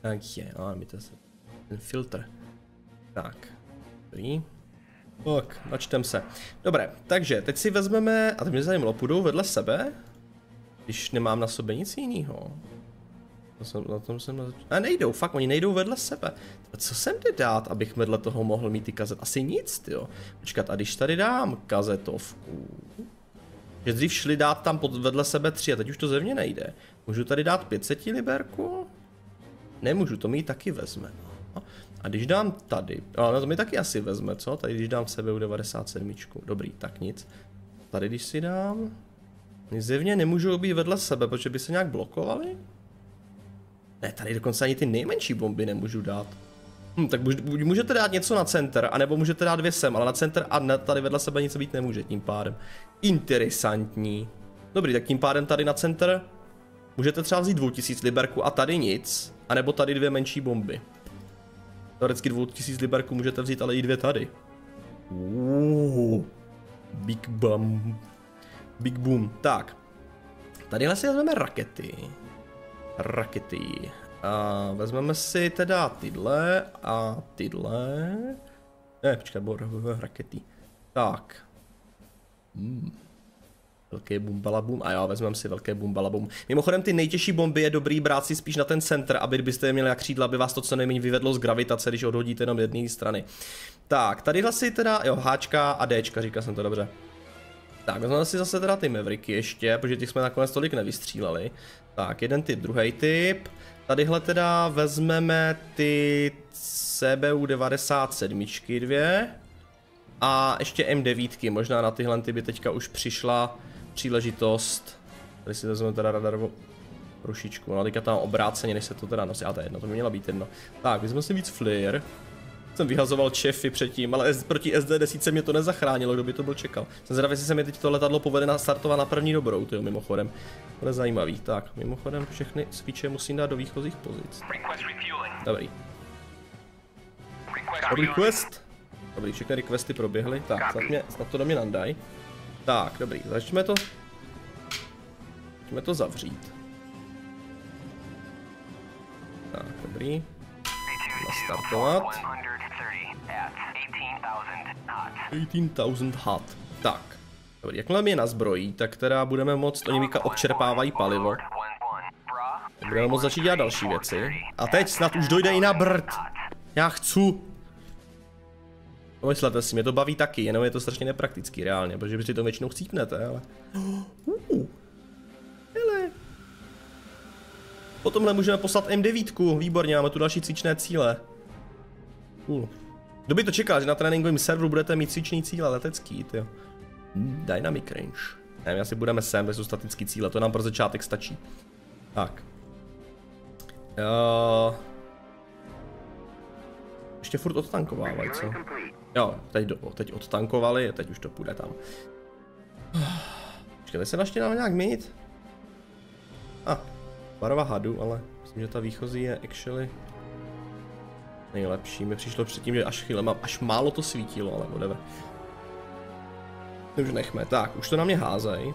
Tak je, ale mi to se... Ten filtr. Tak. Dobrý. Tak, načtem se. Dobré, takže teď si vezmeme, a teď mě zajímalo, půjdou vedle sebe? Když nemám na sobě nic jiného. Jsem, na tom jsem na A nejdou, fakt, oni nejdou vedle sebe. A co jsem jde dát, abych vedle toho mohl mít ty kazet? Asi nic, jo. Počkat, a když tady dám kazetovku... Že dřív šli dát tam pod, vedle sebe tři a teď už to zevně nejde. Můžu tady dát 500 liberku? Nemůžu, to mi taky vezme. No. A když dám tady, ale to mi taky asi vezme, co? Tady když dám sebe u 97. Dobrý, tak nic. Tady když si dám... Zjevně nemůžou být vedle sebe, protože by se nějak blokovali? Ne, tady dokonce ani ty nejmenší bomby nemůžu dát. Hm, tak můžete dát něco na center, anebo můžete dát dvě sem, ale na center a ne, tady vedle sebe nic být nemůže tím pádem. Interesantní. Dobrý, tak tím pádem tady na center můžete třeba vzít 2000 liberku a tady nic, anebo tady dvě menší bomby. Teoreticky 2000 liberku můžete vzít, ale i dvě tady. Uh, big bum. Big boom. Tak. Tadyhle si vezmeme rakety. Rakety. A vezmeme si teda tyhle a tyhle. Ne, počkej, bylo rakety. Tak. Hmm. Velké bumbalabum. A jo, vezmeme si velké bumbalabum. Mimochodem ty nejtěžší bomby je dobrý brát si spíš na ten center, aby byste je měli jak křídla, aby vás to co nejméně vyvedlo z gravitace, když odhodíte jenom jedné strany. Tak, tadyhle si teda, jo, Hčka a Dčka, říkal jsem to dobře. Tak, vezmeme si zase teda ty Mavericky ještě, protože těch jsme nakonec tolik nevystříleli. Tak, jeden typ, druhý typ. Tadyhle teda vezmeme ty CBU 97 dvě. A ještě M9, možná na tyhle ty by teďka už přišla příležitost. Tady si vezmeme teda radarovou rušičku, no teďka tam obráceně, než se to teda nosí, a to je jedno, to by měla být jedno. Tak, vezmeme si víc flare. Jsem vyhazoval čefy předtím, ale proti SD10 mě to nezachránilo, kdo by to byl čekal. Jsem zvědavý, jestli se mi teď to letadlo povede na startovat na první dobrou, to jo, mimochodem. To je zajímavý. Tak, mimochodem všechny switche musím dát do výchozích pozic. Dobrý. Request. Dobrý, všechny requesty proběhly. Tak, snad, mě, snad to do mě nandaj. Tak, dobrý, začneme to... Začneme to zavřít. Tak, dobrý. Nastartovat. 18,000 hot. Tak. Dobrý, jakmile mě nazbrojí, tak teda budeme moct, oni Mika odčerpávají palivo. Budeme moct začít dělat další věci. A teď snad už dojde i na brd. Já chci. Pomyslete si, mě to baví taky, jenom je to strašně nepraktický reálně, protože vy si to většinou chcípnete, ale... Uh, hele. Potomhle můžeme poslat M9, výborně, máme tu další cvičné cíle. Cool. Kdo by to čekal, že na tréninkovém serveru budete mít cvičný cíle letecký, jo. Dynamic range. Nevím, asi budeme sem, bez statický cíle, to nám pro začátek stačí. Tak. Uh... Ještě furt odtankovávají, co? Jo, teď, do, teď odtankovali, teď už to půjde tam. Počkej, se naště nám nějak mít? A, ah, barva hadu, ale myslím, že ta výchozí je actually nejlepší. Mi přišlo předtím, že až chvíle mám, až málo to svítilo, ale whatever. Už nechme. Tak, už to na mě házej.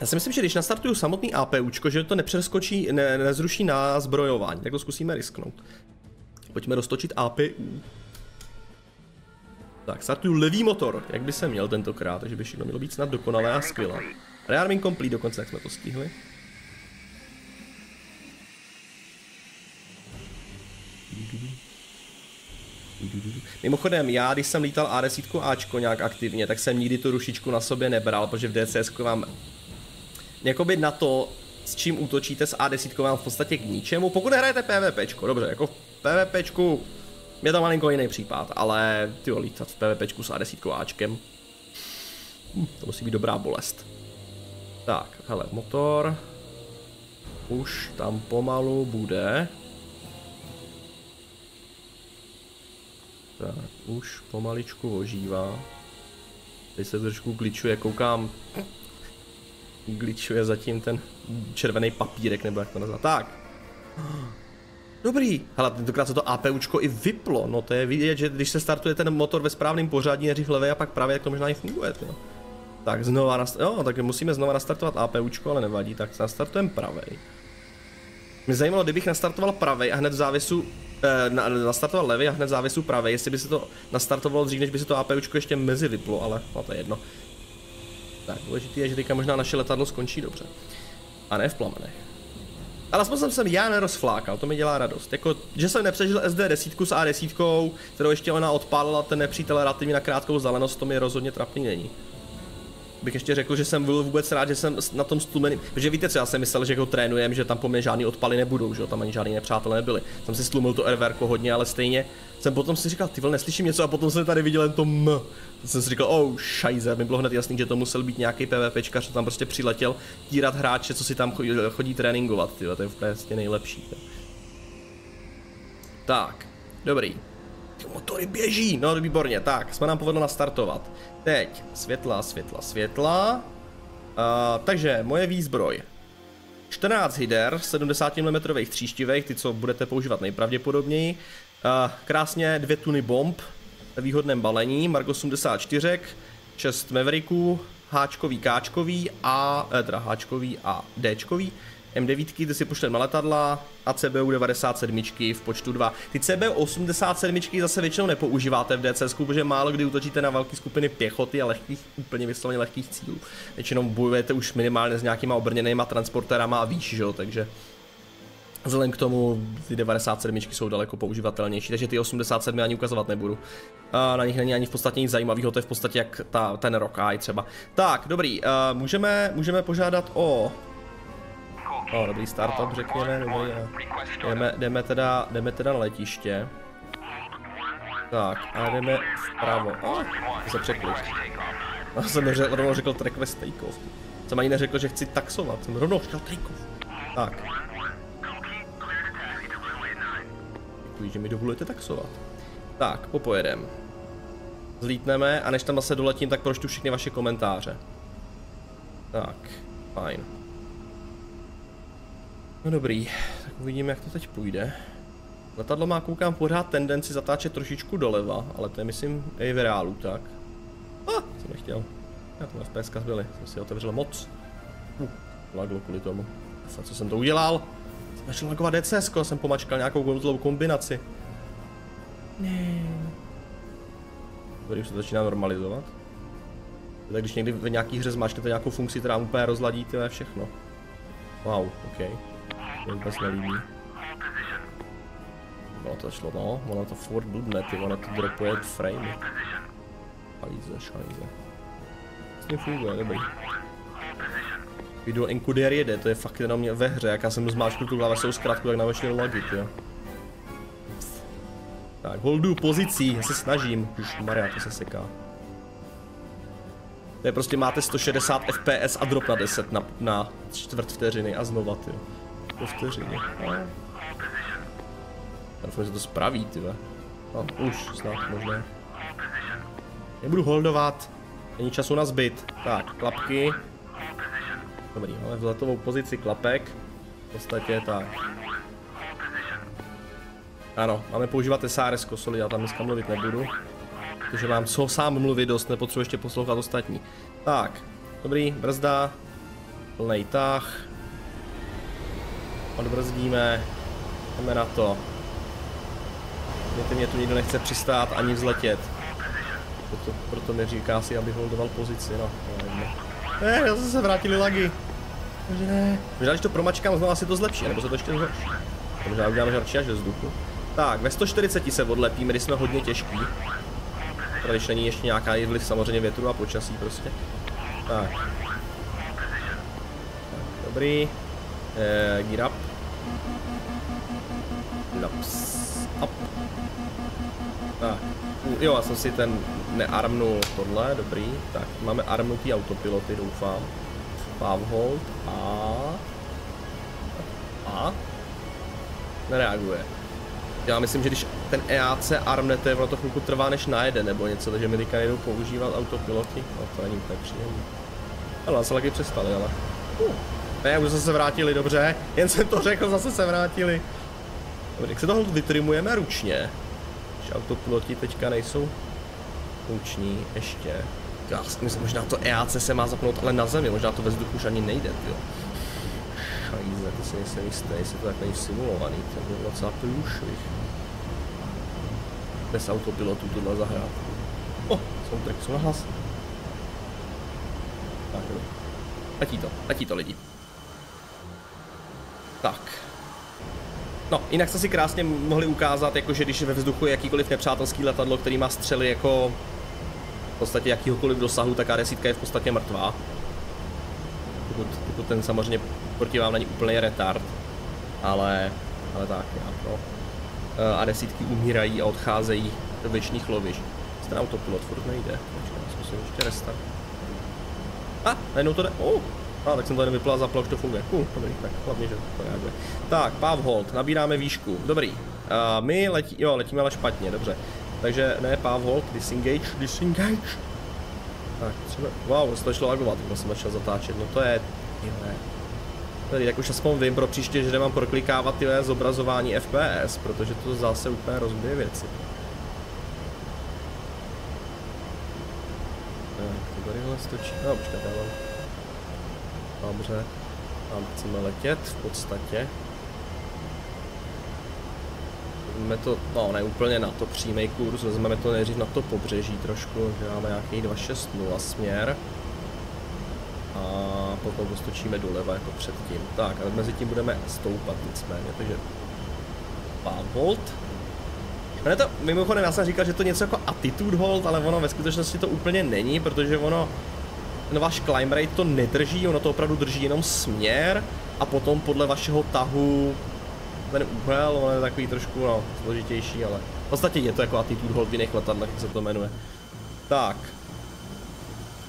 Já si myslím, že když nastartuju samotný APUčko, že to nepřeskočí, ne, nezruší na zbrojování, tak to zkusíme risknout. Pojďme roztočit APU. Tak, startuju levý motor, jak by se měl tentokrát, takže by všechno mělo být snad dokonalé a skvělé. Rearming complete dokonce, jak jsme to stihli. Mimochodem, já když jsem lítal A10 Ačko nějak aktivně, tak jsem nikdy tu rušičku na sobě nebral, protože v DCS vám jakoby na to, s čím útočíte s A10 vám v podstatě k ničemu, pokud nehrajete PvP, dobře, jako v PvP je to malinko jiný případ, ale ty lítat v PvP s A10 Ačkem, hm, to musí být dobrá bolest. Tak, hele, motor, už tam pomalu bude. Tak, už pomaličku ožívá. Teď se trošku glitchuje, koukám. Glitchuje zatím ten červený papírek, nebo jak to nazvat. Tak. Dobrý. Hele, tentokrát se to APUčko i vyplo. No to je vidět, že když se startuje ten motor ve správném pořadí, nejdřív levé a pak pravě, jak to možná i funguje. Tyjo. Tak znova nastartovat, jo, tak musíme znova nastartovat APUčko, ale nevadí, tak nastartujeme pravej. Mě zajímalo, kdybych nastartoval pravej a hned v závěsu na, nastartoval levý a hned v závěsu pravej, jestli by se to nastartovalo dřív, než by se to APUčko ještě mezi vyplo, ale no to je jedno. Tak, důležité je, že teďka možná naše letadlo skončí dobře. A ne v plamenech. Ale aspoň jsem, jsem já nerozflákal, to mi dělá radost. Jako, že jsem nepřežil SD 10 s A10, kterou ještě ona odpálila ten nepřítel relativně na krátkou zelenost, to mi rozhodně trapný není bych ještě řekl, že jsem byl vůbec rád, že jsem na tom stlumeným, protože víte co, já jsem myslel, že ho trénujem, že tam po mně žádný odpaly nebudou, že tam ani žádný nepřátelé nebyli. Jsem si stlumil to RVR hodně, ale stejně jsem potom si říkal, ty vole, neslyším něco a potom jsem tady viděl jen to M. Jsem si říkal, oh, šajze, mi bylo hned jasný, že to musel být nějaký PvPčkař, že tam prostě přiletěl tírat hráče, co si tam chodí, chodí tréninkovat, tyhle, to je úplně nejlepší. Tak, dobrý. Ty motory běží, no výborně, tak, jsme nám povedlo nastartovat. Teď, světla, světla, světla. Uh, takže, moje výzbroj. 14 hider, 70 mm tříštivých, ty co budete používat nejpravděpodobněji. Uh, krásně dvě tuny bomb ve výhodném balení, Mark 84, 6 Mavericků, háčkový, káčkový a, eh, teda háčkový a Dčkový. M9 ty si pošlete na letadla a CBU 97 v počtu 2. Ty CBU 87 zase většinou nepoužíváte v DCS, protože málo kdy útočíte na velké skupiny pěchoty a lehkých, úplně vysloveně lehkých cílů. Většinou bojujete už minimálně s nějakýma obrněnýma transporterama a výš, že jo, takže Vzhledem k tomu ty 97 jsou daleko používatelnější, takže ty 87 ani ukazovat nebudu. A na nich není ani v podstatě nic zajímavého, to je v podstatě jak ta, ten Rockeye třeba. Tak, dobrý, uh, můžeme, můžeme požádat o No, dobrý startup, řekněme, dobrý. Jdeme, jdeme, teda, jdeme teda na letiště. Tak, a jdeme vpravo. Oh, se překli. Já jsem rovnou řekl request takeoff. Jsem ani neřekl, že chci taxovat, jsem rovnou chtěl takeoff. Tak. Děkuji, že mi dovolujete taxovat. Tak, popojedem. Zlítneme a než tam zase doletím, tak pročtu všechny vaše komentáře. Tak, fajn. No dobrý, tak uvidíme, jak to teď půjde. Letadlo má, koukám, pořád tendenci zatáčet trošičku doleva, ale to je, myslím, i v reálu, tak. A, ah, jsem nechtěl. Já to FPS byly, jsem si otevřel moc. Uh, laglo kvůli tomu. A co jsem to udělal? Jsem začal lagovat DCS, jsem pomačkal nějakou godlovou kombinaci. Ne. Dobrý, už se začíná normalizovat. Tak když někdy v nějaký hře zmáčknete nějakou funkci, která úplně rozladí, je všechno. Wow, OK. To vůbec nelíbí. No to šlo, no, ono to furt blbne, ty, ono to dropuje frame. Šajze, šajze. Vlastně funguje, dobrý. Video encoder jede, to je fakt jenom ve hře, jak já jsem zmáčkl tu jsou zkrátku, tak navašil logy, jo. Tak, holdu pozicí, já se snažím. Už Maria, to se seká. To je prostě máte 160 fps a drop na 10 na, na čtvrt vteřiny a znova, ty po vteřině. Doufám, že to spraví, ty No, už snad možná. Nebudu holdovat. Není času na zbyt. Tak, klapky. Dobrý, máme v letovou pozici klapek. V podstatě tak. Ano, máme používat SRS kosoli, já tam dneska mluvit nebudu. Protože mám co sám mluvit dost, nepotřebuji ještě poslouchat ostatní. Tak, dobrý, brzda. Plnej tah. Odbrzdíme. Jdeme na to. Mě, mě tu nikdo nechce přistát ani vzletět. Proto, proto mi říká si, abych holdoval pozici, no. Ne, já se vrátili lagy. Takže ne. Možná, když to promačkám, znovu asi to zlepší, nebo se to ještě zhorší. Možná uděláme žarčí až ze vzduchu. Tak, ve 140 se odlepíme, když jsme hodně těžký. Tady když není ještě nějaká vliv samozřejmě větru a počasí prostě. Tak. tak dobrý. Eh, gear up. Laps. Up. Tak. Jo, já jsem si ten nearmnul tohle, dobrý. Tak, máme armnutý autopiloty, doufám. Power hold a... A? Nereaguje. Já myslím, že když ten EAC armnete, ono to chvilku trvá než najede nebo něco, takže mi teďka nejdou používat autopiloty. No to není úplně příjemné. Ale se taky přestali, ale... Uh. Ne, už zase vrátili, dobře. Jen jsem to řekl, zase se vrátili. Jak se tohle vytrimujeme ručně. Že autopiloti teďka nejsou funkční ještě. Já si myslím, možná to EAC se má zapnout ale na zemi, možná to ve vzduchu už ani nejde, jo. Šajze, to si nejsem jistý, jestli to tak není simulovaný, to bylo docela průšvih. Bez autopilotu tohle zahrát. O, oh, soundtrack jsou nahlas. Tak. Letí to, letí to lidi. Tak. No, jinak jste si krásně mohli ukázat, jakože když ve vzduchu je jakýkoliv nepřátelský letadlo, který má střely jako v podstatě jakýhokoliv dosahu, tak A10 je v podstatě mrtvá. Pokud, pokud ten samozřejmě proti vám není úplně retard. Ale, ale tak, já, no. A desítky umírají a odcházejí do věčných lovišť. Ten autopilot furt nejde. Počkej, zkusím ještě restart. A, najednou to jde. Oh, a, tak jsem to nevypla, zapla, už to funguje. Cool, dobrý, tak hlavně, že to reaguje. Tak, Pav Hold, nabíráme výšku, dobrý. A my letí, jo, letíme ale špatně, dobře. Takže ne Pav Hold, disengage, disengage. Tak, třeba, wow, se to šlo lagovat, když jsem začal zatáčet, no to je, ne. Tady, jak už aspoň vím pro příště, že nemám proklikávat ty zobrazování FPS, protože to zase úplně rozbije věci. Tak, to tadyhle stočí, no počkej, já mám Dobře. Tam chceme letět v podstatě. Vezmeme to, no ne úplně na to přímý kurz, vezmeme to nejdřív na to pobřeží trošku, že máme nějaký 260 směr. A potom postočíme doleva jako předtím. Tak a mezi tím budeme stoupat nicméně, takže 5 volt. Ne to, mimochodem já jsem říkal, že to něco jako attitude hold, ale ono ve skutečnosti to úplně není, protože ono ten váš climb rate to nedrží, ono to opravdu drží jenom směr a potom podle vašeho tahu ten úhel, on je takový trošku no, složitější, ale v podstatě je to jako attitude hold v jiných letadlech, jak se to jmenuje. Tak.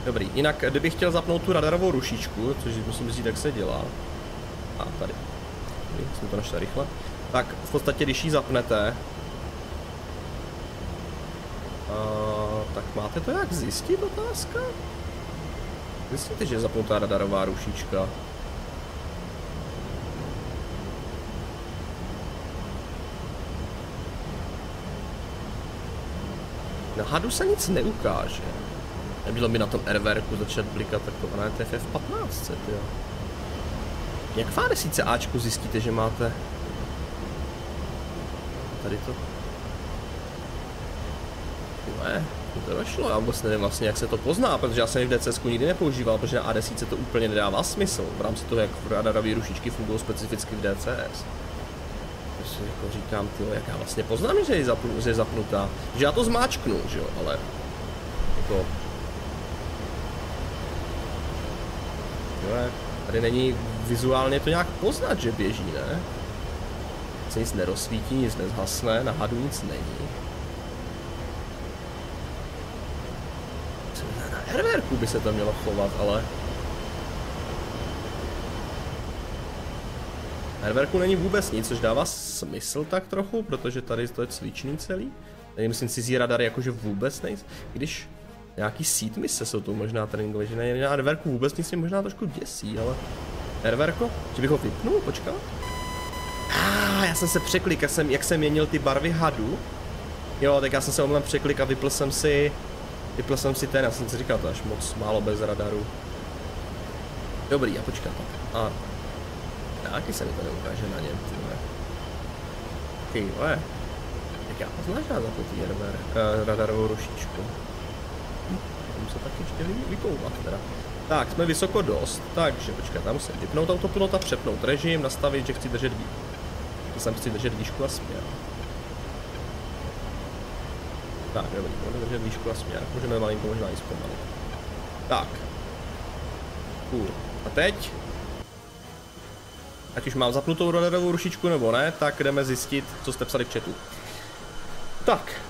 Dobrý, jinak kdybych chtěl zapnout tu radarovou rušičku, což musím říct, jak se dělá. A tady. Dobrý, jsme to našli rychle. Tak v podstatě, když ji zapnete, Uh, tak máte to jak zjistit, otázka? Myslíte, že je zapnutá radarová rušička? Na hadu se nic neukáže. Nebylo by na tom RVRku začat blikat jako na TFF 15, jo. Jak v A10 Ačku zjistíte, že máte tady to? Ne, to došlo, já vůbec nevím vlastně, jak se to pozná, protože já jsem v DCS nikdy nepoužíval, protože na A10 to úplně nedává smysl, v rámci toho, jak radarové rušičky fungují specificky v DCS. Takže jako říkám, ty, jak já vlastně poznám, že je, zapnu, že je zapnutá, že já to zmáčknu, že jo, ale jako... Jo, tady není vizuálně to nějak poznat, že běží, ne? Se nic nerozsvítí, nic nezhasne, na hadu nic není. Herverku by se to mělo chovat, ale... Herverku není vůbec nic, což dává smysl tak trochu, protože tady to je cvičný celý. Tady myslím cizí radar jakože vůbec nejsou. Když nějaký seed mise jsou tu možná tréninkové, že ne, na Herverku vůbec nic mě možná trošku děsí, ale... Herverko? Že bych ho vypnul? Počkat. Ah, já jsem se překlik, jak jsem, jak jsem měnil ty barvy hadu. Jo, tak já jsem se omlem překlik a vypl jsem si Vypl jsem si ten, já jsem si říkal, to až moc málo bez radaru. Dobrý, a počkat. A taky se mi to neukáže na něm, ty vole. Ty vole. Jak já poznáš já za to ty RVR, uh, radarovou rušičku. Hm, se tak ještě vykouvat teda. Tak, jsme vysoko dost, takže počkat, tam musím vypnout autopilota, přepnout režim, nastavit, že chci držet, že jsem chci držet výšku a směr. Tak, dobrý, budeme držet výšku a směr. Můžeme malinko možná i zpomalit. Tak. Cool. A teď? Ať už mám zapnutou radarovou rušičku nebo ne, tak jdeme zjistit, co jste psali v chatu. Tak,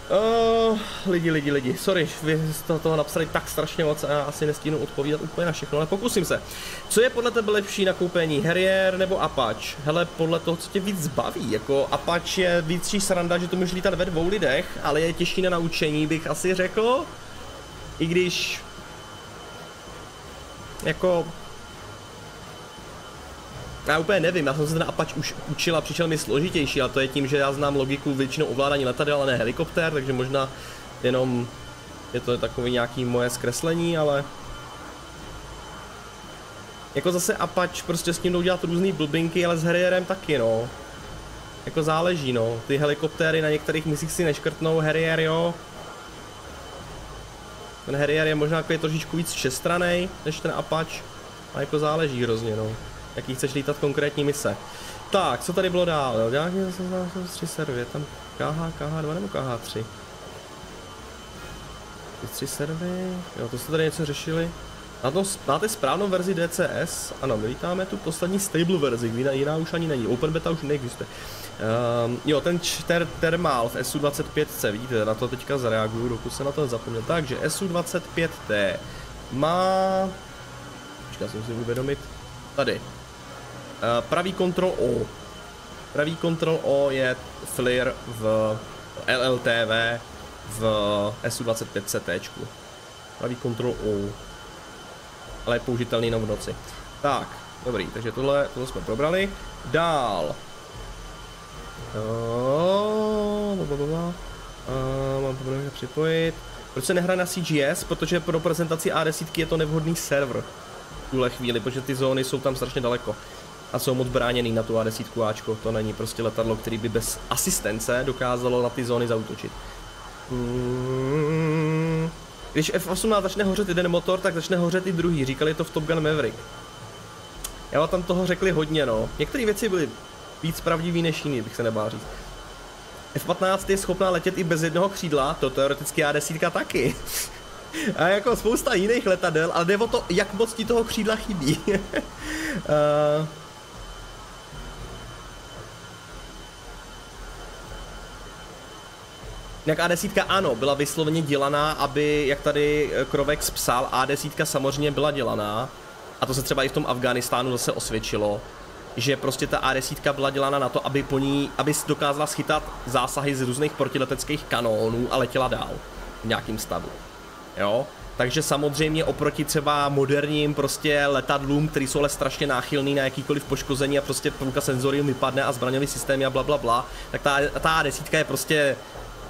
uh, lidi, lidi, lidi, sorry, vy jste toho napsali tak strašně moc a já asi nestínu odpovídat úplně na všechno, ale pokusím se. Co je podle tebe lepší na koupení, Harrier nebo Apache? Hele, podle toho, co tě víc baví, jako Apache je víc sranda, že to můžeš lítat ve dvou lidech, ale je těžší na naučení, bych asi řekl. I když... Jako já úplně nevím, já jsem se ten Apache už učil a přišel mi složitější, ale to je tím, že já znám logiku většinou ovládání letadel, ale ne helikoptér, takže možná jenom je to takový nějaký moje zkreslení, ale jako zase Apache prostě s tím jdou dělat různý blbinky, ale s Harrierem taky no. Jako záleží no, ty helikoptéry na některých misích si neškrtnou, Harrier jo. Ten Harrier je možná takový trošičku víc všestranej než ten Apache. A jako záleží hrozně no jaký chceš lítat konkrétní mise. Tak, co tady bylo dál? Nějaký tři servy, tam KH, KH2 nebo KH3? Ty tři servy, jo, to jste tady něco řešili. Na tom, máte správnou verzi DCS? Ano, my vítáme tu poslední stable verzi, jiná, jiná už ani není, Open Beta už neexistuje. Um, jo, ten ter, termál v SU-25C, vidíte, na to teďka zareaguju, dokud se na to zapomněl. Takže SU-25T má... Počkej, si uvědomit. Tady, pravý kontrol O. Pravý kontrol O je FLIR v LLTV v SU-25CT. Pravý kontrol O. Ale je použitelný jenom v noci. Tak, dobrý, takže tohle, tohle jsme probrali. Dál. Oh, uh, mám problém připojit. Proč se nehraje na CGS? Protože pro prezentaci A10 je to nevhodný server v tuhle chvíli, protože ty zóny jsou tam strašně daleko a jsou moc bráněný na tu A10 Ačko. To není prostě letadlo, který by bez asistence dokázalo na ty zóny zautočit. Mm. Když F-18 začne hořet jeden motor, tak začne hořet i druhý. Říkali to v Top Gun Maverick. Já tam toho řekli hodně, no. Některé věci byly víc pravdivý než jiný, bych se nebál říct. F-15 je schopná letět i bez jednoho křídla, to teoreticky A10 taky. A jako spousta jiných letadel, ale jde o to, jak moc ti toho křídla chybí. uh, Jak A10 ano, byla vysloveně dělaná, aby, jak tady eh, Krovex psal, A10 samozřejmě byla dělaná, a to se třeba i v tom Afganistánu zase osvědčilo, že prostě ta A10 byla dělána na to, aby po ní, aby dokázala schytat zásahy z různých protileteckých kanónů a letěla dál v nějakým stavu. Jo? Takže samozřejmě oproti třeba moderním prostě letadlům, který jsou ale strašně náchylný na jakýkoliv poškození a prostě půlka senzorium vypadne a zbraňový systémy a bla bla bla, tak ta, ta A10 je prostě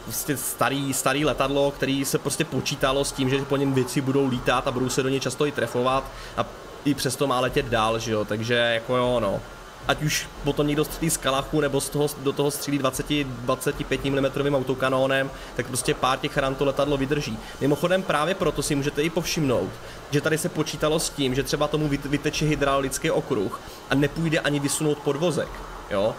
prostě starý, starý letadlo, který se prostě počítalo s tím, že po něm věci budou lítat a budou se do něj často i trefovat a i přesto má letět dál, že jo, takže jako jo, no. Ať už potom někdo střílí z kalachu nebo z toho, do toho střílí 20, 25 mm autokanónem, tak prostě pár těch ran to letadlo vydrží. Mimochodem právě proto si můžete i povšimnout, že tady se počítalo s tím, že třeba tomu vyteče hydraulický okruh a nepůjde ani vysunout podvozek, jo.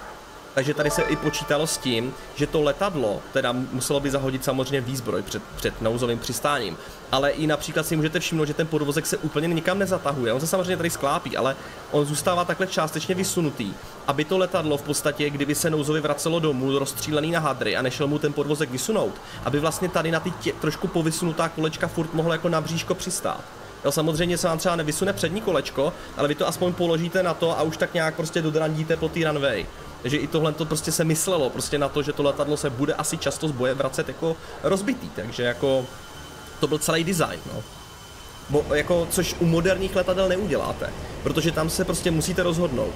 Takže tady se i počítalo s tím, že to letadlo teda muselo by zahodit samozřejmě výzbroj před, před nouzovým přistáním. Ale i například si můžete všimnout, že ten podvozek se úplně nikam nezatahuje. On se samozřejmě tady sklápí, ale on zůstává takhle částečně vysunutý, aby to letadlo v podstatě, kdyby se nouzově vracelo domů, rozstřílený na hadry a nešel mu ten podvozek vysunout, aby vlastně tady na ty trošku povysunutá kolečka furt mohlo jako na bříško přistát. Jo, samozřejmě se vám třeba nevysune přední kolečko, ale vy to aspoň položíte na to a už tak nějak prostě dodrandíte po té runway. Takže i tohle to prostě se myslelo prostě na to, že to letadlo se bude asi často z boje vracet jako rozbitý, takže jako to byl celý design, no. Bo, jako, což u moderních letadel neuděláte, protože tam se prostě musíte rozhodnout.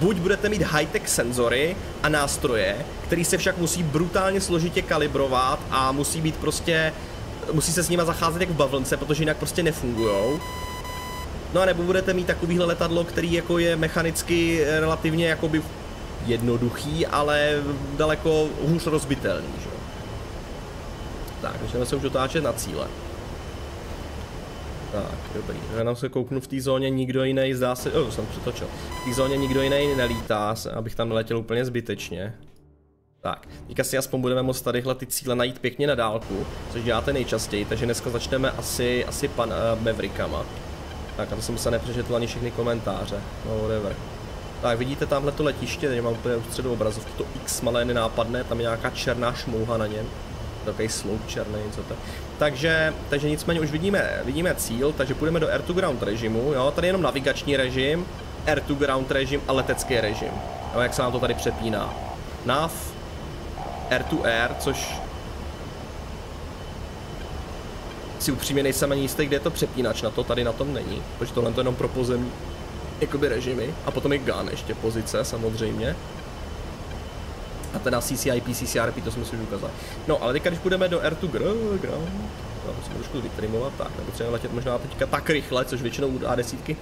Buď budete mít high-tech senzory a nástroje, který se však musí brutálně složitě kalibrovat a musí být prostě, musí se s nima zacházet jak v bavlnce, protože jinak prostě nefungujou. No a nebo budete mít takovýhle letadlo, který jako je mechanicky relativně jakoby jednoduchý, ale daleko hůř rozbitelný, že? Tak, začneme se už otáčet na cíle. Tak, dobrý. Nám se kouknu v té zóně, nikdo jiný zdá se, oh, jsem přetočil. V té zóně nikdo jiný nelítá, abych tam neletěl úplně zbytečně. Tak, teďka si aspoň budeme moct tadyhle ty cíle najít pěkně na dálku, což děláte nejčastěji, takže dneska začneme asi, asi pan uh, Mavericama. Tak a to jsem se nepřečetl ani všechny komentáře, no whatever. Tak vidíte tamhle to letiště, tady mám úplně středu obrazovky, to X malé nenápadné, tam je nějaká černá šmouha na něm. Takový sloup černý, co to takže, takže nicméně už vidíme, vidíme cíl, takže půjdeme do air to ground režimu, jo, tady jenom navigační režim, air to ground režim a letecký režim. Jo, jak se nám to tady přepíná. Nav, air to air, což si upřímně nejsem ani jistý, kde je to přepínač na to, tady na tom není, protože tohle to jenom pro pozemní jakoby režimy a potom je gun ještě pozice samozřejmě. A teda CCIP, CCRP, to jsme si už ukázali. No, ale teďka, když půjdeme do R2 ground, to musíme trošku vytrimovat, tak, nepotřebujeme letět možná teďka tak rychle, což většinou u A10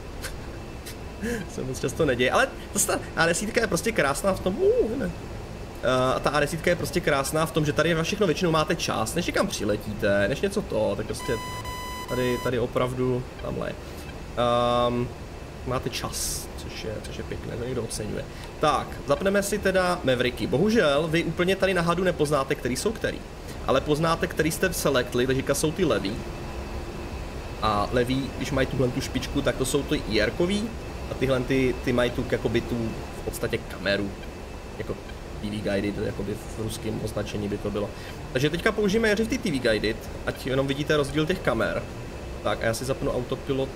se moc často neděje, ale ta A10 je prostě krásná v tom, uh, ne. Uh, ta A10 je prostě krásná v tom, že tady všechno většinou máte čas, než někam přiletíte, než něco to, tak prostě tady, tady opravdu, tamhle. Um, máte čas, což je, což je pěkné, to někdo oceňuje. Tak, zapneme si teda Mavericky. Bohužel, vy úplně tady na hadu nepoznáte, který jsou který. Ale poznáte, který jste selectli, takže jsou ty levý. A levý, když mají tuhle tu špičku, tak to jsou ty ir a tyhle ty, ty mají tu, jakoby tu v podstatě kameru. Jako TV Guided, jakoby v ruském označení by to bylo. Takže teďka použijeme v ty TV Guided, ať jenom vidíte rozdíl těch kamer. Tak a já si zapnu autopilot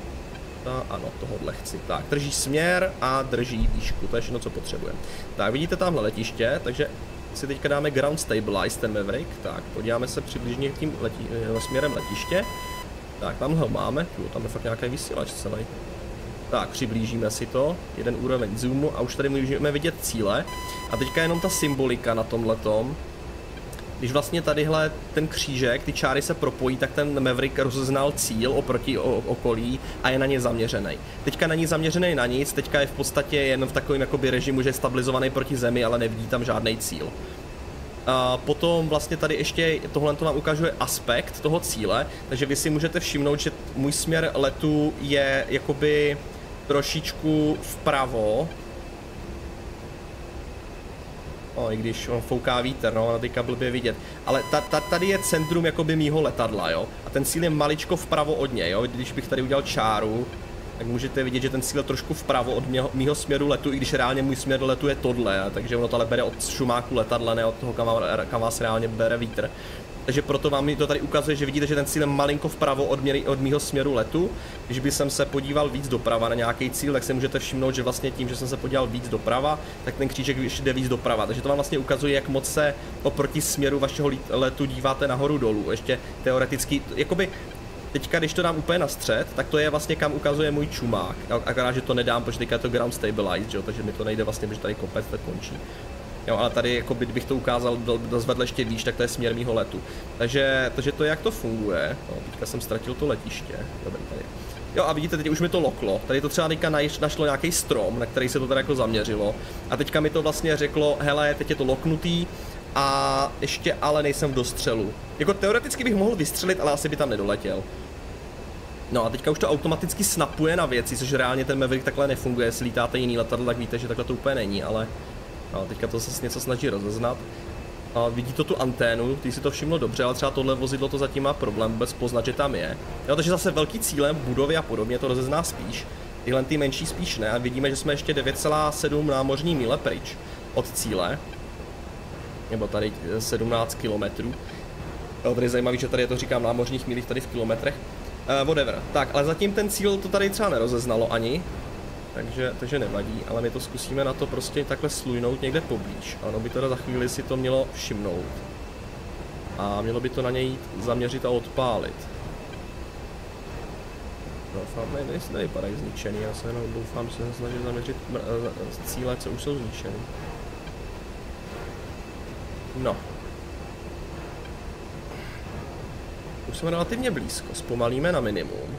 ano, tohohle chci. Tak, drží směr a drží výšku, to je všechno, co potřebujeme. Tak, vidíte tamhle letiště, takže si teďka dáme ground stabilize, ten Maverick. Tak, podíváme se přibližně tím letí, eh, směrem letiště. Tak, tam ho máme, tu, tam je fakt nějaký vysílač celý. Tak, přiblížíme si to, jeden úroveň zoomu a už tady můžeme vidět cíle. A teďka jenom ta symbolika na tomhletom, když vlastně tadyhle ten křížek, ty čáry se propojí, tak ten Maverick rozeznal cíl oproti okolí a je na ně zaměřený. Teďka není zaměřený na nic, teďka je v podstatě jen v takovém jakoby režimu, že je stabilizovaný proti zemi, ale nevidí tam žádný cíl. A potom vlastně tady ještě tohle to nám ukazuje aspekt toho cíle, takže vy si můžete všimnout, že můj směr letu je jakoby trošičku vpravo, i když on fouká vítr, no, na teďka blbě vidět. Ale ta, ta, tady je centrum jakoby mýho letadla, jo. A ten cíl je maličko vpravo od něj, jo. Když bych tady udělal čáru, tak můžete vidět, že ten cíl je trošku vpravo od mého, mýho směru letu, i když reálně můj směr letu je tohle, takže ono to ale bere od šumáku letadla, ne od toho, kam, kam vás reálně bere vítr. Takže proto vám to tady ukazuje, že vidíte, že ten cíl je malinko vpravo od, mě, od mýho směru letu. Když by jsem se podíval víc doprava na nějaký cíl, tak si můžete všimnout, že vlastně tím, že jsem se podíval víc doprava, tak ten kříček ještě jde víc doprava. Takže to vám vlastně ukazuje, jak moc se oproti směru vašeho letu díváte nahoru dolů. Ještě teoreticky, jakoby Teďka, když to dám úplně na střed, tak to je vlastně kam ukazuje můj čumák. Akorát, že to nedám, protože teďka je to ground stabilized, jo? takže mi to nejde vlastně, protože tady kopec to končí. Jo, ale tady jako by, bych to ukázal, dozvedl ještě výš, tak to je směr mýho letu. Takže, takže to je, jak to funguje. No, teďka jsem ztratil to letiště. Dobrý, tady. Jo a vidíte, teď už mi to loklo. Tady to třeba teďka našlo nějaký strom, na který se to tady jako zaměřilo. A teďka mi to vlastně řeklo, hele, teď je to loknutý a ještě ale nejsem v dostřelu. Jako teoreticky bych mohl vystřelit, ale asi by tam nedoletěl. No a teďka už to automaticky snapuje na věci, což reálně ten Maverick takhle nefunguje. Jestli lítáte jiný letadlo, tak víte, že takhle to úplně není, ale No, teďka to se něco snaží rozeznat. A vidí to tu anténu, ty si to všiml dobře, ale třeba tohle vozidlo to zatím má problém vůbec poznat, že tam je. Jo, takže zase velký cílem, budovy a podobně to rozezná spíš. Tyhle ty menší spíš ne. A vidíme, že jsme ještě 9,7 námořní míle pryč od cíle. Nebo tady 17 kilometrů. Jo, tady je zajímavý, že tady je to říkám námořních mílích tady v kilometrech. Uh, whatever. Tak, ale zatím ten cíl to tady třeba nerozeznalo ani takže, takže nevadí, ale my to zkusíme na to prostě takhle slujnout někde poblíž. Ano, by teda za chvíli si to mělo všimnout. A mělo by to na něj zaměřit a odpálit. Doufám, ne, ne, nevypadají zničený, já se jenom doufám, že se snaží zaměřit cíle, co už jsou zničený. No. Už jsme relativně blízko, zpomalíme na minimum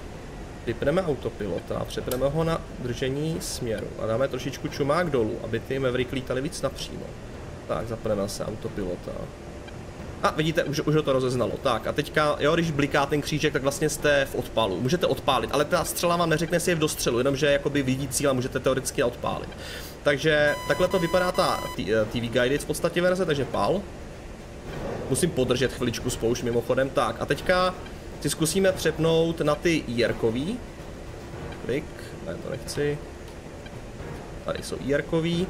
vypneme autopilota, přepneme ho na držení směru a dáme trošičku čumák dolů, aby ty Maverick lítali víc napřímo. Tak, zapneme se autopilota. A vidíte, už, už ho to rozeznalo. Tak a teďka, jo, když bliká ten křížek, tak vlastně jste v odpalu. Můžete odpálit, ale ta střela vám neřekne si je v dostřelu, jenomže jakoby vidí cíl a můžete teoreticky odpálit. Takže takhle to vypadá ta TV Guided v podstatě verze, takže pal. Musím podržet chviličku spoušť mimochodem. Tak a teďka si zkusíme přepnout na ty IR-kový. Klik, ne to nechci. Tady jsou IR-kový.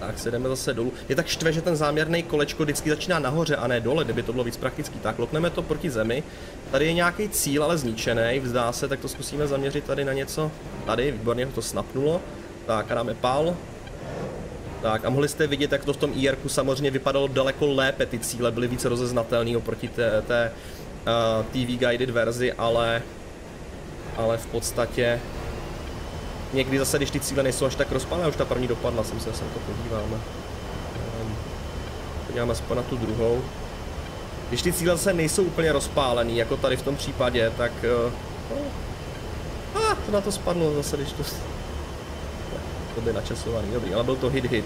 Tak se jdeme zase dolů. Je tak štve, že ten záměrný kolečko vždycky začíná nahoře a ne dole, kdyby to bylo víc praktický. Tak lokneme to proti zemi. Tady je nějaký cíl, ale zničený, vzdá se, tak to zkusíme zaměřit tady na něco. Tady, výborně to snapnulo. Tak a dáme pal. Tak a mohli jste vidět, jak to v tom ir samozřejmě vypadalo daleko lépe, ty cíle byly více rozeznatelné oproti té, té TV guided verzi, ale, ale v podstatě někdy zase, když ty cíle nejsou až tak rozpálné, už ta první dopadla, jsem se sem to podíváme. Um, podíváme aspoň na tu druhou. Když ty cíle zase nejsou úplně rozpálený, jako tady v tom případě, tak... Uh, ah, to na to spadlo zase, když to... To by načasovaný, dobrý, ale byl to hit hit.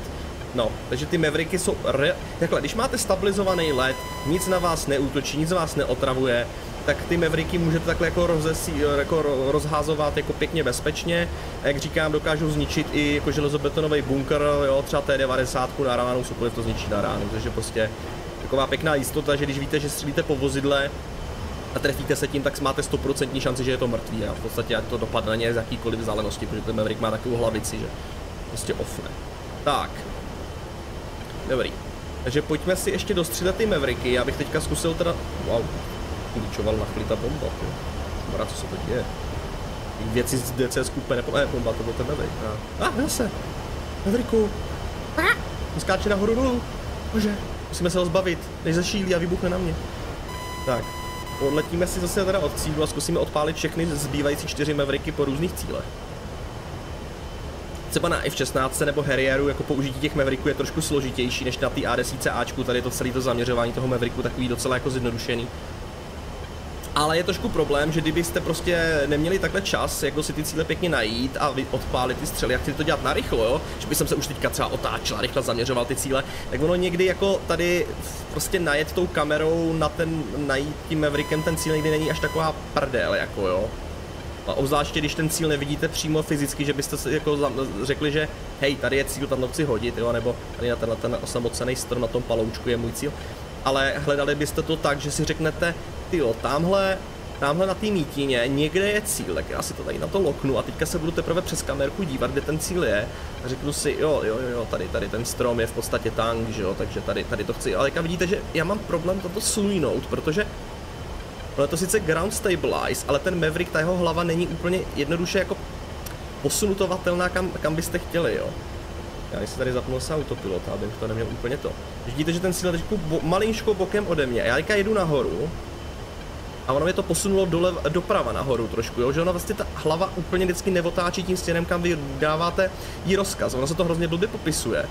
No, takže ty Mavericky jsou re... Takhle, když máte stabilizovaný led, nic na vás neútočí, nic vás neotravuje, tak ty Mavericky můžete takhle jako, rozesí, jako rozházovat jako pěkně bezpečně. A jak říkám, dokážou zničit i jako železobetonový bunker, jo, třeba T90 na ránu, cokoliv to zničí na ránu, takže prostě taková pěkná jistota, že když víte, že střílíte po vozidle a trefíte se tím, tak máte 100% šanci, že je to mrtvý a v podstatě ať to dopadne na ně z jakýkoliv vzdálenosti, protože ten Maverick má takovou hlavici, že prostě offne. Tak. Dobrý. Takže pojďme si ještě dostřílet ty Mavericky, já bych teďka zkusil teda... Wow, klíčoval na chvíli ta bomba. Mra, co se to děje? Věci z DC skupe nepo... Ne, bomba, to byl ten Maverick. A ah, zase. Mavericku. Skáče nahoru dolů. Bože, musíme se ho zbavit, než zašílí a vybuchne na mě. Tak, odletíme si zase teda od cílu a zkusíme odpálit všechny zbývající čtyři Mavericky po různých cílech třeba na F16 nebo Harrieru jako použití těch Mavericků je trošku složitější než na té A10 Ačku, tady je to celé to zaměřování toho Mavericku takový docela jako zjednodušený. Ale je trošku problém, že kdybyste prostě neměli takhle čas, jako si ty cíle pěkně najít a odpálit ty střely, jak chci to dělat narychlo, jo? že bych se už teďka třeba otáčel a rychle zaměřoval ty cíle, tak ono někdy jako tady prostě najet tou kamerou na ten, najít tím Maverickem ten cíl někdy není až taková prdel, jako jo. A obzvláště, když ten cíl nevidíte přímo fyzicky, že byste si jako řekli, že hej, tady je cíl, tam to chci hodit, jo, nebo tady na ten, ten osamocený strom na tom paloučku je můj cíl. Ale hledali byste to tak, že si řeknete, ty jo, tamhle, tamhle na té mítině někde je cíl, tak já si to tady na to loknu a teďka se budu teprve přes kamerku dívat, kde ten cíl je a řeknu si, jo, jo, jo, tady, tady ten strom je v podstatě tank, že jo, takže tady, tady to chci. Ale teďka vidíte, že já mám problém toto slujnout, protože Ono je to sice ground stabilize, ale ten Maverick, ta jeho hlava není úplně jednoduše jako posunutovatelná, kam, kam byste chtěli, jo. Já si tady zapnul se autopilota, abych to neměl úplně to. Vidíte, že ten cíl je bo, malinčko bokem ode mě. Já teďka jedu nahoru a ono mě to posunulo dole, doprava nahoru trošku, jo? že ona vlastně ta hlava úplně vždycky neotáčí tím stěnem, kam vy dáváte jí rozkaz. Ono se to hrozně blbě popisuje.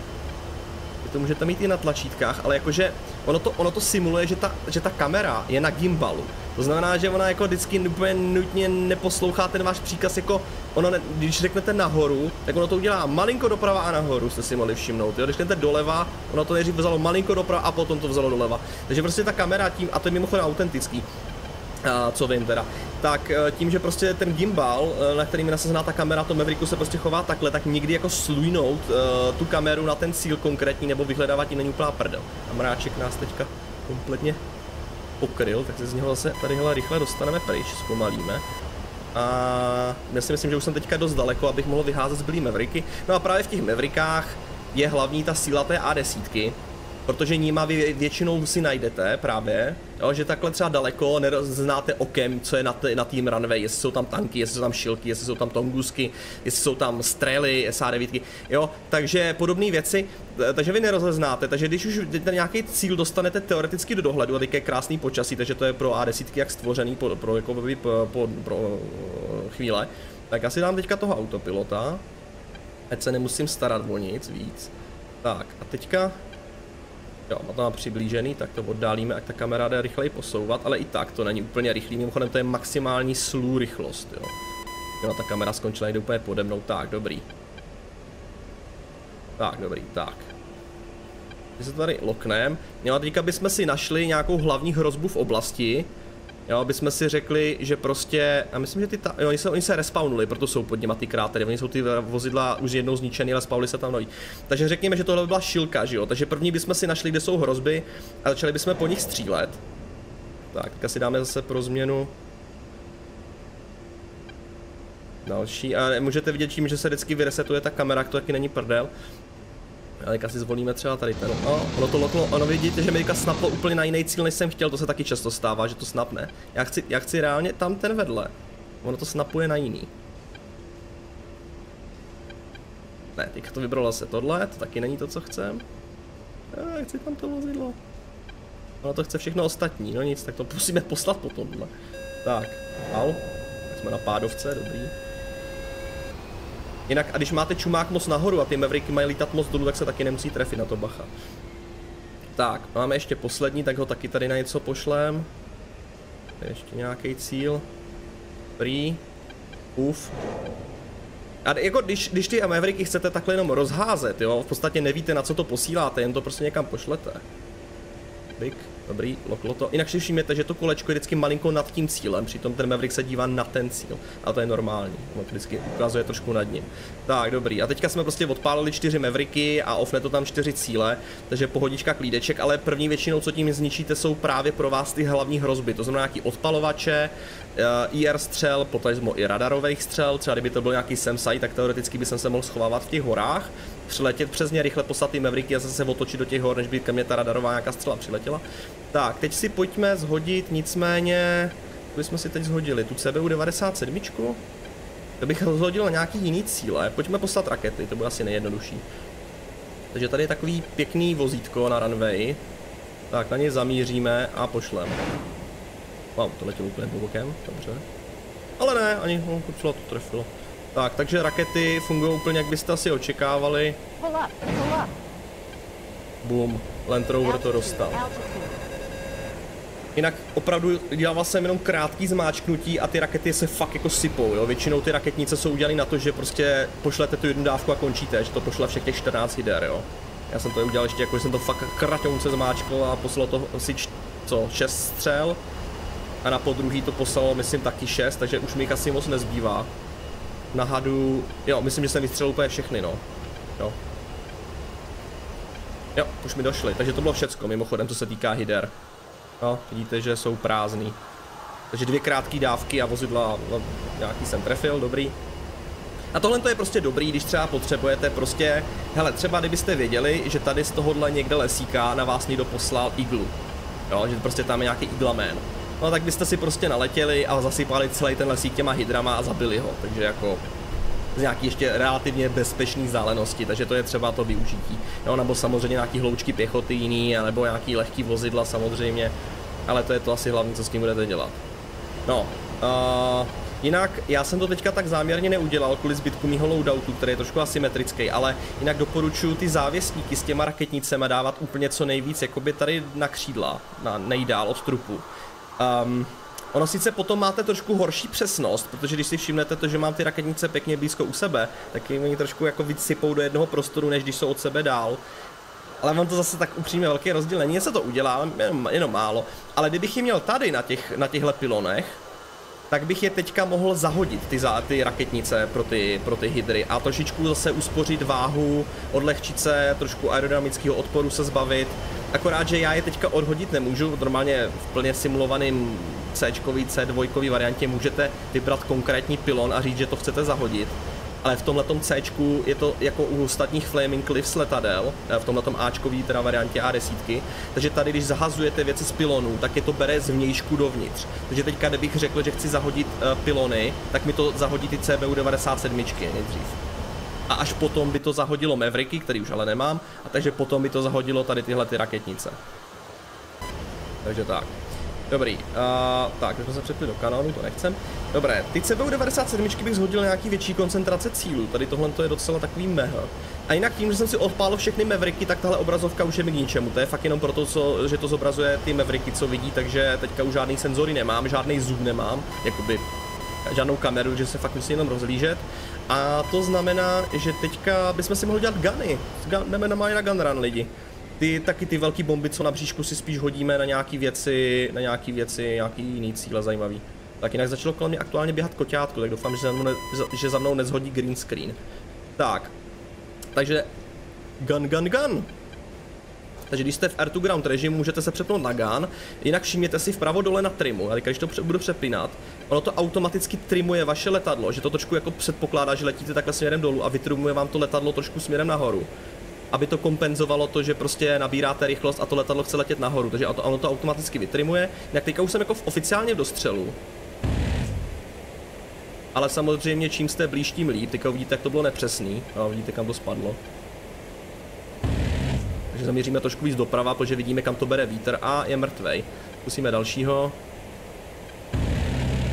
Vy to můžete mít i na tlačítkách, ale jakože ono to, ono to simuluje, že ta, že ta kamera je na gimbalu. To znamená, že ona jako vždycky úplně nutně neposlouchá ten váš příkaz, jako ono, ne, když řeknete nahoru, tak ono to udělá malinko doprava a nahoru, jste si mohli všimnout. Jo? Když řeknete doleva, ono to nejdřív vzalo malinko doprava a potom to vzalo doleva. Takže prostě ta kamera tím, a to je mimochodem autentický, a co vím teda, tak e, tím, že prostě ten gimbal, e, na kterým je nasazená ta kamera, to Mavericku se prostě chová takhle, tak nikdy jako slujnout uh, tu kameru na ten cíl konkrétní nebo vyhledávat ji není úplná prdel. A mráček nás teďka kompletně pokryl, tak se z něho zase tadyhle rychle dostaneme pryč, zpomalíme. A já si myslím, že už jsem teďka dost daleko, abych mohl vyházet zbylý Mavericky. No a právě v těch Maverickách je hlavní ta síla té A10, protože níma vy většinou si najdete právě, jo, že takhle třeba daleko neznáte okem, co je na, na runway, jestli jsou tam tanky, jestli jsou tam šilky, jestli jsou tam tongusky, jestli jsou tam strely, SA9, jo, takže podobné věci, takže vy nerozeznáte, takže když už nějaký cíl dostanete teoreticky do dohledu, a teď je krásný počasí, takže to je pro A10 jak stvořený pro, pro, jako by, pro, pro, pro chvíle, tak já si dám teďka toho autopilota, ať se nemusím starat o nic víc. Tak a teďka Jo, má to má přiblížený, tak to oddálíme, ať ta kamera jde rychleji posouvat, ale i tak to není úplně rychlý, mimochodem to je maximální slů rychlost, jo. Jo, ta kamera skončila, jde úplně pode mnou, tak, dobrý. Tak, dobrý, tak. že se tady loknem. Jo, a teďka bychom si našli nějakou hlavní hrozbu v oblasti. Jo, aby jsme si řekli, že prostě, a myslím, že ty ta, jo, oni se, oni se respawnuli, proto jsou pod něma ty krátery, oni jsou ty vozidla už jednou zničený, ale spawli se tam nový. Takže řekněme, že tohle by byla šilka, že jo, takže první bychom si našli, kde jsou hrozby a začali bychom po nich střílet. Tak, teďka si dáme zase pro změnu další, a můžete vidět tím, že se vždycky vyresetuje ta kamera, to taky není prdel. A teďka si zvolíme třeba tady ten. O, ono to loklo, ono vidíte, že mi snaplo úplně na jiný cíl, než jsem chtěl, to se taky často stává, že to snapne. Já chci, já chci reálně tam ten vedle. Ono to snapuje na jiný. Ne, teďka to vybralo se tohle, to taky není to, co chcem. Já chci tam to vozidlo. Ono to chce všechno ostatní, no nic, tak to musíme poslat potom. Tak, au. Tak jsme na pádovce, dobrý. Jinak, a když máte čumák moc nahoru a ty Mavericky mají lítat moc dolů, tak se taky nemusí trefit na to bacha. Tak, máme ještě poslední, tak ho taky tady na něco pošlem. Ještě nějaký cíl. Free. Uf. A jako když, když ty Mavericky chcete takhle jenom rozházet, jo, v podstatě nevíte na co to posíláte, jen to prostě někam pošlete. Big. Dobrý, loklo to. Jinak si všimněte, že to kolečko je vždycky malinko nad tím cílem, přitom ten Maverick se dívá na ten cíl. A to je normální, on vždycky ukazuje trošku nad ním. Tak, dobrý. A teďka jsme prostě odpálili čtyři Mavericky a offne to tam čtyři cíle, takže pohodička klídeček, ale první většinou, co tím zničíte, jsou právě pro vás ty hlavní hrozby. To znamená nějaký odpalovače, eh, IR střel, potažmo i radarových střel, třeba kdyby to byl nějaký Semsai, tak teoreticky by se mohl schovávat v těch horách přiletět přes ně, rychle poslat ty Mavericky a zase se otočit do těch hor, než by ke mně ta radarová nějaká střela přiletěla. Tak, teď si pojďme zhodit nicméně, to jsme si teď zhodili, tu CBU 97. To bych zhodil na nějaký jiný cíle, pojďme poslat rakety, to bude asi nejjednodušší. Takže tady je takový pěkný vozítko na runway. Tak, na něj zamíříme a pošleme. Wow, to letělo úplně bokem, dobře. Ale ne, ani no, to trefilo. Tak, takže rakety fungují úplně, jak byste asi očekávali. Boom, Land Rover to dostal. Jinak opravdu dělal jsem jenom krátký zmáčknutí a ty rakety se fakt jako sypou, jo. Většinou ty raketnice jsou udělané na to, že prostě pošlete tu jednu dávku a končíte, že to pošle všech těch 14 hider, jo. Já jsem to udělal ještě jako, že jsem to fakt kraťounce zmáčkl a poslal to asi co, 6 střel. A na podruhý to poslalo, myslím, taky 6, takže už mi asi moc nezbývá na hadu, jo, myslím, že jsem vystřelil úplně všechny, no. Jo. Jo, už mi došly, takže to bylo všecko, mimochodem, co se týká hider. No, vidíte, že jsou prázdný. Takže dvě krátké dávky a vozidla, no, nějaký jsem trefil, dobrý. A tohle to je prostě dobrý, když třeba potřebujete prostě, hele, třeba kdybyste věděli, že tady z tohohle někde lesíka na vás někdo poslal iglu. Jo, že prostě tam je nějaký iglamen no tak byste si prostě naletěli a zasypali celý ten lesík těma hydrama a zabili ho, takže jako z nějaký ještě relativně bezpečný vzdálenosti, takže to je třeba to využití. Jo, nebo samozřejmě nějaký hloučky pěchoty jiný, nebo nějaký lehký vozidla samozřejmě, ale to je to asi hlavní, co s tím budete dělat. No, uh, jinak já jsem to teďka tak záměrně neudělal kvůli zbytku mýho loadoutu, který je trošku asymetrický, ale jinak doporučuji ty závěsníky s těma raketnicemi dávat úplně co nejvíc, jakoby tady na křídla, na nejdál od trupu. Um, ono sice potom máte trošku horší přesnost, protože když si všimnete to, že mám ty raketnice pěkně blízko u sebe, tak jim trošku jako víc sypou do jednoho prostoru, než když jsou od sebe dál. Ale mám to zase tak upřímně velký rozdíl není, se to udělá, jenom, jenom málo. Ale kdybych je měl tady na, těch, na těchhle pilonech, tak bych je teďka mohl zahodit, ty, za, ty raketnice pro ty, pro ty hydry a trošičku zase uspořit váhu, odlehčit se, trošku aerodynamického odporu se zbavit. Akorát, že já je teďka odhodit nemůžu, normálně v plně simulovaným C, C2 variantě můžete vybrat konkrétní pilon a říct, že to chcete zahodit ale v tomhle C je to jako u ostatních Flaming Cliffs letadel, eh, v tomhle Ačkový teda variantě A10, takže tady, když zahazujete věci z pilonů, tak je to bere z vnějšku dovnitř. Takže teďka, kdybych řekl, že chci zahodit uh, pilony, tak mi to zahodí ty CBU 97 nejdřív. A až potom by to zahodilo Mavericky, který už ale nemám, a takže potom by to zahodilo tady tyhle ty raketnice. Takže tak. Dobrý, uh, tak, jsme se přepli do kanónu, to nechcem. Dobré, ty CBU 97 bych zhodil nějaký větší koncentrace cílů, tady tohle to je docela takový mega. A jinak tím, že jsem si odpálil všechny Mavericky, tak tahle obrazovka už je mi k ničemu. To je fakt jenom proto, co, že to zobrazuje ty Mavericky, co vidí, takže teďka už žádný senzory nemám, žádný zoom nemám, jakoby žádnou kameru, že se fakt musím jenom rozlížet. A to znamená, že teďka bychom si mohli dělat guny. Jdeme na na gun run lidi. ty taky ty velké bomby, co na bříšku si spíš hodíme na nějaký věci, na nějaký věci, nějaký jiný cíle zajímavý. Tak jinak začalo kolem mě aktuálně běhat koťátko, tak doufám, že za mnou, ne, že za mnou nezhodí green screen. Tak, takže gun, gun, gun. Takže když jste v air to ground režimu, můžete se přepnout na gun, jinak všimněte si vpravo dole na trimu, a když to budu přepínat, ono to automaticky trimuje vaše letadlo, že to trošku jako předpokládá, že letíte takhle směrem dolů a vytrimuje vám to letadlo trošku směrem nahoru. Aby to kompenzovalo to, že prostě nabíráte rychlost a to letadlo chce letět nahoru, takže ono to automaticky vytrimuje. Jak teďka už jsem jako oficiálně v dostřelu, ale samozřejmě čím jste blíž, tím líp. Teďka uvidíte, jak to bylo nepřesný. A vidíte, kam to spadlo. Takže zaměříme trošku víc doprava, protože vidíme, kam to bere vítr a je mrtvej. Zkusíme dalšího.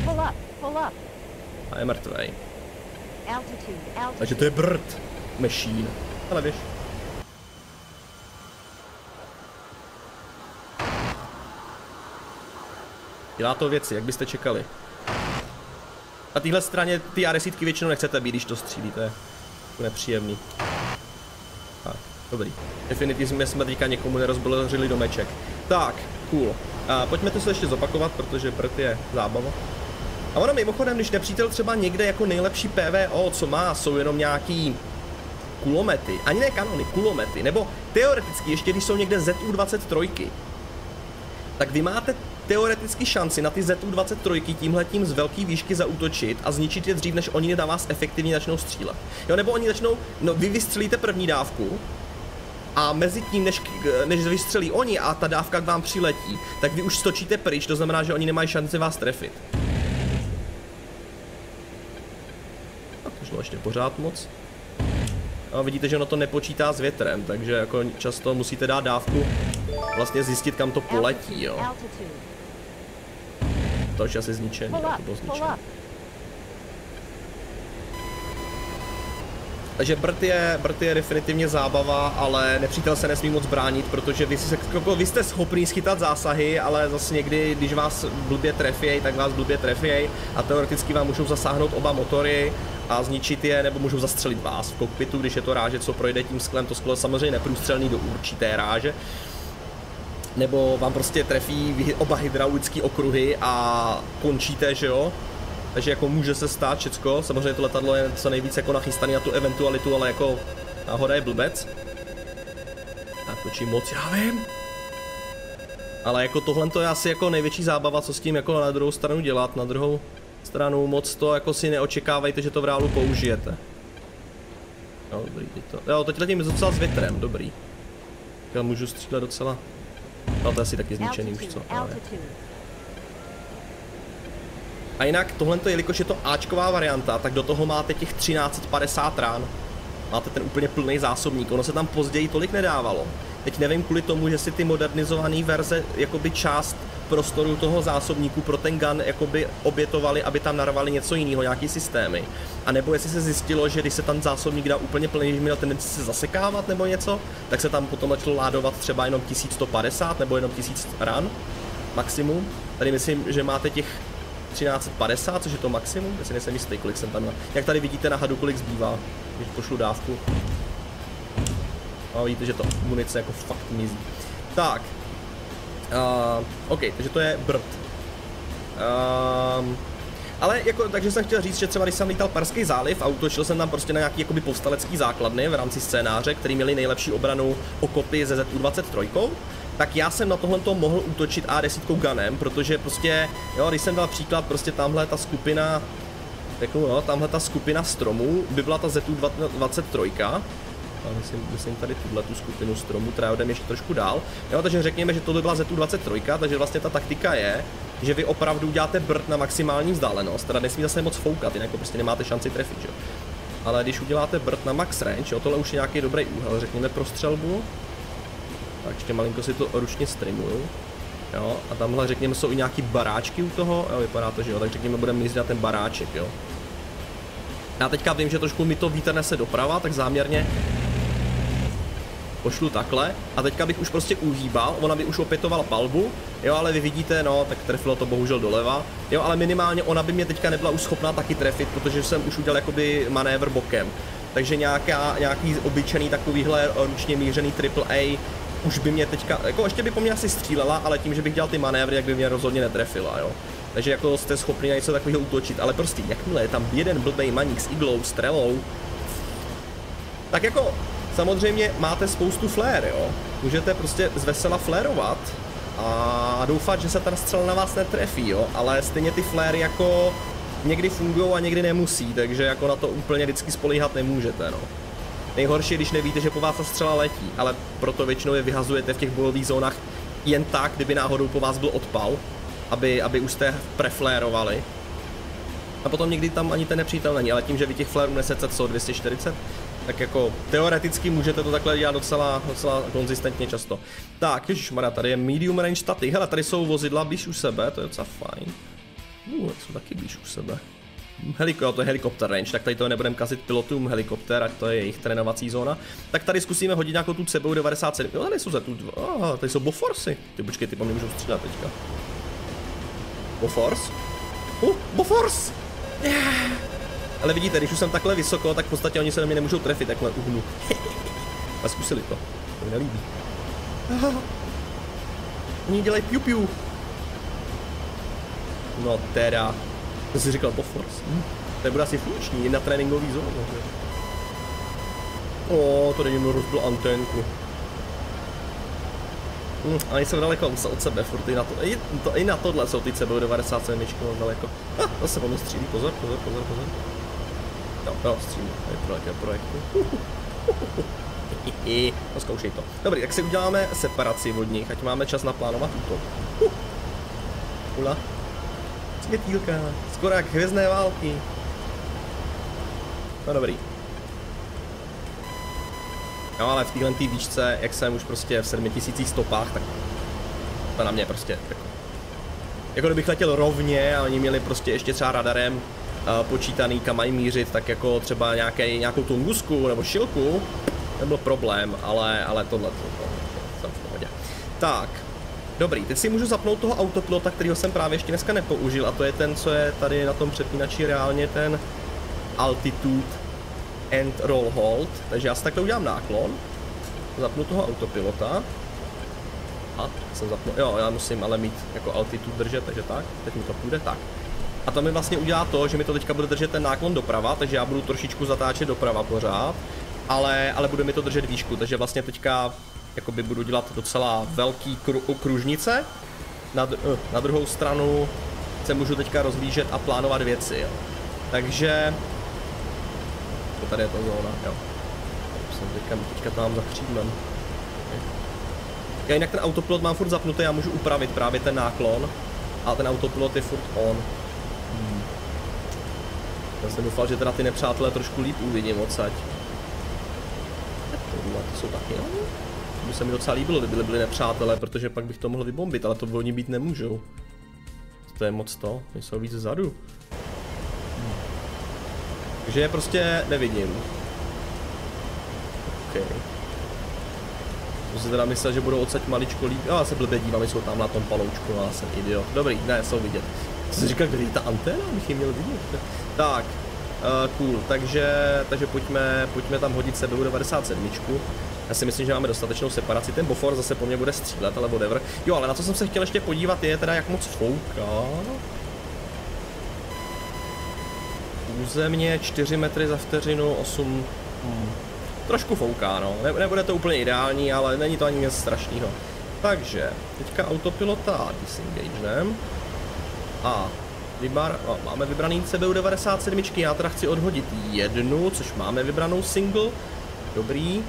Pull up, pull up. A je mrtvej. Altitude, altitude. Takže to je brd. Machine. Ale víš. Dělá to věci, jak byste čekali. Na téhle straně ty a většinou nechcete být, když to střílí, to je nepříjemný. Dobrý. Definitivně jsme teďka někomu nerozbolořili domeček. Tak, cool. A pojďme to se ještě zopakovat, protože prd je zábava. A ono mimochodem, když nepřítel třeba někde jako nejlepší PVO, co má, jsou jenom nějaký kulomety, ani ne kanony, kulomety, nebo teoreticky ještě když jsou někde ZU-23, tak vy máte teoreticky šanci na ty ZU-23 tímhletím z velké výšky zautočit a zničit je dřív, než oni na vás efektivně začnou střílet. Jo, nebo oni začnou, no vy vystřelíte první dávku, a mezi tím, než, než vystřelí oni a ta dávka k vám přiletí, tak vy už stočíte pryč, to znamená, že oni nemají šanci vás trefit. A to šlo ještě pořád moc. A vidíte, že ono to nepočítá s větrem, takže jako často musíte dát dávku, vlastně zjistit, kam to poletí, jo. To už asi zničený, to bylo zničený. Takže Brt je, Brt je definitivně zábava, ale nepřítel se nesmí moc bránit, protože vy, si, jako, vy jste schopný schytat zásahy, ale zase někdy, když vás blbě trefějí, tak vás blbě trefějí a teoreticky vám můžou zasáhnout oba motory a zničit je, nebo můžou zastřelit vás v kokpitu, když je to ráže, co projde tím sklem, to sklo samozřejmě neprůstřelný do určité ráže nebo vám prostě trefí oba hydraulické okruhy a končíte, že jo? Takže jako může se stát všecko, samozřejmě to letadlo je co nejvíc jako nachystaný na tu eventualitu, ale jako náhoda je blbec. Tak točím moc, já vím. Ale jako tohle to je asi jako největší zábava, co s tím jako na druhou stranu dělat, na druhou stranu moc to jako si neočekávejte, že to v reálu použijete. Jo, dobrý, teď to. Jo, teď letím docela s větrem, dobrý. Já můžu střílet docela No to je asi taky zničený už co. Ale... A jinak tohle, jelikož je to Ačková varianta, tak do toho máte těch 1350 rán. Máte ten úplně plný zásobník, ono se tam později tolik nedávalo. Teď nevím kvůli tomu, že si ty modernizované verze jakoby část prostoru toho zásobníku pro ten gun jakoby obětovali, aby tam narvali něco jiného, nějaký systémy. A nebo jestli se zjistilo, že když se tam zásobník dá úplně plný, že měl tendenci se zasekávat nebo něco, tak se tam potom začalo ládovat třeba jenom 1150 nebo jenom 1000 ran maximum. Tady myslím, že máte těch 1350, což je to maximum, jestli nejsem jistý, kolik jsem tam měl. Jak tady vidíte na hadu, kolik zbývá, když pošlu dávku. A vidíte, že to munice jako fakt mizí. Tak, Uh, OK, takže to je brd. Um, ale jako, takže jsem chtěl říct, že třeba když jsem lítal Parský záliv a utočil jsem tam prostě na nějaký jakoby povstalecký základny v rámci scénáře, který měli nejlepší obranu okopy ze ZU-23, tak já jsem na tohle mohl útočit A10 Gunem, protože prostě, jo, když jsem dal příklad, prostě tamhle ta skupina, řeknu, jo, tamhle ta skupina stromů by byla ta ZU-23, myslím, myslím tady tuhle tu skupinu stromů, která jdeme ještě trošku dál. Jo, takže řekněme, že to by byla ZU-23, takže vlastně ta taktika je, že vy opravdu děláte brd na maximální vzdálenost, teda nesmí zase moc foukat, jinak jako prostě nemáte šanci trefit, že? Ale když uděláte brd na max range, jo, tohle už je nějaký dobrý úhel, řekněme pro střelbu. Tak ještě malinko si to ručně streamuju. Jo, a tamhle řekněme jsou i nějaký baráčky u toho, jo, vypadá to, že jo, tak řekněme budeme mířit na ten baráček, jo. Já teďka vím, že trošku mi to vítr nese doprava, tak záměrně pošlu takhle a teďka bych už prostě uhýbal, ona by už opětovala palbu, jo, ale vy vidíte, no, tak trefilo to bohužel doleva, jo, ale minimálně ona by mě teďka nebyla už schopná taky trefit, protože jsem už udělal jakoby manévr bokem. Takže nějaká, nějaký obyčejný takovýhle ručně mířený AAA už by mě teďka, jako ještě by po mě asi střílela, ale tím, že bych dělal ty manévry, jak by mě rozhodně netrefila, jo. Takže jako jste schopni na něco takového útočit, ale prostě jakmile je tam jeden blbej maník s iglou, s trelou, tak jako samozřejmě máte spoustu flare, jo. Můžete prostě zvesela flérovat a doufat, že se ta střela na vás netrefí, jo. Ale stejně ty flare jako někdy fungují a někdy nemusí, takže jako na to úplně vždycky spolíhat nemůžete, no. Nejhorší je, když nevíte, že po vás ta střela letí, ale proto většinou je vyhazujete v těch bojových zónách jen tak, kdyby náhodou po vás byl odpal, aby, aby už jste preflérovali. A potom někdy tam ani ten nepřítel není, ale tím, že vy těch flérů nesete co, 240, tak jako teoreticky můžete to takhle dělat docela, docela konzistentně často. Tak, ježišmarja, tady je medium range staty. Hele, tady jsou vozidla blíž u sebe, to je docela fajn. Uh, jsou taky blíž u sebe. Heliko, to je helikopter range, tak tady to nebudeme kazit pilotům helikopter, ať to je jejich trénovací zóna. Tak tady zkusíme hodit nějakou tu CBU 97. Jo, tady jsou za tu, oh, tady jsou Boforsy. Ty počkej, ty po mě můžou střílet teďka. Bofors? Uh, Bofors! Yeah. Ale vidíte, když už jsem takhle vysoko, tak v podstatě oni se na mě nemůžou trefit, takhle uhnu. A zkusili to. To mi nelíbí. Oni dělají piu piu. No teda. To jsi říkal Bofors. Hm? To bude asi funkční, na tréninkový zónu. O, to není rozbil anténku. Hm, a nejsem daleko od sebe, furt i na, to, i, to, i na tohle jsou ty CBU 97 myčky daleko. Ah, zase mě střílí, pozor, pozor, pozor, pozor. No, no, střílí, to je projekt, projektu. no zkoušej to. Dobrý, tak si uděláme separaci od nich, ať máme čas naplánovat útok. Ula. Světýlka, skoro jak hvězdné války. No dobrý. No ale v téhle tý výšce, jak jsem už prostě v 7000 stopách, tak to na mě prostě jako, jako kdybych letěl rovně a oni měli prostě ještě třeba radarem uh, počítaný, kam mají mířit, tak jako třeba nějaký, nějakou tungusku nebo šilku, nebyl problém, ale, ale tohle to, to, to, jsem v pohodě. Tak, dobrý, teď si můžu zapnout toho autopilota, kterého jsem právě ještě dneska nepoužil a to je ten, co je tady na tom přepínači reálně ten altitude and roll hold, takže já si takhle udělám náklon, zapnu toho autopilota a jsem zapnu, jo, já musím ale mít jako altitude držet, takže tak, teď mi to půjde, tak. A to mi vlastně udělá to, že mi to teďka bude držet ten náklon doprava, takže já budu trošičku zatáčet doprava pořád, ale, ale bude mi to držet výšku, takže vlastně teďka jakoby budu dělat docela velký kru, kružnice, na, uh, na druhou stranu se můžu teďka rozlížet a plánovat věci, jo. Takže to tady je ta zóna, jo. Jsem teďka, teďka tam za křídlem. Já jinak ten autopilot mám furt zapnutý, já můžu upravit právě ten náklon. A ten autopilot je furt on. Hmm. Já jsem doufal, že teda ty nepřátelé trošku líp uvidím odsaď. Tohle, to jsou taky, no. By se mi docela líbilo, kdyby byli nepřátelé, protože pak bych to mohl vybombit, ale to oni být nemůžou. To je moc to, jsou víc zadu. Takže je prostě nevidím. OK. To si teda myslel, že budou odsaď maličko líp. Já se blbě dívám, jsou tam na tom paloučku, já jsem idiot. Dobrý, ne, jsou vidět. Co jsi říkal, kde je ta anténa? Bych ji měl vidět. Tak, uh, cool, takže, takže pojďme, pojďme tam hodit CBU 97. Já si myslím, že máme dostatečnou separaci. Ten Bofor zase po mně bude střílet, ale whatever. Jo, ale na co jsem se chtěl ještě podívat je teda, jak moc fouká. územně 4 metry za vteřinu, 8... Hmm, trošku fouká, no. Ne, nebude to úplně ideální, ale není to ani nic strašného. Takže, teďka autopilota disengagenem. A vybar, no, máme vybraný CBU 97, já teda chci odhodit jednu, což máme vybranou single. Dobrý.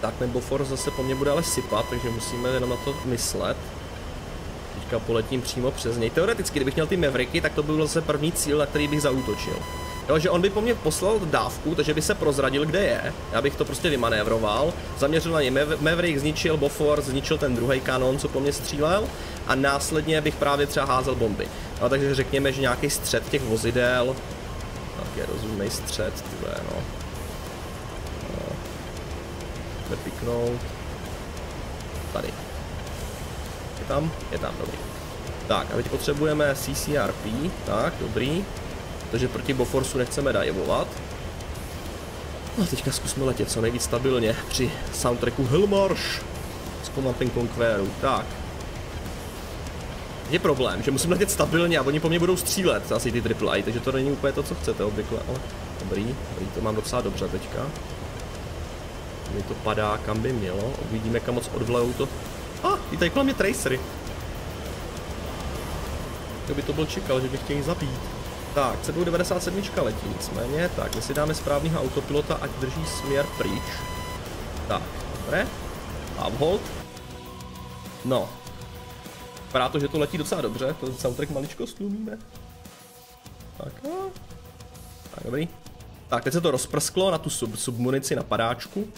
Tak nebo Force zase po mně bude ale sypat, takže musíme jenom na to myslet teďka poletím přímo přes něj. Teoreticky, kdybych měl ty Mavericky, tak to byl zase první cíl, na který bych zautočil. Jo, že on by po mně poslal dávku, takže by se prozradil, kde je. Já bych to prostě vymanévroval, zaměřil na ně Maverick, zničil Bofor, zničil ten druhý kanon, co po mně střílel a následně bych právě třeba házel bomby. No, takže řekněme, že nějaký střed těch vozidel, tak je rozumný střed, tyhle, no. No. Piknout. Tady tam? Je tam, dobrý. Tak a teď potřebujeme CCRP, tak, dobrý. Protože proti Boforsu nechceme dajevovat. No teďka zkusme letět co nejvíc stabilně při soundtracku Hellmarsh. Zkoumám ten Conqueru. Tak. Je problém, že musím letět stabilně a oni po mně budou střílet, asi ty triple takže to není úplně to, co chcete obvykle, ale dobrý, dobrý, to mám docela dobře teďka. Mi to padá, kam by mělo, uvidíme, kam moc odvlejou to. A, ah, i tady kolem je tracery. Kdo by to byl čekal, že bych chtěl zabít. Tak, C97 letí nicméně, tak my si dáme správného autopilota, ať drží směr pryč. Tak, dobré. Uphold. No. Vypadá to, že to letí docela dobře, to soundtrack maličko stlumíme. Tak, no. Tak, dobrý. Tak, teď se to rozprsklo na tu sub, submunici na padáčku.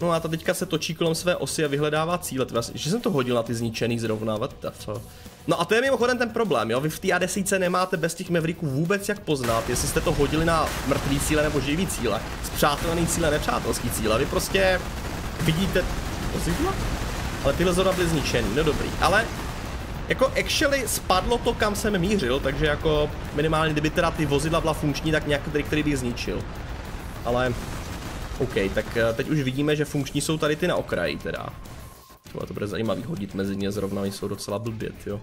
No a ta teďka se točí kolem své osy a vyhledává cíle. Že jsem to hodil na ty zničený zrovna, what the fuck. No a to je mimochodem ten problém, jo, vy v té A10 nemáte bez těch Mavericků vůbec jak poznat, jestli jste to hodili na mrtvý cíle nebo živý cíle, zpřátelený cíle, nepřátelský cíle, vy prostě vidíte vozidla? Ale tyhle zrovna byly zničený, no dobrý, ale jako actually spadlo to, kam jsem mířil, takže jako minimálně kdyby teda ty vozidla byla funkční, tak nějak který bych zničil. Ale, OK, tak eh, teď už vidíme, že funkční jsou tady ty na okraji teda. Tohle to bude zajímavý hodit mezi ně, zrovna oni jsou docela blbě, jo.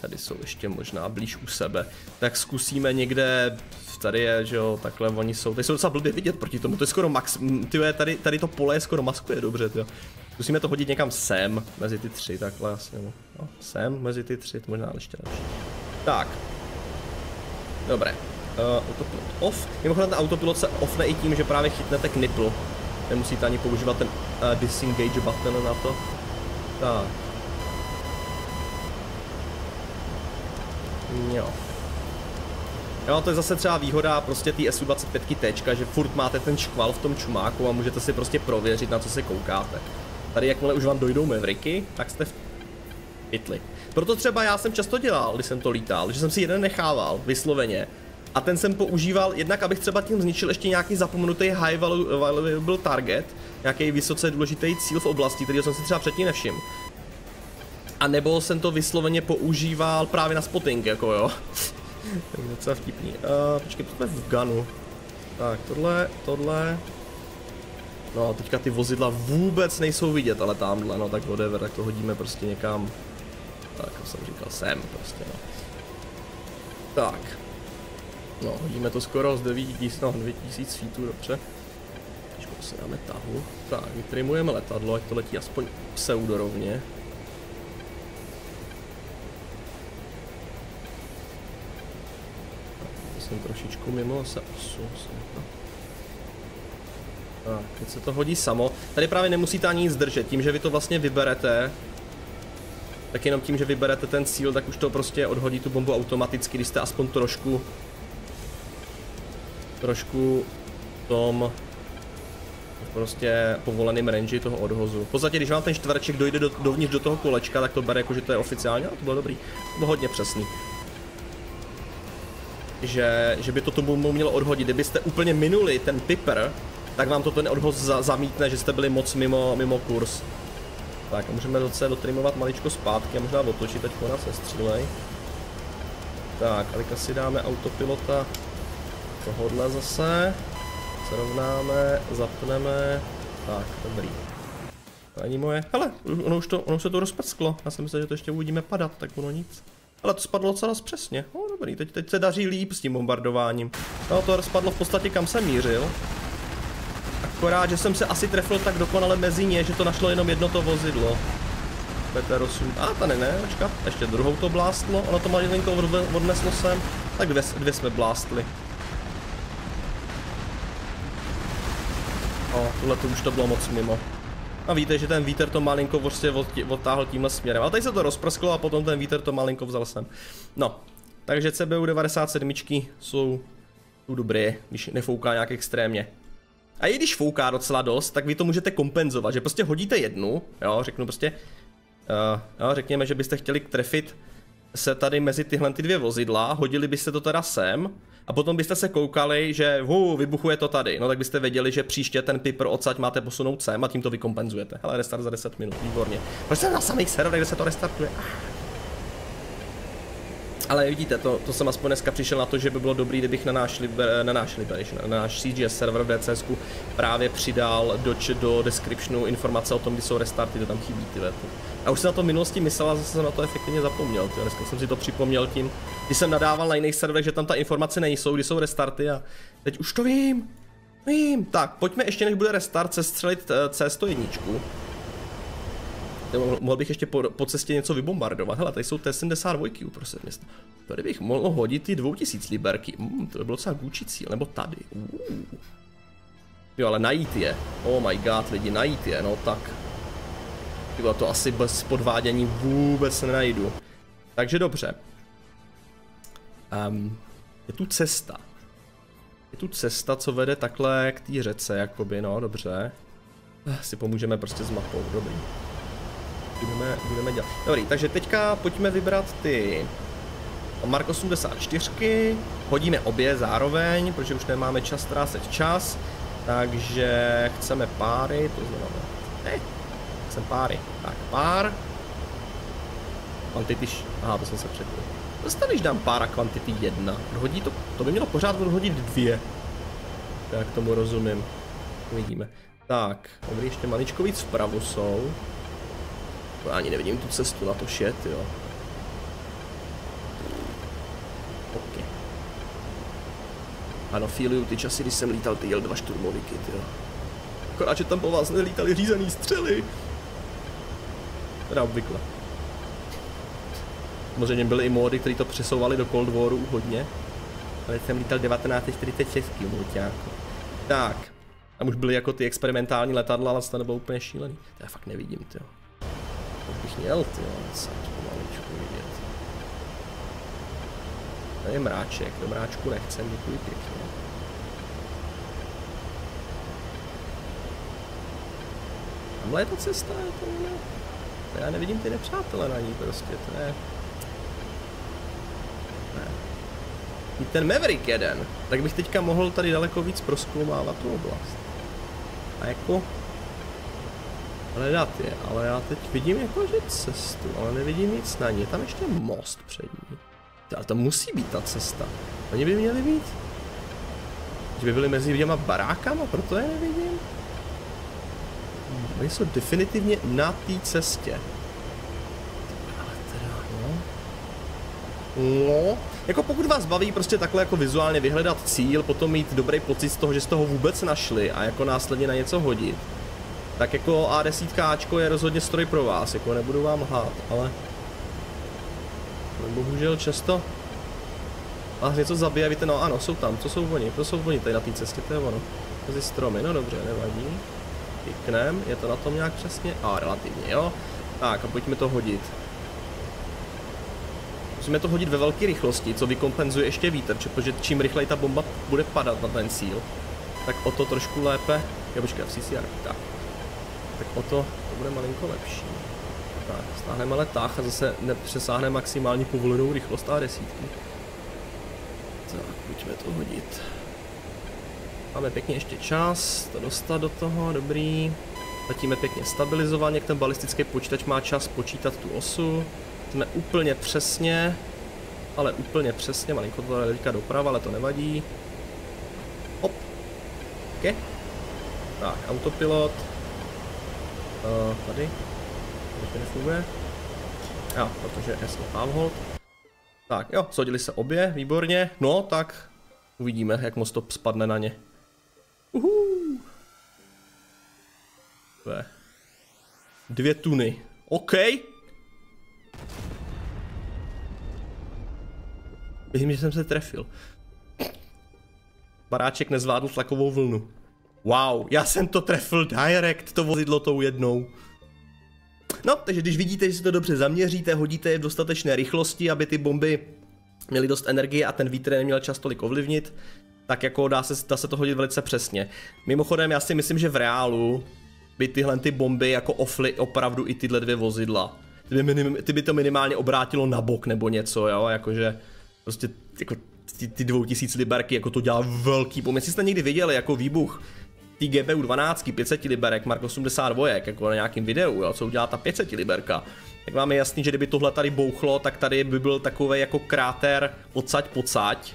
Tady jsou ještě možná blíž u sebe. Tak zkusíme někde, tady je, že jo, takhle oni jsou, tady jsou docela blbě vidět proti tomu, to je skoro max, tyjo, tady, tady to pole je skoro maskuje dobře, jo. Zkusíme to hodit někam sem, mezi ty tři, takhle asi, no, no sem, mezi ty tři, to možná ještě lepší. Tak. Dobré. Uh, autopilot off. Mimochodem ten autopilot se offne i tím, že právě chytnete knipl. Nemusíte ani používat ten uh, disengage button na to. Tak. Jo. Jo, to je zase třeba výhoda prostě té SU-25 že furt máte ten škval v tom čumáku a můžete si prostě prověřit, na co se koukáte. Tady jakmile už vám dojdou Mavericky, tak jste v pytli. Proto třeba já jsem často dělal, když jsem to lítal, že jsem si jeden nechával, vysloveně. A ten jsem používal jednak, abych třeba tím zničil ještě nějaký zapomenutý high valuable target, nějaký vysoce důležitý cíl v oblasti, který jsem si třeba předtím nevšiml. A nebo jsem to vysloveně používal právě na spotting, jako jo. to je docela vtipný. Uh, počkej, jsme v Gunu. Tak, tohle, tohle. No teďka ty vozidla vůbec nejsou vidět, ale tamhle, no tak whatever, tak to hodíme prostě někam. Tak, jak jsem říkal, sem prostě, no. Tak. No, hodíme to skoro z 9000, no, 9000 feetů, dobře. Ještě si dáme tahu. Tak, vytrimujeme letadlo, ať to letí aspoň pseudorovně. jsem trošičku mimo se osu. Tak, teď se to hodí samo. Tady právě nemusíte ani nic zdržet, tím, že vy to vlastně vyberete, tak jenom tím, že vyberete ten cíl, tak už to prostě odhodí tu bombu automaticky, když jste aspoň trošku trošku tom prostě povoleným range toho odhozu. V podstatě, když vám ten čtvereček dojde do, dovnitř do toho kolečka, tak to bere jako, že to je oficiálně, a to bylo dobrý. To bylo hodně přesný že, že by to tomu mělo odhodit. Kdybyste úplně minuli ten piper, tak vám to ten odhoz za, zamítne, že jste byli moc mimo, mimo kurz. Tak a můžeme docela dotrimovat maličko zpátky a možná otočit, teď nás nestřílej. Tak, a si dáme autopilota tohodle zase. Srovnáme, zapneme. Tak, dobrý. Ani moje. Hele, ono už, to, ono se to rozprsklo. Já jsem myslel, že to ještě uvidíme padat, tak ono nic. Ale to spadlo docela přesně. No dobrý, teď, teď se daří líp s tím bombardováním. No to spadlo v podstatě kam jsem mířil. Akorát, že jsem se asi trefil tak dokonale mezi ně, že to našlo jenom jedno to vozidlo. Peter 8. A tady ne, počkat, ještě druhou to blástlo, ono to malinko odneslo sem. Tak dvě, dvě jsme blástli. O, tohle to už to bylo moc mimo. A víte, že ten vítr to malinko prostě odtáhl tímhle směrem. A tady se to rozprsklo a potom ten vítr to malinko vzal sem. No, takže CBU 97 jsou tu dobré, když nefouká nějak extrémně. A i když fouká docela dost, tak vy to můžete kompenzovat, že prostě hodíte jednu, jo, řeknu prostě, uh, jo, řekněme, že byste chtěli trefit se tady mezi tyhle ty dvě vozidla, hodili byste to teda sem, a potom byste se koukali, že hu, vybuchuje to tady, no tak byste věděli, že příště ten piper odsaď máte posunout sem a tím to vykompenzujete. Hele, restart za 10 minut, výborně. Proč jsem na samých serverech, kde se to restartuje? Ale vidíte, to, to jsem aspoň dneska přišel na to, že by bylo dobrý, kdybych na náš, liber, na náš, liberation, na náš CGS server v DCS právě přidal do, do descriptionu informace o tom, kdy jsou restarty, to tam chybí ty vety. A už jsem na to v minulosti myslel a zase jsem na to efektivně zapomněl. Tyjo. Dneska jsem si to připomněl tím, když jsem nadával na jiných serverech, že tam ta informace nejsou, kdy jsou restarty a teď už to vím. Vím. Tak, pojďme ještě než bude restart sestřelit uh, C101. Nebo mohl bych ještě po, po cestě něco vybombardovat. Hele, tady jsou T-72 uprostřed města. Tady bych mohl hodit ty 2000 liberky. Mm, to by bylo docela vůči cíl. Nebo tady. Uh. Jo, ale najít je. Oh my god, lidi, najít je, no tak. Tyba, to asi bez podvádění vůbec nenajdu. Takže dobře. Um, je tu cesta. Je tu cesta, co vede takhle k té řece, jakoby, no, dobře. Si pomůžeme prostě s mapou, dobrý budeme, budeme dělat. Dobrý, takže teďka pojďme vybrat ty Mark 84, hodíme obě zároveň, protože už nemáme čas ztrácet čas, takže chceme páry, to znamená, ne, chcem páry, tak pár, quantity, aha, to jsem se předl. Zase když dám pára quantity 1, hodí to, to by mělo pořád hodit dvě, jak tomu rozumím, uvidíme. Tak, dobrý, ještě maličko víc vpravo jsou. Já ani nevidím tu cestu na to šet, jo. Ok. Ano, fíluju ty časy, když jsem lítal ty L2 šturmoviky, jo. Akorát, že tam po vás nelítali řízený střely. Teda obvykle. Samozřejmě byly i módy, které to přesouvali do Cold Waru hodně. Ale jsem lítal 1946 mulťáku. Tak. Tam už byly jako ty experimentální letadla, ale to nebylo úplně šílený. To já fakt nevidím, jo bych měl, ty snad pomaličku vidět. To je mráček, do mráčku nechcem, děkuji pěkně. Tamhle je ta cesta, je to. Já nevidím ty nepřátelé na ní prostě, to je... Ne. Ten Maverick jeden, tak bych teďka mohl tady daleko víc proskoumávat tu oblast. A jako hledat je, ale já teď vidím jakože cestu, ale nevidím nic na ní. Je tam ještě most před ní. Ale to musí být ta cesta. Oni by měli být. Že by byli mezi těma barákama, proto je nevidím. Oni jsou definitivně na té cestě. No. No, jako pokud vás baví prostě takhle jako vizuálně vyhledat cíl, potom mít dobrý pocit z toho, že jste ho vůbec našli a jako následně na něco hodit, tak jako A10 je rozhodně stroj pro vás, jako nebudu vám lhát, ale bohužel často vás něco zabije, víte, no ano, jsou tam, to jsou oni, to jsou oni tady na té cestě, to je ono. Mezi stromy, no dobře, nevadí. Pěknem, je to na tom nějak přesně? A, relativně, jo. Tak a pojďme to hodit. Musíme to hodit ve velké rychlosti, co vykompenzuje ještě vítr, protože čím rychleji ta bomba bude padat na ten cíl, tak o to trošku lépe. Já počkej, v CCR, tak tak o to, to bude malinko lepší. Tak, stáhneme ale táh a zase nepřesáhne maximální povolenou rychlost a desítky. Tak, pojďme to hodit. Máme pěkně ještě čas to dostat do toho, dobrý. Letíme pěkně stabilizovaně, ten balistický počítač má čas počítat tu osu. Jsme úplně přesně, ale úplně přesně, malinko to teďka doprava, ale to nevadí. Hop. Okay. Tak, autopilot. Uh, tady. to nefunguje. Jo, protože jasně mám hold. Tak jo, sodili se obě, výborně. No, tak uvidíme, jak moc to spadne na ně. Uhu. Dvě. Tuny. OK. Myslím, že jsem se trefil. Baráček nezvládl tlakovou vlnu. Wow, já jsem to trefil direct, to vozidlo tou jednou. No, takže když vidíte, že si to dobře zaměříte, hodíte je v dostatečné rychlosti, aby ty bomby měly dost energie a ten vítr neměl čas tolik ovlivnit, tak jako dá se, dá se to hodit velice přesně. Mimochodem, já si myslím, že v reálu by tyhle ty bomby jako ofly opravdu i tyhle dvě vozidla. Ty by, minim, ty by to minimálně obrátilo na bok nebo něco, jo, jakože prostě jako ty, ty dvou tisíc liberky, jako to dělá velký bomb. Jestli jste někdy viděli jako výbuch té GPU 12, 500 liberek, Mark 82, jako na nějakém videu, jo, co udělá ta 500 liberka, tak máme jasný, že kdyby tohle tady bouchlo, tak tady by byl takový jako kráter odsaď pocať.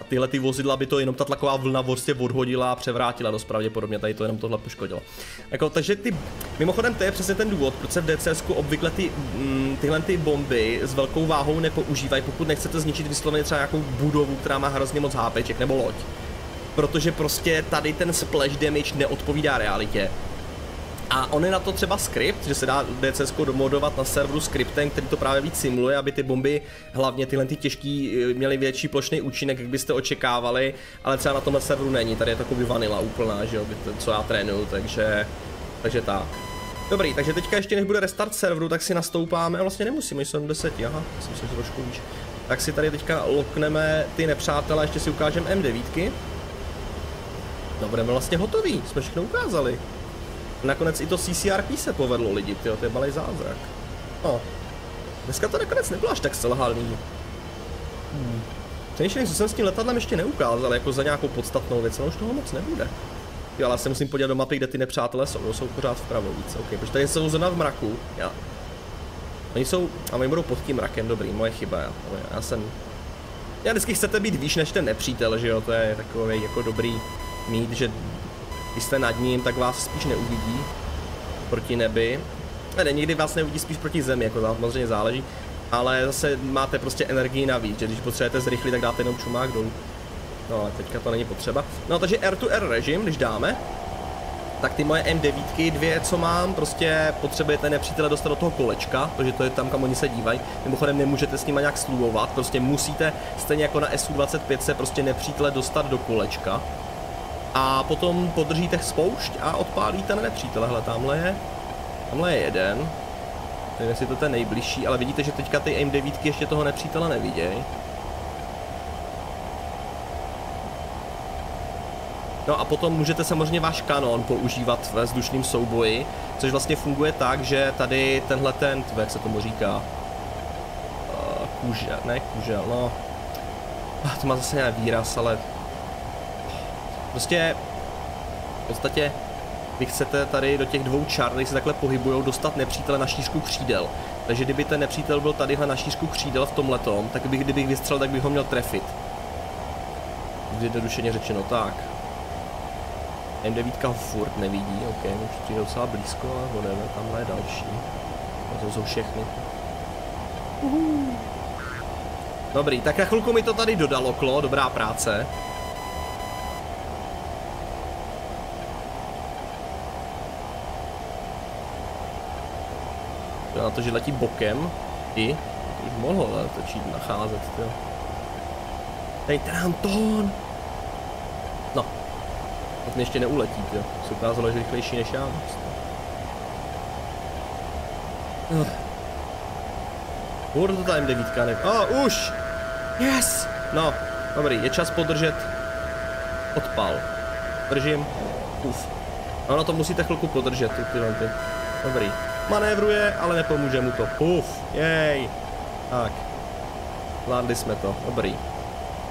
A tyhle ty vozidla by to jenom ta tlaková vlna prostě odhodila a převrátila dost pravděpodobně, tady to jenom tohle poškodilo. Jako, takže ty, mimochodem to je přesně ten důvod, proč se v DCS obvykle ty, mm, tyhle ty bomby s velkou váhou nepoužívají, pokud nechcete zničit vysloveně třeba nějakou budovu, která má hrozně moc HPček nebo loď. Protože prostě tady ten splash damage neodpovídá realitě. A on je na to třeba skript, že se dá DCS domodovat na serveru skriptem, který to právě víc simuluje, aby ty bomby, hlavně tyhle ty těžký, eh, měly větší plošný účinek, jak byste očekávali, ale třeba na tomhle serveru není, tady je takový vanila úplná, že jo, co já trénuju, takže, takže tak. Dobrý, takže teďka ještě než bude restart serveru, tak si nastoupáme, a vlastně nemusíme, jsou 10, aha, jsem se trošku víš. Tak si tady teďka lokneme ty nepřátelé, ještě si ukážeme M9. No budeme vlastně hotoví, jsme všechno ukázali. Nakonec i to CCRP se povedlo lidi, tyjo, to je malý zázrak. No. Dneska to nakonec nebylo až tak selhalný. Hmm. Přemýšlím, co jsem s tím letadlem ještě neukázal, jako za nějakou podstatnou věc, ale už toho moc nebude. Jo, ale já se musím podívat do mapy, kde ty nepřátelé jsou, no, jsou pořád vpravo víc, ok, protože tady jsou zóna v mraku, já. Oni jsou, a oni budou pod tím mrakem, dobrý, moje chyba, já, já jsem... Já vždycky chcete být výš než ten nepřítel, že jo, to je takový jako dobrý mít, že když jste nad ním, tak vás spíš neuvidí proti nebi. Ne, někdy vás neuvidí spíš proti zemi, jako samozřejmě záleží. Ale zase máte prostě energii navíc, že když potřebujete zrychlit, tak dáte jenom čumák dolů. No ale teďka to není potřeba. No takže R to R režim, když dáme, tak ty moje M9, dvě, co mám, prostě potřebujete nepřítele dostat do toho kolečka, protože to je tam, kam oni se dívají. Mimochodem nemůžete s nimi nějak sluvovat, prostě musíte, stejně jako na SU-25 se prostě nepřítele dostat do kolečka a potom podržíte spoušť a odpálíte na nepřítele. Hele, tamhle je, tamhle je jeden. Nevím, jestli to ten nejbližší, ale vidíte, že teďka ty M9 ještě toho nepřítele nevidějí. No a potom můžete samozřejmě váš kanon používat ve vzdušném souboji, což vlastně funguje tak, že tady tenhle ten, jak se tomu říká, uh, kůže, ne kůže, no, ah, to má zase nějaký výraz, ale Prostě v podstatě vy chcete tady do těch dvou čar, které se takhle pohybují, dostat nepřítele na šířku křídel. Takže kdyby ten nepřítel byl tadyhle na šířku křídel v tom letom, tak bych, kdybych vystřelil, tak bych ho měl trefit. Zjednodušeně řečeno tak. M9 ho furt nevidí, ok, už přijde docela blízko, ale whatever, tamhle je další. A to jsou všechny. Uhu. Dobrý, tak na chvilku mi to tady dodalo klo, dobrá práce. Na to, že letí bokem i, to už mohlo začít nacházet, jo. Tady Tranton! No, to mě ještě neuletí, jo. Se ukázalo, že rychlejší než já. Uh. Furt to ta M9 ne... A oh, už! Yes! No, dobrý, je čas podržet odpal. Držím. Uf. Ano, to musíte chvilku podržet, ty, ty. Dobrý manévruje, ale nepomůže mu to. Puf, jej. Tak. Zvládli jsme to, dobrý.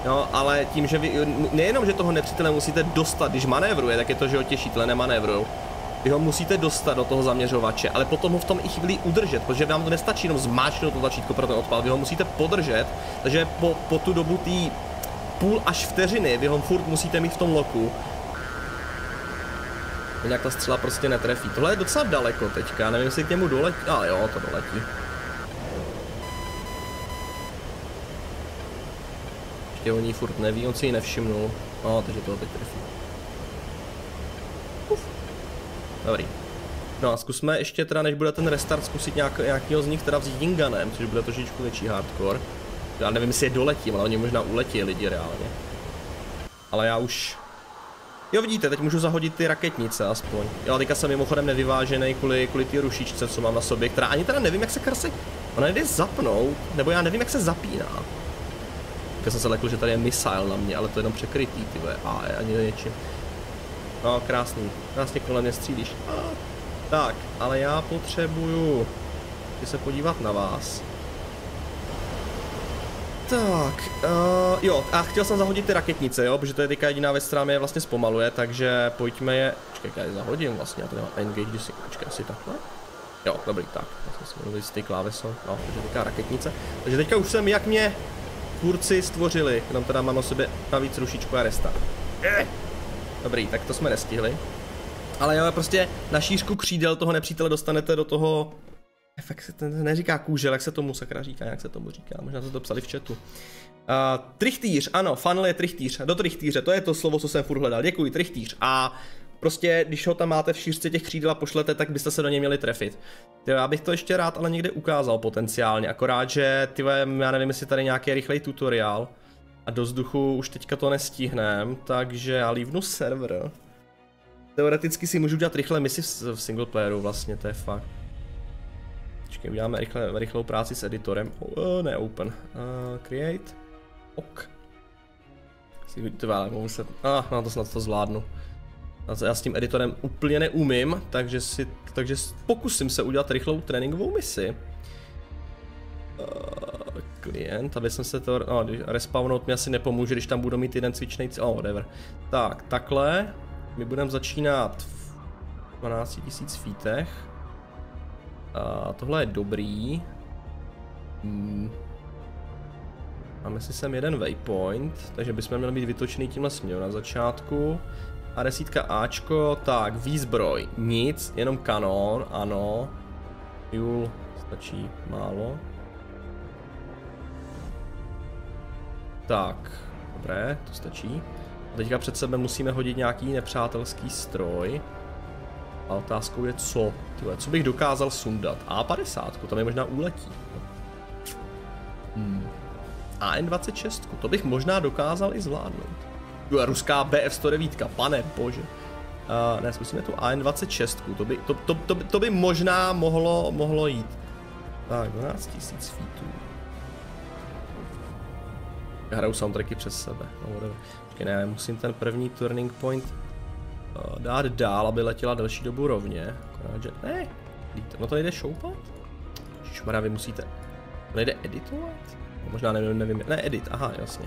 No, ale tím, že vy, nejenom, že toho nepřítele musíte dostat, když manévruje, tak je to, že ho těšitele nemanévrujou. Vy ho musíte dostat do toho zaměřovače, ale potom ho v tom i chvíli udržet, protože vám to nestačí jenom zmáčknout to tlačítko pro ten odpal, vy ho musíte podržet, takže po, po tu dobu té půl až vteřiny vy ho furt musíte mít v tom loku Jinak ta střela prostě netrefí. Tohle je docela daleko teďka, nevím, jestli k němu doletí. Ale jo, to doletí. Ještě o ní furt neví, on si ji nevšimnul. No, takže toho teď trefí. Uf. Dobrý. No a zkusme ještě teda, než bude ten restart, zkusit nějak, nějakýho z nich teda vzít Inganem, což bude trošičku větší hardcore. Já nevím, jestli je doletím, ale oni možná uletí lidi reálně. Ale já už Jo vidíte, teď můžu zahodit ty raketnice aspoň. Jo, teďka jsem mimochodem nevyvážený kvůli, kvůli ty rušičce, co mám na sobě, která ani teda nevím, jak se krasy... Ona jde zapnout, nebo já nevím, jak se zapíná. Já jsem se lekl, že tady je missile na mě, ale to je jenom překrytý, ty a je ani něčím. No, krásný. Krásně kolem mě střílíš. Tak, ale já potřebuju se podívat na vás. Tak, uh, jo, a chtěl jsem zahodit ty raketnice, jo, protože to je teďka jediná věc, která mě vlastně zpomaluje, takže pojďme je, počkej, já je zahodím vlastně, já to nemám engage, když si, počkej, asi takhle. Jo, dobrý, tak. Já jsem si mluvil z ty kláveso. No, takže taková raketnice. Takže teďka už jsem, jak mě tvůrci stvořili, jenom teda mám o sobě navíc rušičku a restart. Eh. Dobrý, tak to jsme nestihli. Ale jo, prostě na šířku křídel toho nepřítele dostanete do toho... Fakt se to neříká kůžel, jak se tomu sakra říká, jak se tomu říká, možná se to psali v chatu. Uh, trichtýř, ano, funnel je trichtýř, do trichtýře, to je to slovo, co jsem furt hledal, děkuji, trichtýř. A prostě, když ho tam máte v šířce těch křídel a pošlete, tak byste se do něj měli trefit. Ty, já bych to ještě rád ale někde ukázal potenciálně, akorát, že ty, já nevím, jestli tady nějaký rychlej tutoriál a do vzduchu už teďka to nestihnem, takže já lívnu server. Teoreticky si můžu dělat rychle misi v single playeru vlastně, to je fakt. Počkej, uděláme rychle, rychlou práci s editorem. Oh, ne, open. Uh, create. Ok. Si to mohu se... Ah, no to snad to zvládnu. Já s tím editorem úplně neumím, takže si, takže pokusím se udělat rychlou tréninkovou misi. Uh, klient, aby jsem se to, no, respawnout mi asi nepomůže, když tam budu mít jeden cvičný, oh, whatever. Tak, takhle, my budeme začínat v 12 000 feetech. A tohle je dobrý. Hmm. Máme si sem jeden waypoint, takže bychom měli být vytočený tímhle směrem na začátku. A desítka Ačko, tak výzbroj, nic, jenom kanon, ano. Fuel stačí málo. Tak, dobré, to stačí. A teďka před sebe musíme hodit nějaký nepřátelský stroj. A otázkou je co? Tyhle, co bych dokázal sundat? A50, to mi možná úletí. Hmm. AN26, to bych možná dokázal i zvládnout. Jo, ruská BF109, pane bože. Uh, ne, zkusíme tu AN26, to by, to, to, to, to by možná mohlo, mohlo jít. Tak, 12 000 feetů. Hraju soundtracky přes sebe, no. Počkej, ne, musím ten první turning point dát dál, aby letěla delší dobu rovně. Akorát, že... Ne, no to nejde šoupat? Šmara, vy musíte... To nejde editovat? No, možná nevím, nevím, ne edit, aha, jasně.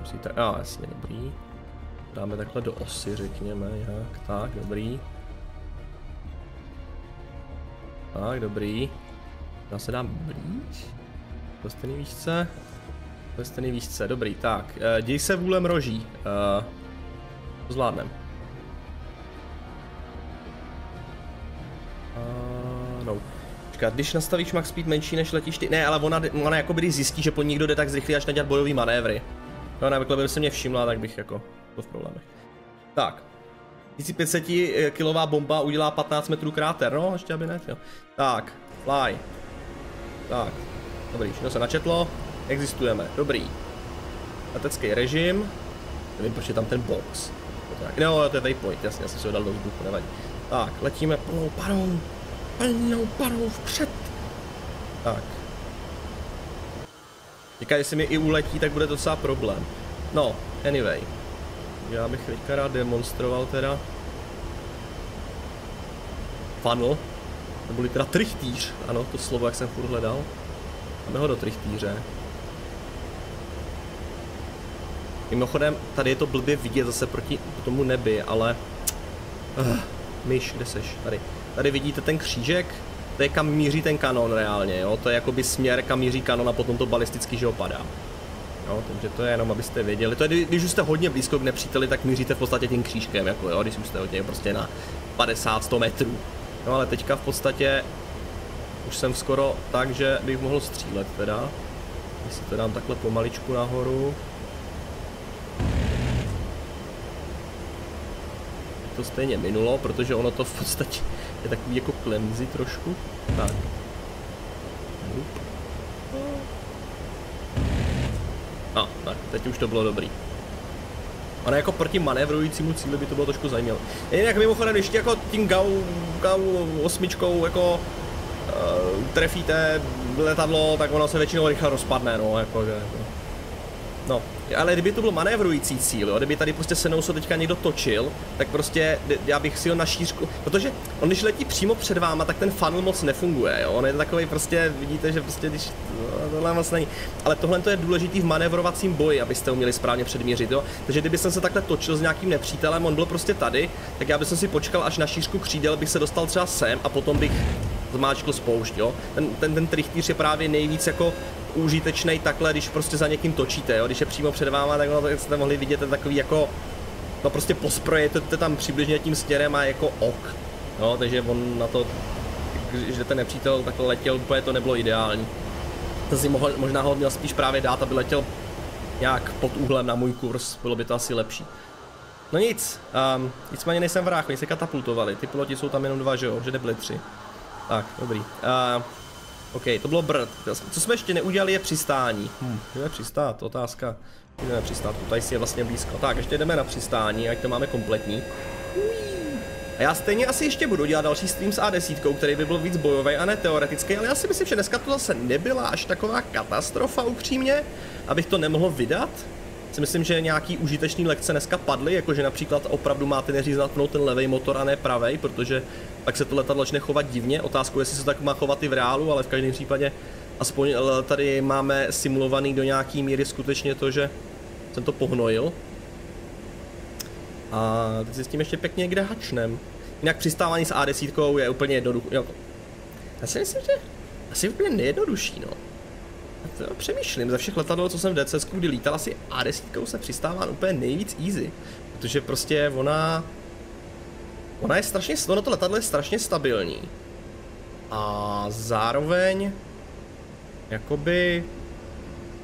Musíte, a jasně, dobrý. Dáme takhle do osy, řekněme, jak, tak, dobrý. Tak, dobrý. Já se dám blíž. Prstený výšce. Prstený výšce, dobrý, tak. Eh, děj se vůle mroží. Uh, to zvládnem. Uh, no. Počkat, když nastavíš max speed menší než letíš ty... Ne, ale ona, ona jako když zjistí, že po někdo jde tak zrychlí až nadělat bojový manévry. No, ne, by se mě všimla, tak bych jako to v problémech. Tak. 1500 kilová bomba udělá 15 metrů kráter, no, ještě aby ne, jo. Tak, fly. Tak, dobrý, všechno se načetlo, existujeme, dobrý. Letecký režim, nevím, proč je tam ten box. No, to je waypoint, jasně, já jsem si ho dal do vzduchu, nevadí. Tak, letíme plnou parou, plnou parou vpřed. Tak, Teďka, jestli mi i uletí, tak bude docela problém. No, anyway. Já bych teďka rád demonstroval teda funnel, neboli teda trichtýř, ano, to slovo, jak jsem furt hledal. Máme ho do trichtýře. Mimochodem, tady je to blbě vidět zase proti tomu nebi, ale... Uh, myš, kde seš? Tady. Tady vidíte ten křížek, to je kam míří ten kanon reálně, jo? To je jakoby směr, kam míří kanon a potom to balisticky, že opadá. Jo, takže to je jenom, abyste věděli. To je, když už jste hodně blízko k nepříteli, tak míříte v podstatě tím křížkem, jako jo, když už jste hodně prostě na 50-100 metrů. No ale teďka v podstatě už jsem skoro tak, že bych mohl střílet teda. Si to dám takhle pomaličku nahoru. To stejně minulo, protože ono to v podstatě je takový jako klemzy trošku. Tak. A, tak, teď už to bylo dobrý. Ale jako proti manévrujícímu cíli by to bylo trošku zajímavé. Jinak mimochodem, když jako tím GAU, GAU osmičkou jako uh, trefíte letadlo, tak ono se většinou rychle rozpadne, no, jako, že, jako. No, ale kdyby to byl manévrující cíl, jo, kdyby tady prostě se mnou se teďka někdo točil, tak prostě já bych si ho na šířku, protože on když letí přímo před váma, tak ten funnel moc nefunguje, jo, on je takový prostě, vidíte, že prostě když, no, tohle moc není, ale tohle to je důležitý v manévrovacím boji, abyste uměli správně předměřit, jo, takže kdyby jsem se takhle točil s nějakým nepřítelem, on byl prostě tady, tak já bych si počkal až na šířku křídel, bych se dostal třeba sem a potom bych zmáčkl spoušť, jo. Ten, ten, ten trichtýř je právě nejvíc jako užitečný takhle, když prostě za někým točíte, jo. Když je přímo před váma, tak, ono, tak jste mohli vidět, je takový jako, no prostě posprojete tam přibližně tím směrem a jako ok. Jo, takže on na to, že ten nepřítel takhle letěl, úplně to nebylo ideální. To si mohl, možná ho měl spíš právě dát, aby letěl nějak pod úhlem na můj kurz, bylo by to asi lepší. No nic, um, nicméně nejsem vrách, oni se katapultovali, ty piloti jsou tam jenom dva, že jo, že nebyli tři. Tak, dobrý. Uh, OK, to bylo brd. Co jsme ještě neudělali je přistání. Hm, jdeme přistát, otázka. Jdeme přistát, tady si je vlastně blízko. Tak, ještě jdeme na přistání, ať to máme kompletní. A já stejně asi ještě budu dělat další stream s A10, který by byl víc bojový a ne teoretický, ale já si myslím, že dneska to zase nebyla až taková katastrofa upřímně, abych to nemohl vydat. Si myslím, že nějaký užitečný lekce dneska padly, jakože například opravdu máte neříct zapnout ten levý motor a ne pravý, protože pak se to letadlo začne chovat divně. Otázkou jestli se tak má chovat i v reálu, ale v každém případě aspoň eh, tady máme simulovaný do nějaký míry skutečně to, že jsem to pohnojil. A teď si s tím ještě pěkně kde hačnem. Jinak přistávání s A10 je úplně jednoduché. Já si myslím, že asi úplně nejjednodušší, no. Já to přemýšlím, ze všech letadel, co jsem v DCS, kdy lítal, asi A10 se přistává úplně nejvíc easy. Protože prostě ona... Ona je strašně, ono to letadlo je strašně stabilní. A zároveň... Jakoby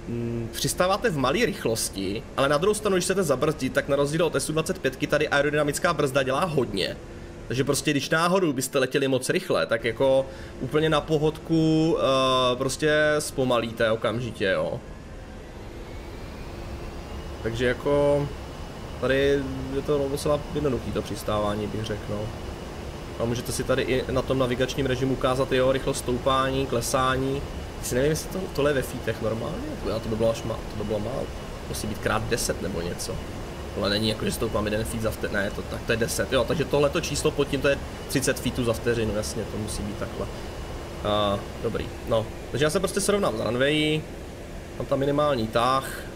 mm, přistáváte v malé rychlosti, ale na druhou stranu, když chcete zabrzdit, tak na rozdíl od SU-25 tady aerodynamická brzda dělá hodně. Takže prostě když náhodou byste letěli moc rychle, tak jako úplně na pohodku uh, prostě zpomalíte okamžitě, jo. Takže jako tady je to docela jednoduchý to přistávání, bych řekl, no. A můžete si tady i na tom navigačním režimu ukázat jeho rychlost stoupání, klesání. Si nevím, jestli to, tohle je ve fítech normálně, to, to by bylo až má, to by bylo málo. Musí být krát 10 nebo něco. Tohle není jako, že stoupám jeden feet za vteřinu, ne, to, tak to je 10, jo, takže tohleto číslo pod tím to je 30 feetů za vteřinu, jasně, to musí být takhle. A, dobrý, no, takže já se prostě srovnám s runway, mám tam minimální tah,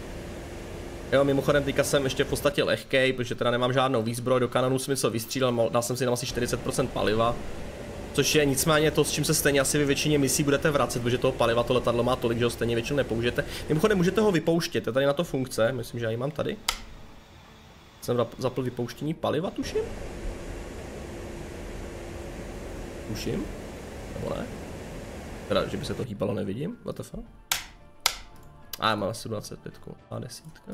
Jo, mimochodem teďka jsem ještě v podstatě lehkej, protože teda nemám žádnou výzbroj, do kanonu jsem něco vystřílel, dal jsem si tam asi 40% paliva. Což je nicméně to, s čím se stejně asi vy většině misí budete vracet, protože toho paliva to letadlo má tolik, že ho stejně většinou nepoužijete. Mimochodem můžete ho vypouštět, je tady na to funkce, myslím, že já ji mám tady. Jsem zapl vypouštění paliva, tuším? Tuším? Nebo ne? Teda, že by se to hýbalo, nevidím. WTF? A já mám asi 25. A desítka.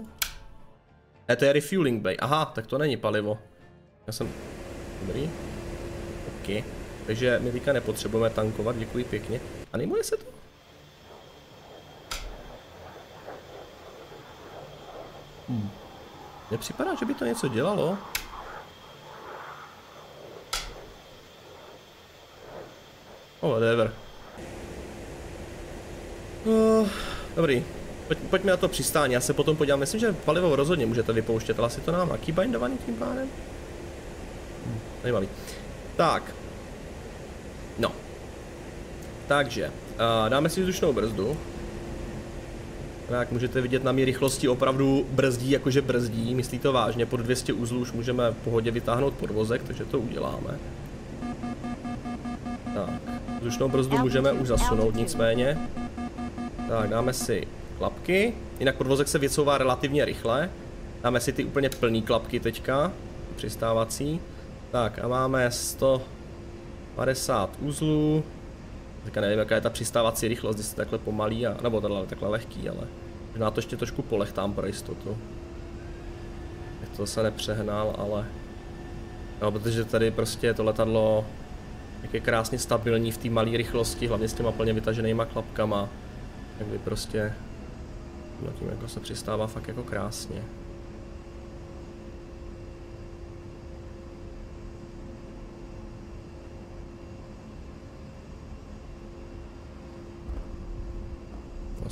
E, to je refueling bay. Aha, tak to není palivo. Já jsem... Dobrý. OK. Takže my teďka nepotřebujeme tankovat, děkuji pěkně. A nejmuje se to? Hmm. Nepřipadá, že by to něco dělalo? Oh, whatever. Uh, dobrý. Pojď, pojďme na to přistání, já se potom podívám, myslím, že palivo rozhodně můžete vypouštět, ale asi to nám aký bindovaný tím pádem? Hm, zajímavý. Tak. No. Takže, uh, dáme si vzdušnou brzdu. Jak můžete vidět na mý rychlosti opravdu brzdí, jakože brzdí, myslí to vážně, pod 200 uzlů už můžeme v pohodě vytáhnout podvozek, takže to uděláme. Tak, vzdušnou brzdu můžeme už zasunout nicméně. Tak, dáme si klapky, jinak podvozek se vycouvá relativně rychle. Dáme si ty úplně plný klapky teďka, přistávací. Tak a máme 150 uzlů. Teďka nevím, jaká je ta přistávací rychlost, když se takhle pomalý, a, nebo takhle, takhle lehký, ale možná to ještě trošku polechtám pro jistotu. Jak to se nepřehnal, ale... No, protože tady prostě to letadlo jak je krásně stabilní v té malé rychlosti, hlavně s těma plně vytaženýma klapkama, tak by prostě no tím jako se přistává fakt jako krásně.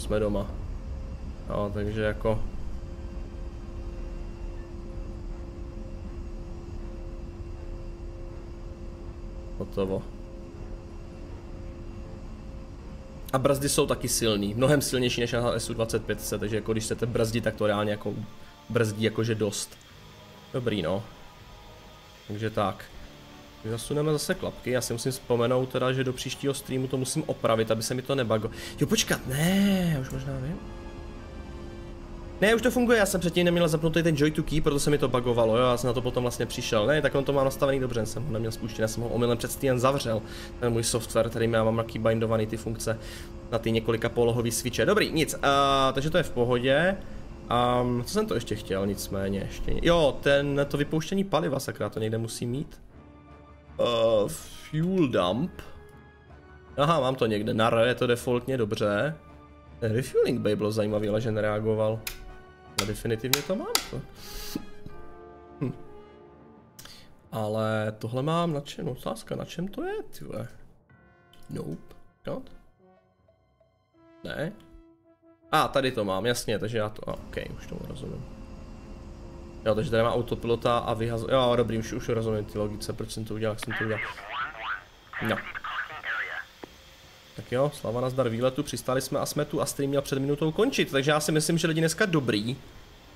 jsme doma. No, takže jako... Hotovo. A brzdy jsou taky silný, mnohem silnější než na SU-25, takže jako když chcete brzdit, tak to reálně jako brzdí jakože dost. Dobrý no. Takže tak. Zasuneme zase klapky, já si musím vzpomenout teda, že do příštího streamu to musím opravit, aby se mi to nebago. Jo počkat, ne, už možná vím. Ne, už to funguje, já jsem předtím neměl zapnutý ten Joy to Key, proto se mi to bugovalo, jo, já jsem na to potom vlastně přišel. Ne, tak on to má nastavený dobře, jsem ho neměl spuštěný, já jsem ho omylem před jen zavřel. Ten můj software, který já mám taky bindovaný ty funkce na ty několika polohový switche. Dobrý, nic, uh, takže to je v pohodě. Um, co jsem to ještě chtěl, nicméně, ještě, jo, ten, to vypouštění paliva, sakra, to někde musí mít. Uh, fuel dump. Aha, mám to někde, na R je to defaultně dobře. Ten refueling bay bylo zajímavý, ale že nereagoval. Ale definitivně to mám. To. Hm. Ale tohle mám na čem, otázka, na čem to je, tyhle? Nope, not. Ne? A, ah, tady to mám, jasně, takže já to, ah, ok, už tomu rozumím. Jo, takže tady má autopilota a vyhaz... Jo, dobrý, už, už rozumím ty logice, proč jsem to udělal, jak jsem to udělal. No. Tak jo, slava na zdar výletu, přistáli jsme a jsme tu a stream měl před minutou končit, takže já si myslím, že lidi dneska dobrý.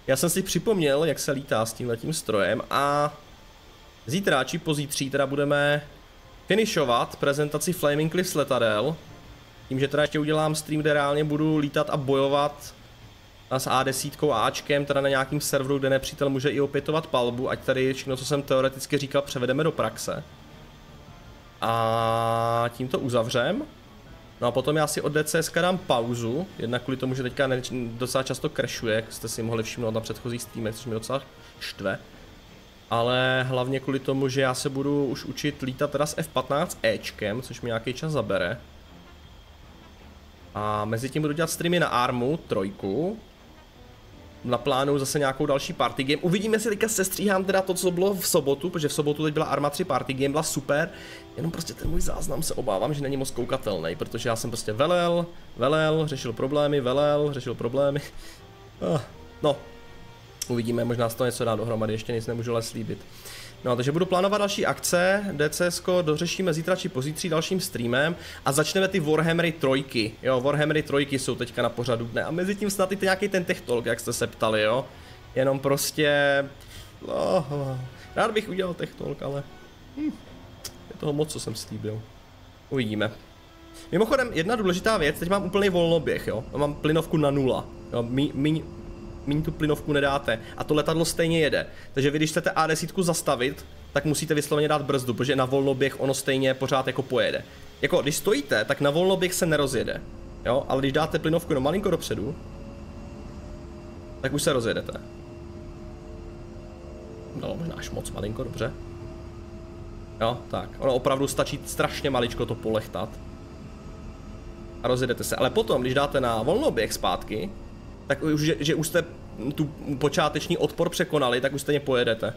Já jsem si připomněl, jak se lítá s tímhletím strojem a zítra či pozítří teda budeme finishovat prezentaci Flaming Cliffs letadel. Tím, že teda ještě udělám stream, kde reálně budu lítat a bojovat s A10 a Ačkem, teda na nějakým serveru, kde nepřítel může i opětovat palbu, ať tady všechno, co jsem teoreticky říkal, převedeme do praxe. A tím to uzavřem. No a potom já si od DCS dám pauzu, jednak kvůli tomu, že teďka ne, docela často crashuje, jak jste si mohli všimnout na předchozích streamech, což mi docela štve. Ale hlavně kvůli tomu, že já se budu už učit lítat teda s F-15 Ečkem, což mi nějaký čas zabere. A mezi tím budu dělat streamy na Armu, trojku, naplánuju zase nějakou další party game. Uvidíme, jestli teďka sestříhám teda to, co bylo v sobotu, protože v sobotu teď byla Arma 3 party game, byla super, jenom prostě ten můj záznam se obávám, že není moc koukatelný, protože já jsem prostě velel, velel, řešil problémy, velel, řešil problémy. Ah, no, uvidíme, možná z toho něco dá dohromady, ještě nic nemůžu ale slíbit. No, takže budu plánovat další akce, DCS dořešíme zítra či pozítří dalším streamem. A začneme ty Warhammery trojky, jo, Warhammery trojky jsou teďka na pořadu dne. A mezi tím snad i nějaký ten tech talk, jak jste se ptali, jo, jenom prostě, oh, rád bych udělal tech talk, ale hm, je toho moc, co jsem slíbil, uvidíme. Mimochodem, jedna důležitá věc, teď mám úplný volnoběh, jo, mám plynovku na nula, jo, mí, mí, méně tu plynovku nedáte a to letadlo stejně jede. Takže vy když chcete A10 zastavit, tak musíte vysloveně dát brzdu, protože na volnoběh ono stejně pořád jako pojede. Jako když stojíte, tak na volnoběh se nerozjede. Jo, ale když dáte plynovku no malinko dopředu, tak už se rozjedete. No, možná až moc malinko, dobře. Jo, tak. Ono opravdu stačí strašně maličko to polechtat. A rozjedete se. Ale potom, když dáte na volnoběh zpátky, tak už, že, že už jste tu počáteční odpor překonali, tak už stejně pojedete.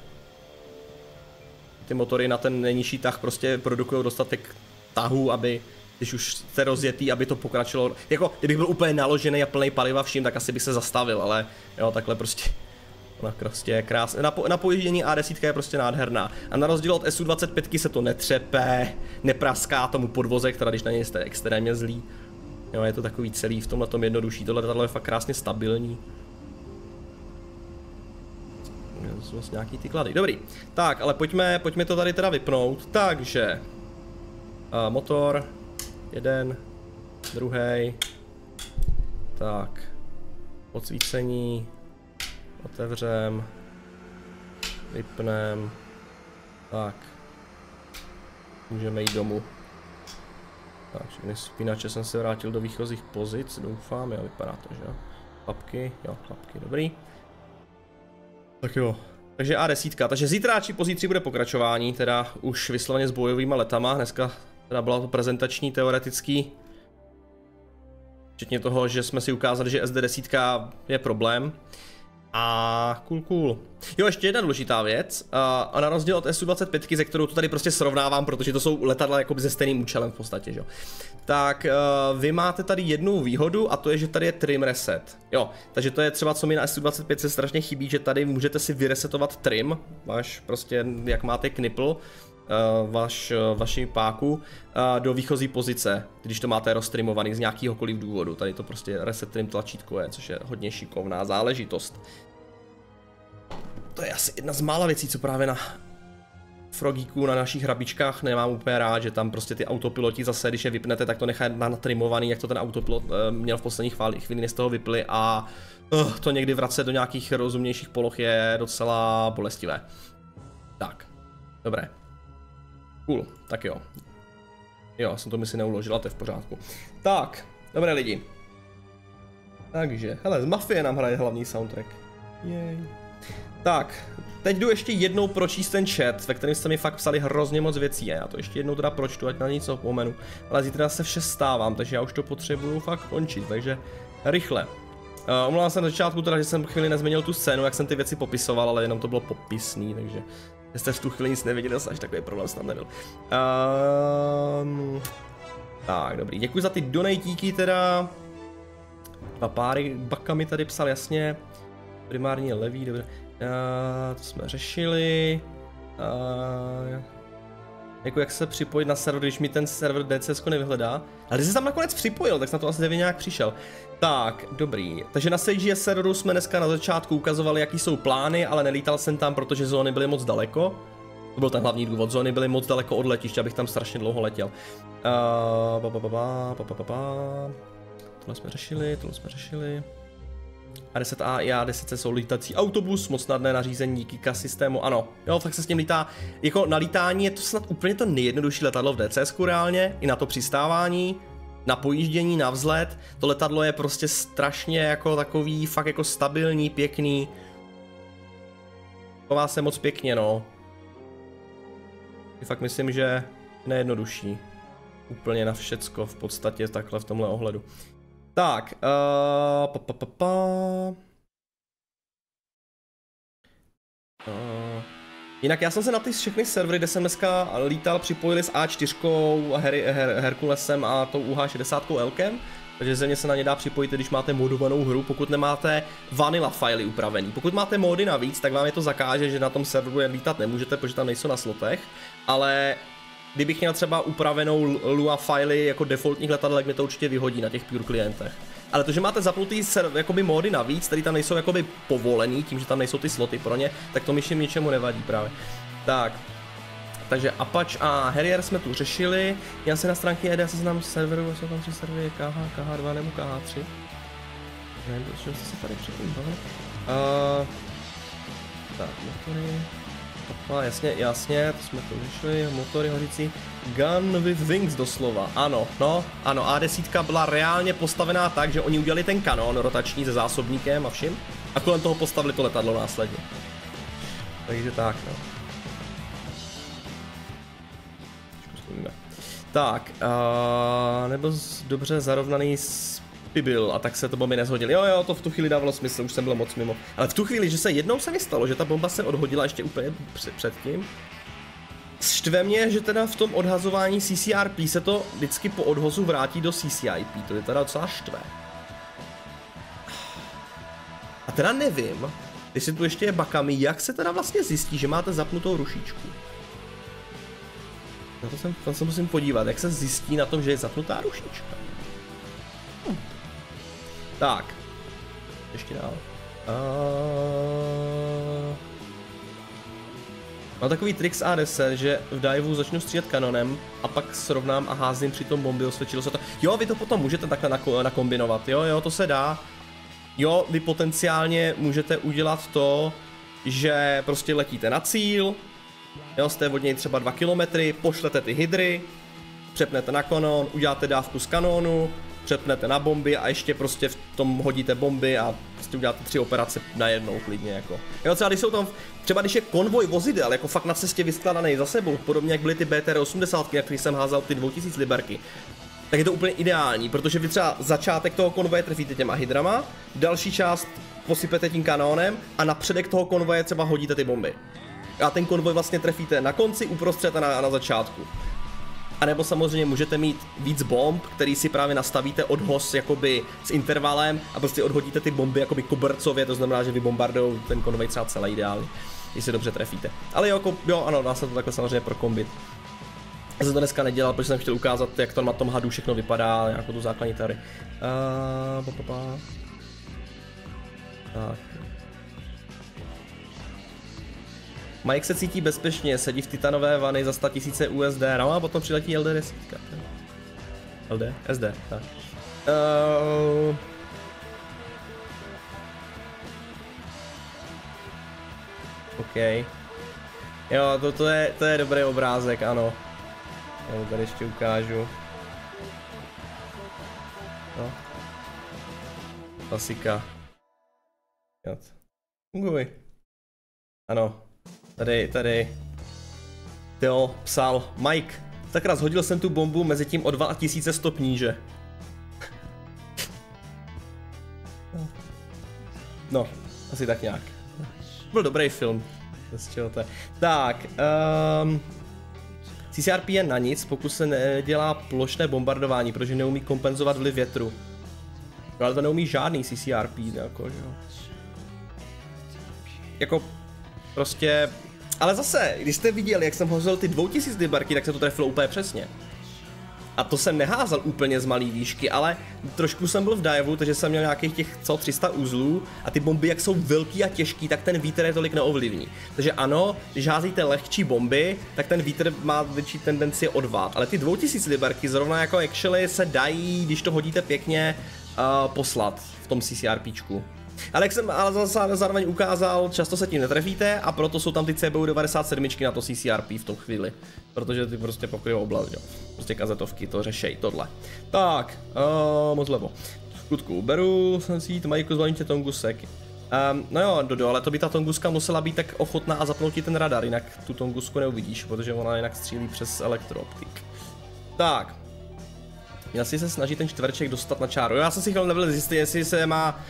Ty motory na ten nejnižší tah prostě produkují dostatek tahu, aby když už jste rozjetý, aby to pokračovalo. Jako, kdybych byl úplně naložený a plný paliva vším, tak asi bych se zastavil, ale jo, takhle prostě Ona prostě je krásná. Na, po, pojíždění A10 je prostě nádherná. A na rozdíl od SU25 se to netřepe, nepraská tomu podvoze, která když na něj jste extrémně zlý. Jo, je to takový celý v tomhle tom jednodušší. Tohle letadlo je fakt krásně stabilní. To jsou vlastně nějaký ty klady. Dobrý. Tak, ale pojďme, pojďme to tady teda vypnout. Takže. Uh, motor. Jeden. Druhý. Tak. Odsvícení. Otevřem. Vypnem. Tak. Můžeme jít domů. Tak, všechny spínače jsem se vrátil do výchozích pozic, doufám, jo, vypadá to, že jo. Papky, jo, papky, dobrý. Tak jo, takže A10, takže zítra či pozítří bude pokračování, teda už vysloveně s bojovými letama, dneska teda byla to prezentační, teoretický. Včetně toho, že jsme si ukázali, že SD10 je problém. A cool, cool. Jo, ještě jedna důležitá věc. A na rozdíl od SU-25, ze kterou to tady prostě srovnávám, protože to jsou letadla jakoby se stejným účelem v podstatě, že? Tak uh, vy máte tady jednu výhodu a to je, že tady je trim reset. Jo, takže to je třeba, co mi na SU-25 se strašně chybí, že tady můžete si vyresetovat trim, váš prostě, jak máte knipl, uh, vaš, uh, vaši páku uh, do výchozí pozice, když to máte roztrimovaný z nějakýhokoliv důvodu. Tady to prostě reset trim tlačítko je, což je hodně šikovná záležitost to je asi jedna z mála věcí, co právě na frogíků na našich hrabičkách nemám úplně rád, že tam prostě ty autopiloti zase, když je vypnete, tak to nechá natrimovaný, jak to ten autopilot eh, měl v posledních chvíli, chvíli z toho vyply a uh, to někdy vracet do nějakých rozumnějších poloh je docela bolestivé. Tak, dobré. Cool, tak jo. Jo, jsem to mi si neuložil, a to je v pořádku. Tak, dobré lidi. Takže, hele, z Mafie nám hraje hlavní soundtrack. Jej. Tak, teď jdu ještě jednou pročíst ten chat, ve kterém jste mi fakt psali hrozně moc věcí a já to ještě jednou teda pročtu, ať na nic opomenu. Ale zítra se vše stávám, takže já už to potřebuju fakt končit, takže rychle. Uh, omlouvám se na začátku teda, že jsem chvíli nezměnil tu scénu, jak jsem ty věci popisoval, ale jenom to bylo popisný, takže jste v tu chvíli nic neviděli, až takový problém snad nebyl. Uh, tak, dobrý, děkuji za ty donatíky teda. Dva páry baka mi tady psal jasně. Primární je levý, dobře. Uh, to jsme řešili. Uh, jako jak se připojit na server, když mi ten server DCS nevyhledá. Ale když jsi tam nakonec připojil, tak na to asi Devin nějak přišel. Tak, dobrý. Takže na Sage serveru jsme dneska na začátku ukazovali, jaký jsou plány, ale nelítal jsem tam, protože zóny byly moc daleko. To byl ten hlavní důvod, zóny byly moc daleko od letiště, abych tam strašně dlouho letěl. Uh, ba, ba, ba, ba, ba, ba, ba. Tohle jsme řešili, tohle jsme řešili. A10A i A10C jsou lítací autobus, moc snadné nařízení díky KA systému, ano. Jo, fakt se s ním lítá, jako na lítání je to snad úplně to nejjednodušší letadlo v DCS reálně, i na to přistávání, na pojíždění, na vzlet. To letadlo je prostě strašně jako takový, fakt jako stabilní, pěkný. Chová se moc pěkně, no. Fakt myslím, že nejjednodušší. Úplně na všecko v podstatě takhle v tomhle ohledu. Tak, uh, pa, pa, pa, pa. Uh, jinak já jsem se na ty všechny servery, kde jsem dneska lítal, připojili s A4, Her, Her, Herkulesem a tou UH60 Elkem. Takže země se na ně dá připojit, když máte modovanou hru, pokud nemáte vanilla fily upravený. Pokud máte módy navíc, tak vám je to zakáže, že na tom serveru jen lítat nemůžete, protože tam nejsou na slotech. Ale kdybych měl třeba upravenou Lua fily jako defaultních letadel, tak mi to určitě vyhodí na těch pure klientech. Ale to, že máte zapnutý jakoby módy navíc, který tam nejsou jakoby povolený, tím, že tam nejsou ty sloty pro ně, tak to myším ničemu nevadí právě. Tak, takže Apache a Harrier jsme tu řešili. Já se na stránky ED seznam serveru, jsou tam tři servery KH, KH2 nebo KH3. Nevím, jste se tady předtím. Uh, tak, motory. No jasně, jasně, to jsme to vyšli, motory hořící. Gun with wings doslova, ano, no, ano, A10 byla reálně postavená tak, že oni udělali ten kanon rotační se zásobníkem a vším a kolem toho postavili to letadlo následně. Takže tak, no. Tak, uh, nebo dobře zarovnaný byl a tak se to bomby nezhodily. Jo, jo, to v tu chvíli dávalo smysl, už jsem byl moc mimo. Ale v tu chvíli, že se jednou se mi stalo, že ta bomba se odhodila ještě úplně před, předtím. Štve mě, že teda v tom odhazování CCRP se to vždycky po odhozu vrátí do CCIP, to je teda docela štve. A teda nevím, jestli tu ještě je bakami, jak se teda vlastně zjistí, že máte zapnutou rušičku. Na to, jsem, tam se musím podívat, jak se zjistí na tom, že je zapnutá rušička. Tak. Ještě dál. Uh... Mám takový trik z A10, že v diveu začnu střílet kanonem a pak srovnám a házím při tom bomby, osvědčilo se to. Jo, vy to potom můžete takhle nakombinovat, jo, jo, to se dá. Jo, vy potenciálně můžete udělat to, že prostě letíte na cíl, jo, jste od něj třeba 2 kilometry, pošlete ty hydry, přepnete na kanon, uděláte dávku z kanónu, přepnete na bomby a ještě prostě v tom hodíte bomby a prostě uděláte tři operace najednou klidně jako. Jo, třeba když jsou tam, třeba když je konvoj vozidel, jako fakt na cestě vyskladaný za sebou, podobně jak byly ty BTR-80, jak jsem házal ty 2000 liberky, tak je to úplně ideální, protože vy třeba začátek toho konvoje trefíte těma hydrama, další část posypete tím kanónem a na předek toho konvoje třeba hodíte ty bomby. A ten konvoj vlastně trefíte na konci, uprostřed a na, na začátku. A nebo samozřejmě můžete mít víc bomb, který si právě nastavíte odhoz jakoby s intervalem a prostě odhodíte ty bomby jakoby kobercově, to znamená, že vy bombardou ten konvoj třeba celý ideálně, když se dobře trefíte. Ale jo, jako, jo, ano, dá se to takhle samozřejmě prokombit. Já jsem to dneska nedělal, protože jsem chtěl ukázat, jak to na tom hadu všechno vypadá, jako tu základní teorii. Uh, ba. Tak. Mike se cítí bezpečně, sedí v titanové vany za 100 000 USD, no a potom přiletí LD 10. LD? SD, tak. Uh, OK. Jo, to, to, je, to je dobrý obrázek, ano. Já to tady ještě ukážu. No. Klasika. Jo. Funguj. Ano. Tady, tady. Jo, psal Mike. Tak raz hodil jsem tu bombu mezi tím o 2100 stopní, že? No, asi tak nějak. Byl dobrý film. Tak, um, CCRP je na nic, pokud se nedělá plošné bombardování, protože neumí kompenzovat vliv větru. No, ale to neumí žádný CCRP, jako, jo. Jako, prostě, ale zase, když jste viděli, jak jsem hozel ty 2000 libarky, tak se to trefilo úplně přesně. A to jsem neházel úplně z malý výšky, ale trošku jsem byl v divu, takže jsem měl nějakých těch co 300 uzlů a ty bomby jak jsou velký a těžký, tak ten vítr je tolik neovlivní. Takže ano, když házíte lehčí bomby, tak ten vítr má větší tendenci odvát, ale ty 2000 libarky zrovna jako actually se dají, když to hodíte pěkně, uh, poslat v tom CCRPčku. Ale jak jsem ale zároveň ukázal, často se tím netrefíte a proto jsou tam ty CBU 97 na to CCRP v tom chvíli. Protože ty prostě pokryjou oblast, jo. Prostě kazetovky to řešej, tohle. Tak, uh, moc levo. Skutku, beru jsem si jít, mají zvoníte tongusek. Um, no jo, Dodo, ale to by ta tonguska musela být tak ochotná a zapnout ti ten radar, jinak tu tongusku neuvidíš, protože ona jinak střílí přes elektrooptik. Tak, Měl si se snažit ten čtverček dostat na čáru. Já jsem si chtěl nebyl zjistit, jestli se má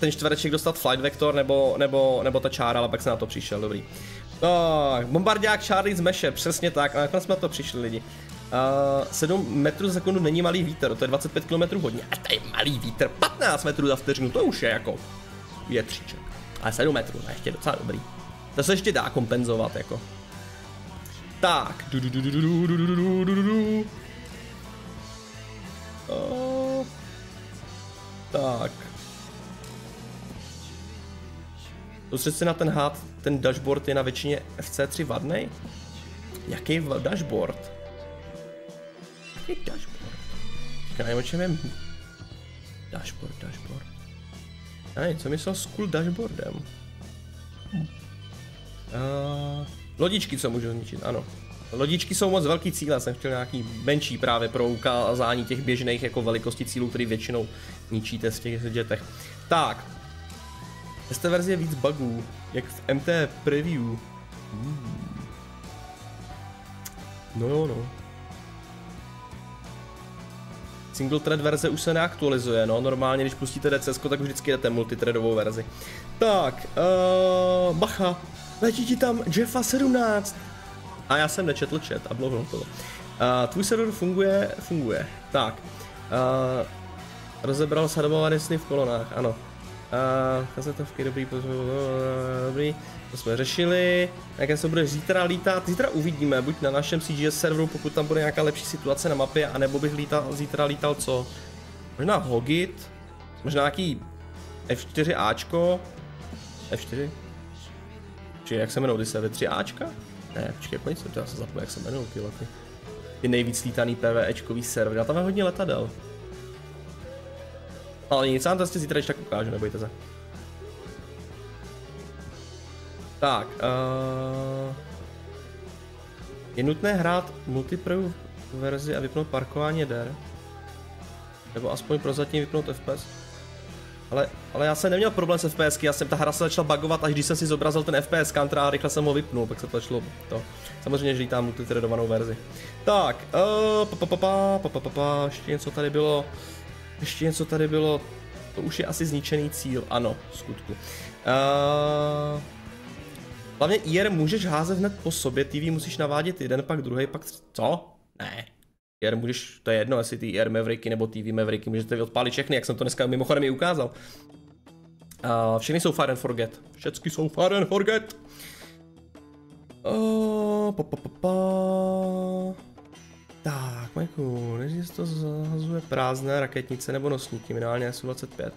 ten čtvereček dostat flight vektor nebo, nebo, nebo ta čára, ale pak se na to přišel, dobrý. No, oh, bombardák Charlie z Meše, přesně tak, a nakonec jsme na to přišli lidi. Uh, 7 metrů za sekundu není malý vítr, to je 25 km hodně. A to je malý vítr, 15 metrů za vteřinu, to už je jako větříček. Ale 7 metrů, to je ještě docela dobrý. To se ještě dá kompenzovat, jako. Tak. Tak. Soustřed se na ten hád, ten dashboard je na většině FC3 vadnej? Jaký dashboard? Jaký dashboard? Já nevím, o čem je... Dashboard, dashboard. Já nevím, co myslel s cool dashboardem? Uh, lodičky, co můžu zničit, ano. Lodičky jsou moc velký cíle, jsem chtěl nějaký menší právě pro ukázání těch běžných jako velikosti cílů, který většinou ničíte z těch dětech. Tak, ST verzi je víc bugů, jak v MT preview. Hmm. No jo, no. Single thread verze už se neaktualizuje, no. Normálně, když pustíte DCS, tak už vždycky jdete multithreadovou verzi. Tak, uh, bacha, letí ti tam Jeffa 17. A já jsem nečetl chat a bylo to. Uh, tvůj server funguje, funguje. Tak, uh, rozebral sadomované sny v kolonách, ano. Uh, kazetovky, dobrý, dobrý, to jsme řešili. Jaké se bude zítra lítat? Zítra uvidíme, buď na našem CGS serveru, pokud tam bude nějaká lepší situace na mapě, anebo bych lítal, zítra lítal co? Možná Hogit, možná nějaký F4Ačko, F4? Či jak se jmenou ty se, 3 Ačka? Ne, počkej, pojď se, já se zapomněl, jak se jmenují ty lety. Ty nejvíc lítaný PVEčkový server, já tam mám hodně letadel. Ale nic, vám to zítra když tak ukážu, nebojte se. Tak, uh, je nutné hrát multiplayer verzi a vypnout parkování der. Nebo aspoň prozatím vypnout FPS. Ale, ale já jsem neměl problém s FPS, já jsem, ta hra se začala bugovat, až když jsem si zobrazil ten FPS counter a rychle jsem ho vypnul, pak se to začalo to. Samozřejmě, že lítám multithreadovanou verzi. Tak, uh, pa, pa, pa, pa, pa, pa, pa, pa, ještě něco tady bylo. Ještě něco tady bylo, to už je asi zničený cíl, ano, v skutku. Uh, hlavně IR můžeš házet hned po sobě, TV musíš navádět jeden, pak druhý, pak co? Ne. IR můžeš, to je jedno, jestli ty IR Mavericky nebo TV Mavericky, můžete odpálit všechny, jak jsem to dneska mimochodem i ukázal. Uh, všechny jsou Fire and Forget. Všechny jsou Fire and Forget. Uh, pa, pa, pa, pa. Tak, Majku, než to zahazuje prázdné raketnice nebo nosníky, minimálně SU-25.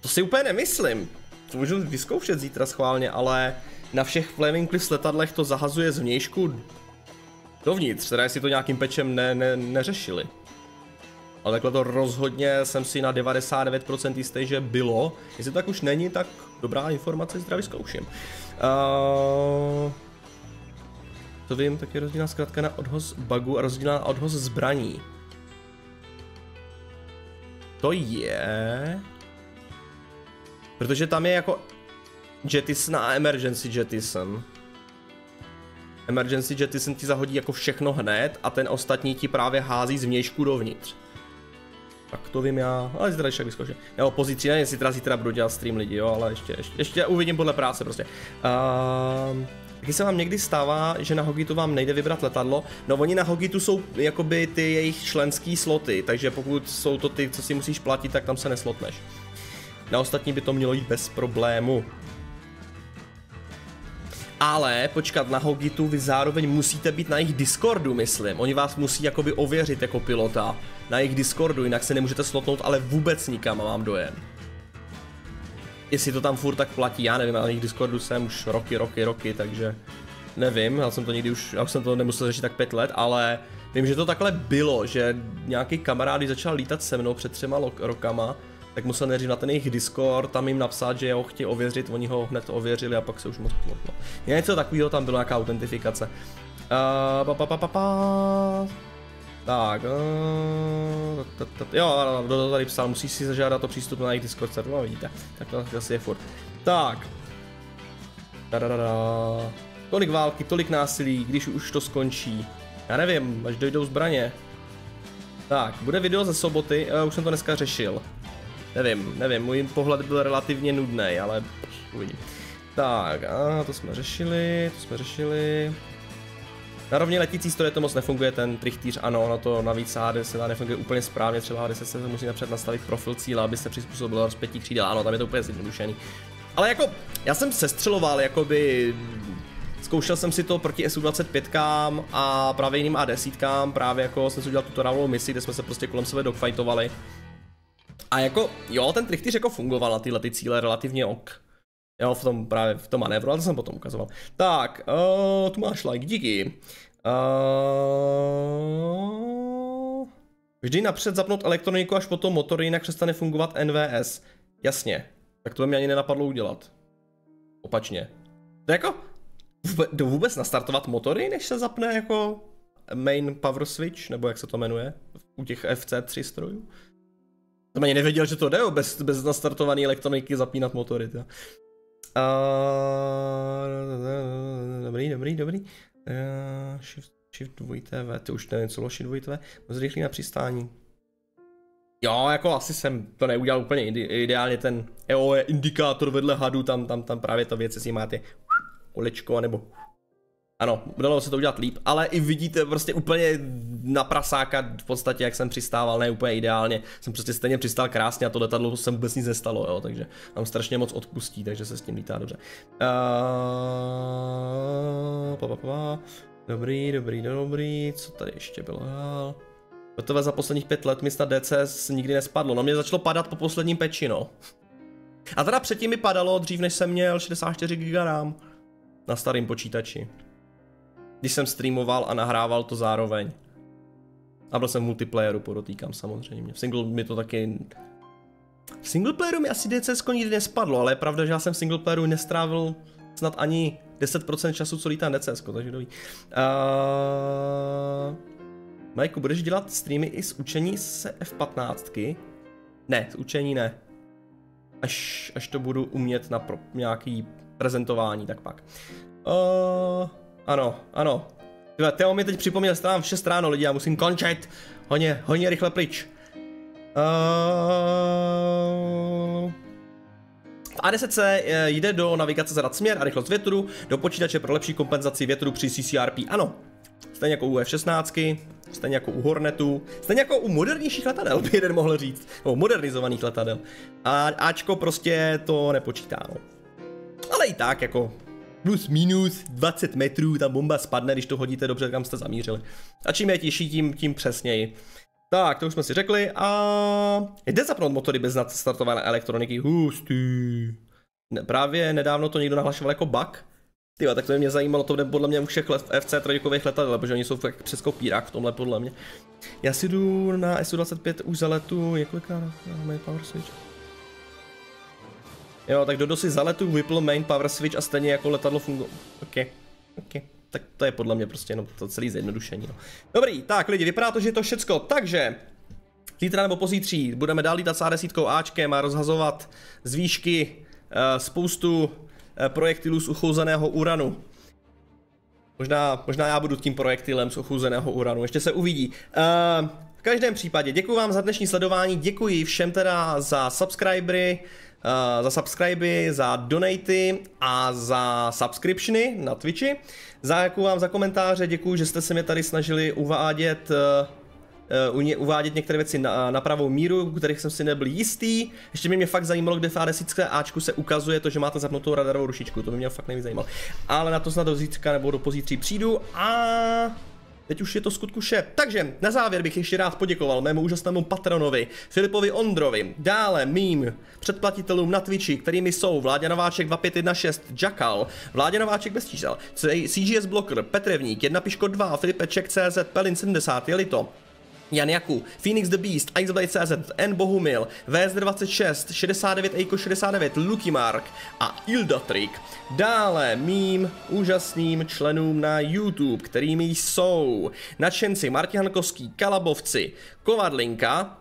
To si úplně nemyslím. To můžu vyzkoušet zítra schválně, ale na všech Flaming Cliffs letadlech to zahazuje zvnějšku dovnitř, teda jestli to nějakým pečem ne, ne, neřešili. Ale takhle to rozhodně jsem si na 99% jistý, že bylo. Jestli to tak už není, tak dobrá informace, zdraví zkouším. Uh, to vím, tak je rozdílná zkrátka na odhoz bugu a rozdílná na odhoz zbraní. To je... Protože tam je jako jettison a emergency jettison. Emergency jettison ti zahodí jako všechno hned a ten ostatní ti právě hází z vnějšku dovnitř. Tak to vím já, ale zítra ještě vyzkouším. Jo, pozici, ne, jestli teda zítra budu dělat stream lidi, jo, ale ještě, ještě, ještě uvidím podle práce prostě. Uh, Taky se vám někdy stává, že na Hogitu vám nejde vybrat letadlo? No oni na Hogitu jsou jakoby ty jejich členský sloty, takže pokud jsou to ty, co si musíš platit, tak tam se neslotneš. Na ostatní by to mělo jít bez problému. Ale počkat na Hogitu vy zároveň musíte být na jejich Discordu, myslím. Oni vás musí jakoby ověřit jako pilota na jejich Discordu, jinak se nemůžete slotnout ale vůbec nikam, mám dojem. Jestli to tam furt tak platí, já nevím, na jejich Discordu jsem už roky, roky, roky, takže nevím, já jsem to někdy už, já už jsem to nemusel řešit tak pět let, ale vím, že to takhle bylo, že nějaký kamarád, začal lítat se mnou před třema rokama, tak musel nejdřív na ten jejich Discord, tam jim napsat, že ho chtějí ověřit, oni ho hned ověřili a pak se už moc plotno. Něco takového tam bylo, nějaká autentifikace. Uh, pa, pa, pa, pa, pa. Tak, uh, jo, do tady psal, musíš si zažádat o přístup na jejich Discord server, no vidíte, tak to asi je furt. Tak. Dadadada. Tolik války, tolik násilí, když už to skončí. Já nevím, až dojdou zbraně. Tak, bude video ze soboty, uh, už jsem to dneska řešil. Nevím, nevím, můj pohled byl relativně nudný, ale uvidím. Tak, a to jsme řešili, to jsme řešili. Na rovně letící stroje to moc nefunguje, ten trichtýř, ano, ono to navíc HD se nefunguje úplně správně, třeba HD se musí napřed nastavit profil cíle, aby se přizpůsobilo rozpětí křídel, ano, tam je to úplně zjednodušený. Ale jako, já jsem sestřeloval, jakoby, zkoušel jsem si to proti SU-25 a právě jiným A10, právě jako jsem si udělal tutorialovou misi, kde jsme se prostě kolem sebe dogfightovali. A jako, jo, ten trichtýř jako fungoval na tyhle ty cíle relativně ok. Jo, v tom právě, v tom manévru, ale to jsem potom ukazoval. Tak, uh, tu máš like, díky. Uh, vždy napřed zapnout elektroniku, až potom motory, jinak přestane fungovat NVS. Jasně, tak to by mě ani nenapadlo udělat. Opačně. To jako, jde vůbec nastartovat motory, než se zapne jako main power switch, nebo jak se to jmenuje, u těch FC3 strojů? Jsem ani nevěděl, že to jde bez, bez nastartované elektroniky zapínat motory. To. Uh, dobrý, dobrý, dobrý. Uh, shift, shift 2 TV, ty už nevím, co loši 2 TV. Zrychlí na přistání. Jo, jako asi jsem to neudělal úplně ideálně, ten EO je indikátor vedle hadu, tam, tam, tam právě ta věc, jestli máte kolečko, nebo ano, dalo se to udělat líp, ale i vidíte prostě úplně na prasáka v podstatě, jak jsem přistával, ne úplně ideálně. Jsem prostě stejně přistál krásně a to letadlo se vůbec nic nestalo, jo, takže mám strašně moc odpustí, takže se s tím lítá dobře. Uh, pa, pa, pa. Dobrý, dobrý, dobrý, co tady ještě bylo? To za posledních pět let mi snad DCS nikdy nespadlo, no mě začalo padat po posledním peči, no. A teda předtím mi padalo dřív, než jsem měl 64 GB RAM na starém počítači když jsem streamoval a nahrával to zároveň. A byl jsem v multiplayeru, podotýkám samozřejmě. V single mi to taky... V singleplayeru mi asi DCS nikdy nespadlo, ale je pravda, že já jsem v singleplayeru nestrávil snad ani 10% času, co lítá DCS, takže doví. Uh... Majku, budeš dělat streamy i z učení se F15? Ne, z učení ne. Až, až to budu umět na pro, nějaký prezentování, tak pak. Uh... Ano, ano. Tyhle, Teo mi teď připomněl, stávám v 6 ráno lidi, já musím končit. Hodně, hodně rychle pryč. Uh... V A10 eh, jde do navigace zadat směr a rychlost větru, do počítače pro lepší kompenzaci větru při CCRP. Ano, stejně jako u F-16, stejně jako u Hornetu, stejně jako u modernějších letadel, by jeden mohl říct, o modernizovaných letadel. A Ačko prostě to nepočítá, no. Ale i tak, jako plus minus 20 metrů ta bomba spadne, když to hodíte dobře, kam jste zamířili. A čím je těžší, tím, tím přesněji. Tak, to už jsme si řekli a jde zapnout motory bez nastartované elektroniky. Hustý. Ne, právě nedávno to někdo nahlašoval jako bug, Ty tak to by mě zajímalo, to bude podle mě u všech let, FC trojkových letadel, protože oni jsou fakt přes kopírák v tomhle podle mě. Já si jdu na SU-25 už za letu, několikrát máme power switch. Jo, tak Dodo si za letu vypl main power switch a stejně jako letadlo funguje. OK, OK. Tak to je podle mě prostě jenom to celé zjednodušení. No. Dobrý, tak lidi, vypadá to, že je to všecko. Takže, zítra nebo pozítří budeme dál lítat s A10 Ačkem a rozhazovat z výšky uh, spoustu uh, projektilů z uchouzeného uranu. Možná, možná já budu tím projektilem z ochuzeného uranu, ještě se uvidí. Uh, v každém případě děkuji vám za dnešní sledování, děkuji všem teda za subscribery, za subscriby, za donaty a za subscriptiony na Twitchi. Za děkuji vám za komentáře, děkuji, že jste se mě tady snažili uvádět uh, uvádět některé věci na, na pravou míru, kterých jsem si nebyl jistý. Ještě by mě fakt zajímalo, kde v A10 Ačku se ukazuje to, že máte zapnutou radarovou rušičku, to by mě fakt nejvíc zajímalo. Ale na to snad do zítřka nebo do pozítří přijdu a Teď už je to skutku vše. Takže na závěr bych ještě rád poděkoval mému úžasnému patronovi, Filipovi Ondrovi, dále mým předplatitelům na Twitchi, kterými jsou Vládě Nováček 2516, Jackal, Vládě Nováček bez čísel, CGS Blocker, Petrevník, 1 Piško 2, Filipeček CZ, Pelin 70, Jelito, Jan Jaku, Phoenix the Beast, CZ, N Bohumil, VS26, 69 Eiko 69, Lucky Mark a Ildatrik. Dále mým úžasným členům na YouTube, kterými jsou nadšenci Martin Hankovský, Kalabovci, Kovadlinka,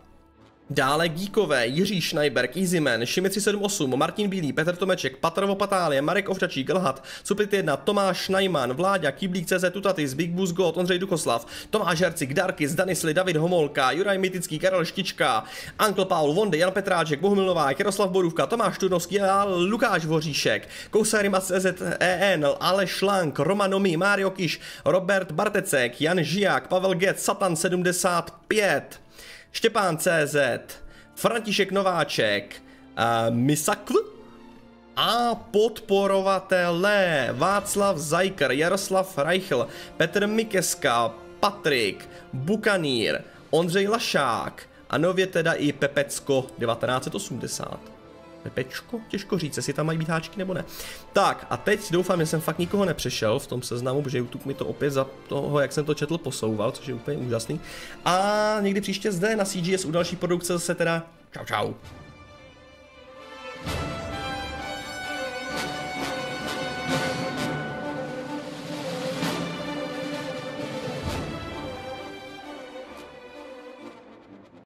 Dále Gíkové, Jiří Schneiberg, Easyman, Šimi 378, Martin Bílý, Petr Tomeček, Patrovo Patálie, Marek Ovčačí, Glhat, Suplit 1, Tomáš Najman, Vláďa, Kyblík CZ, Tutatis, Big Boost God, Ondřej Dukoslav, Tomáš Hercik, Darkis, Danisli, David Homolka, Juraj Mitický, Karel Štička, Uncle Paul, Vondy, Jan Petráček, Bohumil Novák, Jaroslav Borůvka, Tomáš Turnovský, Lukáš Voříšek, Kousarima CZ, EN, Aleš Lang, Romanomi, Mário Kiš, Robert Bartecek, Jan Žiak, Pavel Get, Satan 75, Štěpán CZ, František Nováček, uh, Misakl a podporovatelé Václav Zajker, Jaroslav Reichl, Petr Mikeska, Patrik, Bukanír, Ondřej Lašák a nově teda i Pepecko 1980. Pepečko? Těžko říct, jestli tam mají být háčky nebo ne. Tak a teď doufám, že jsem fakt nikoho nepřešel v tom seznamu, protože YouTube mi to opět za toho, jak jsem to četl, posouval, což je úplně úžasný. A někdy příště zde na CGS u další produkce se teda čau čau.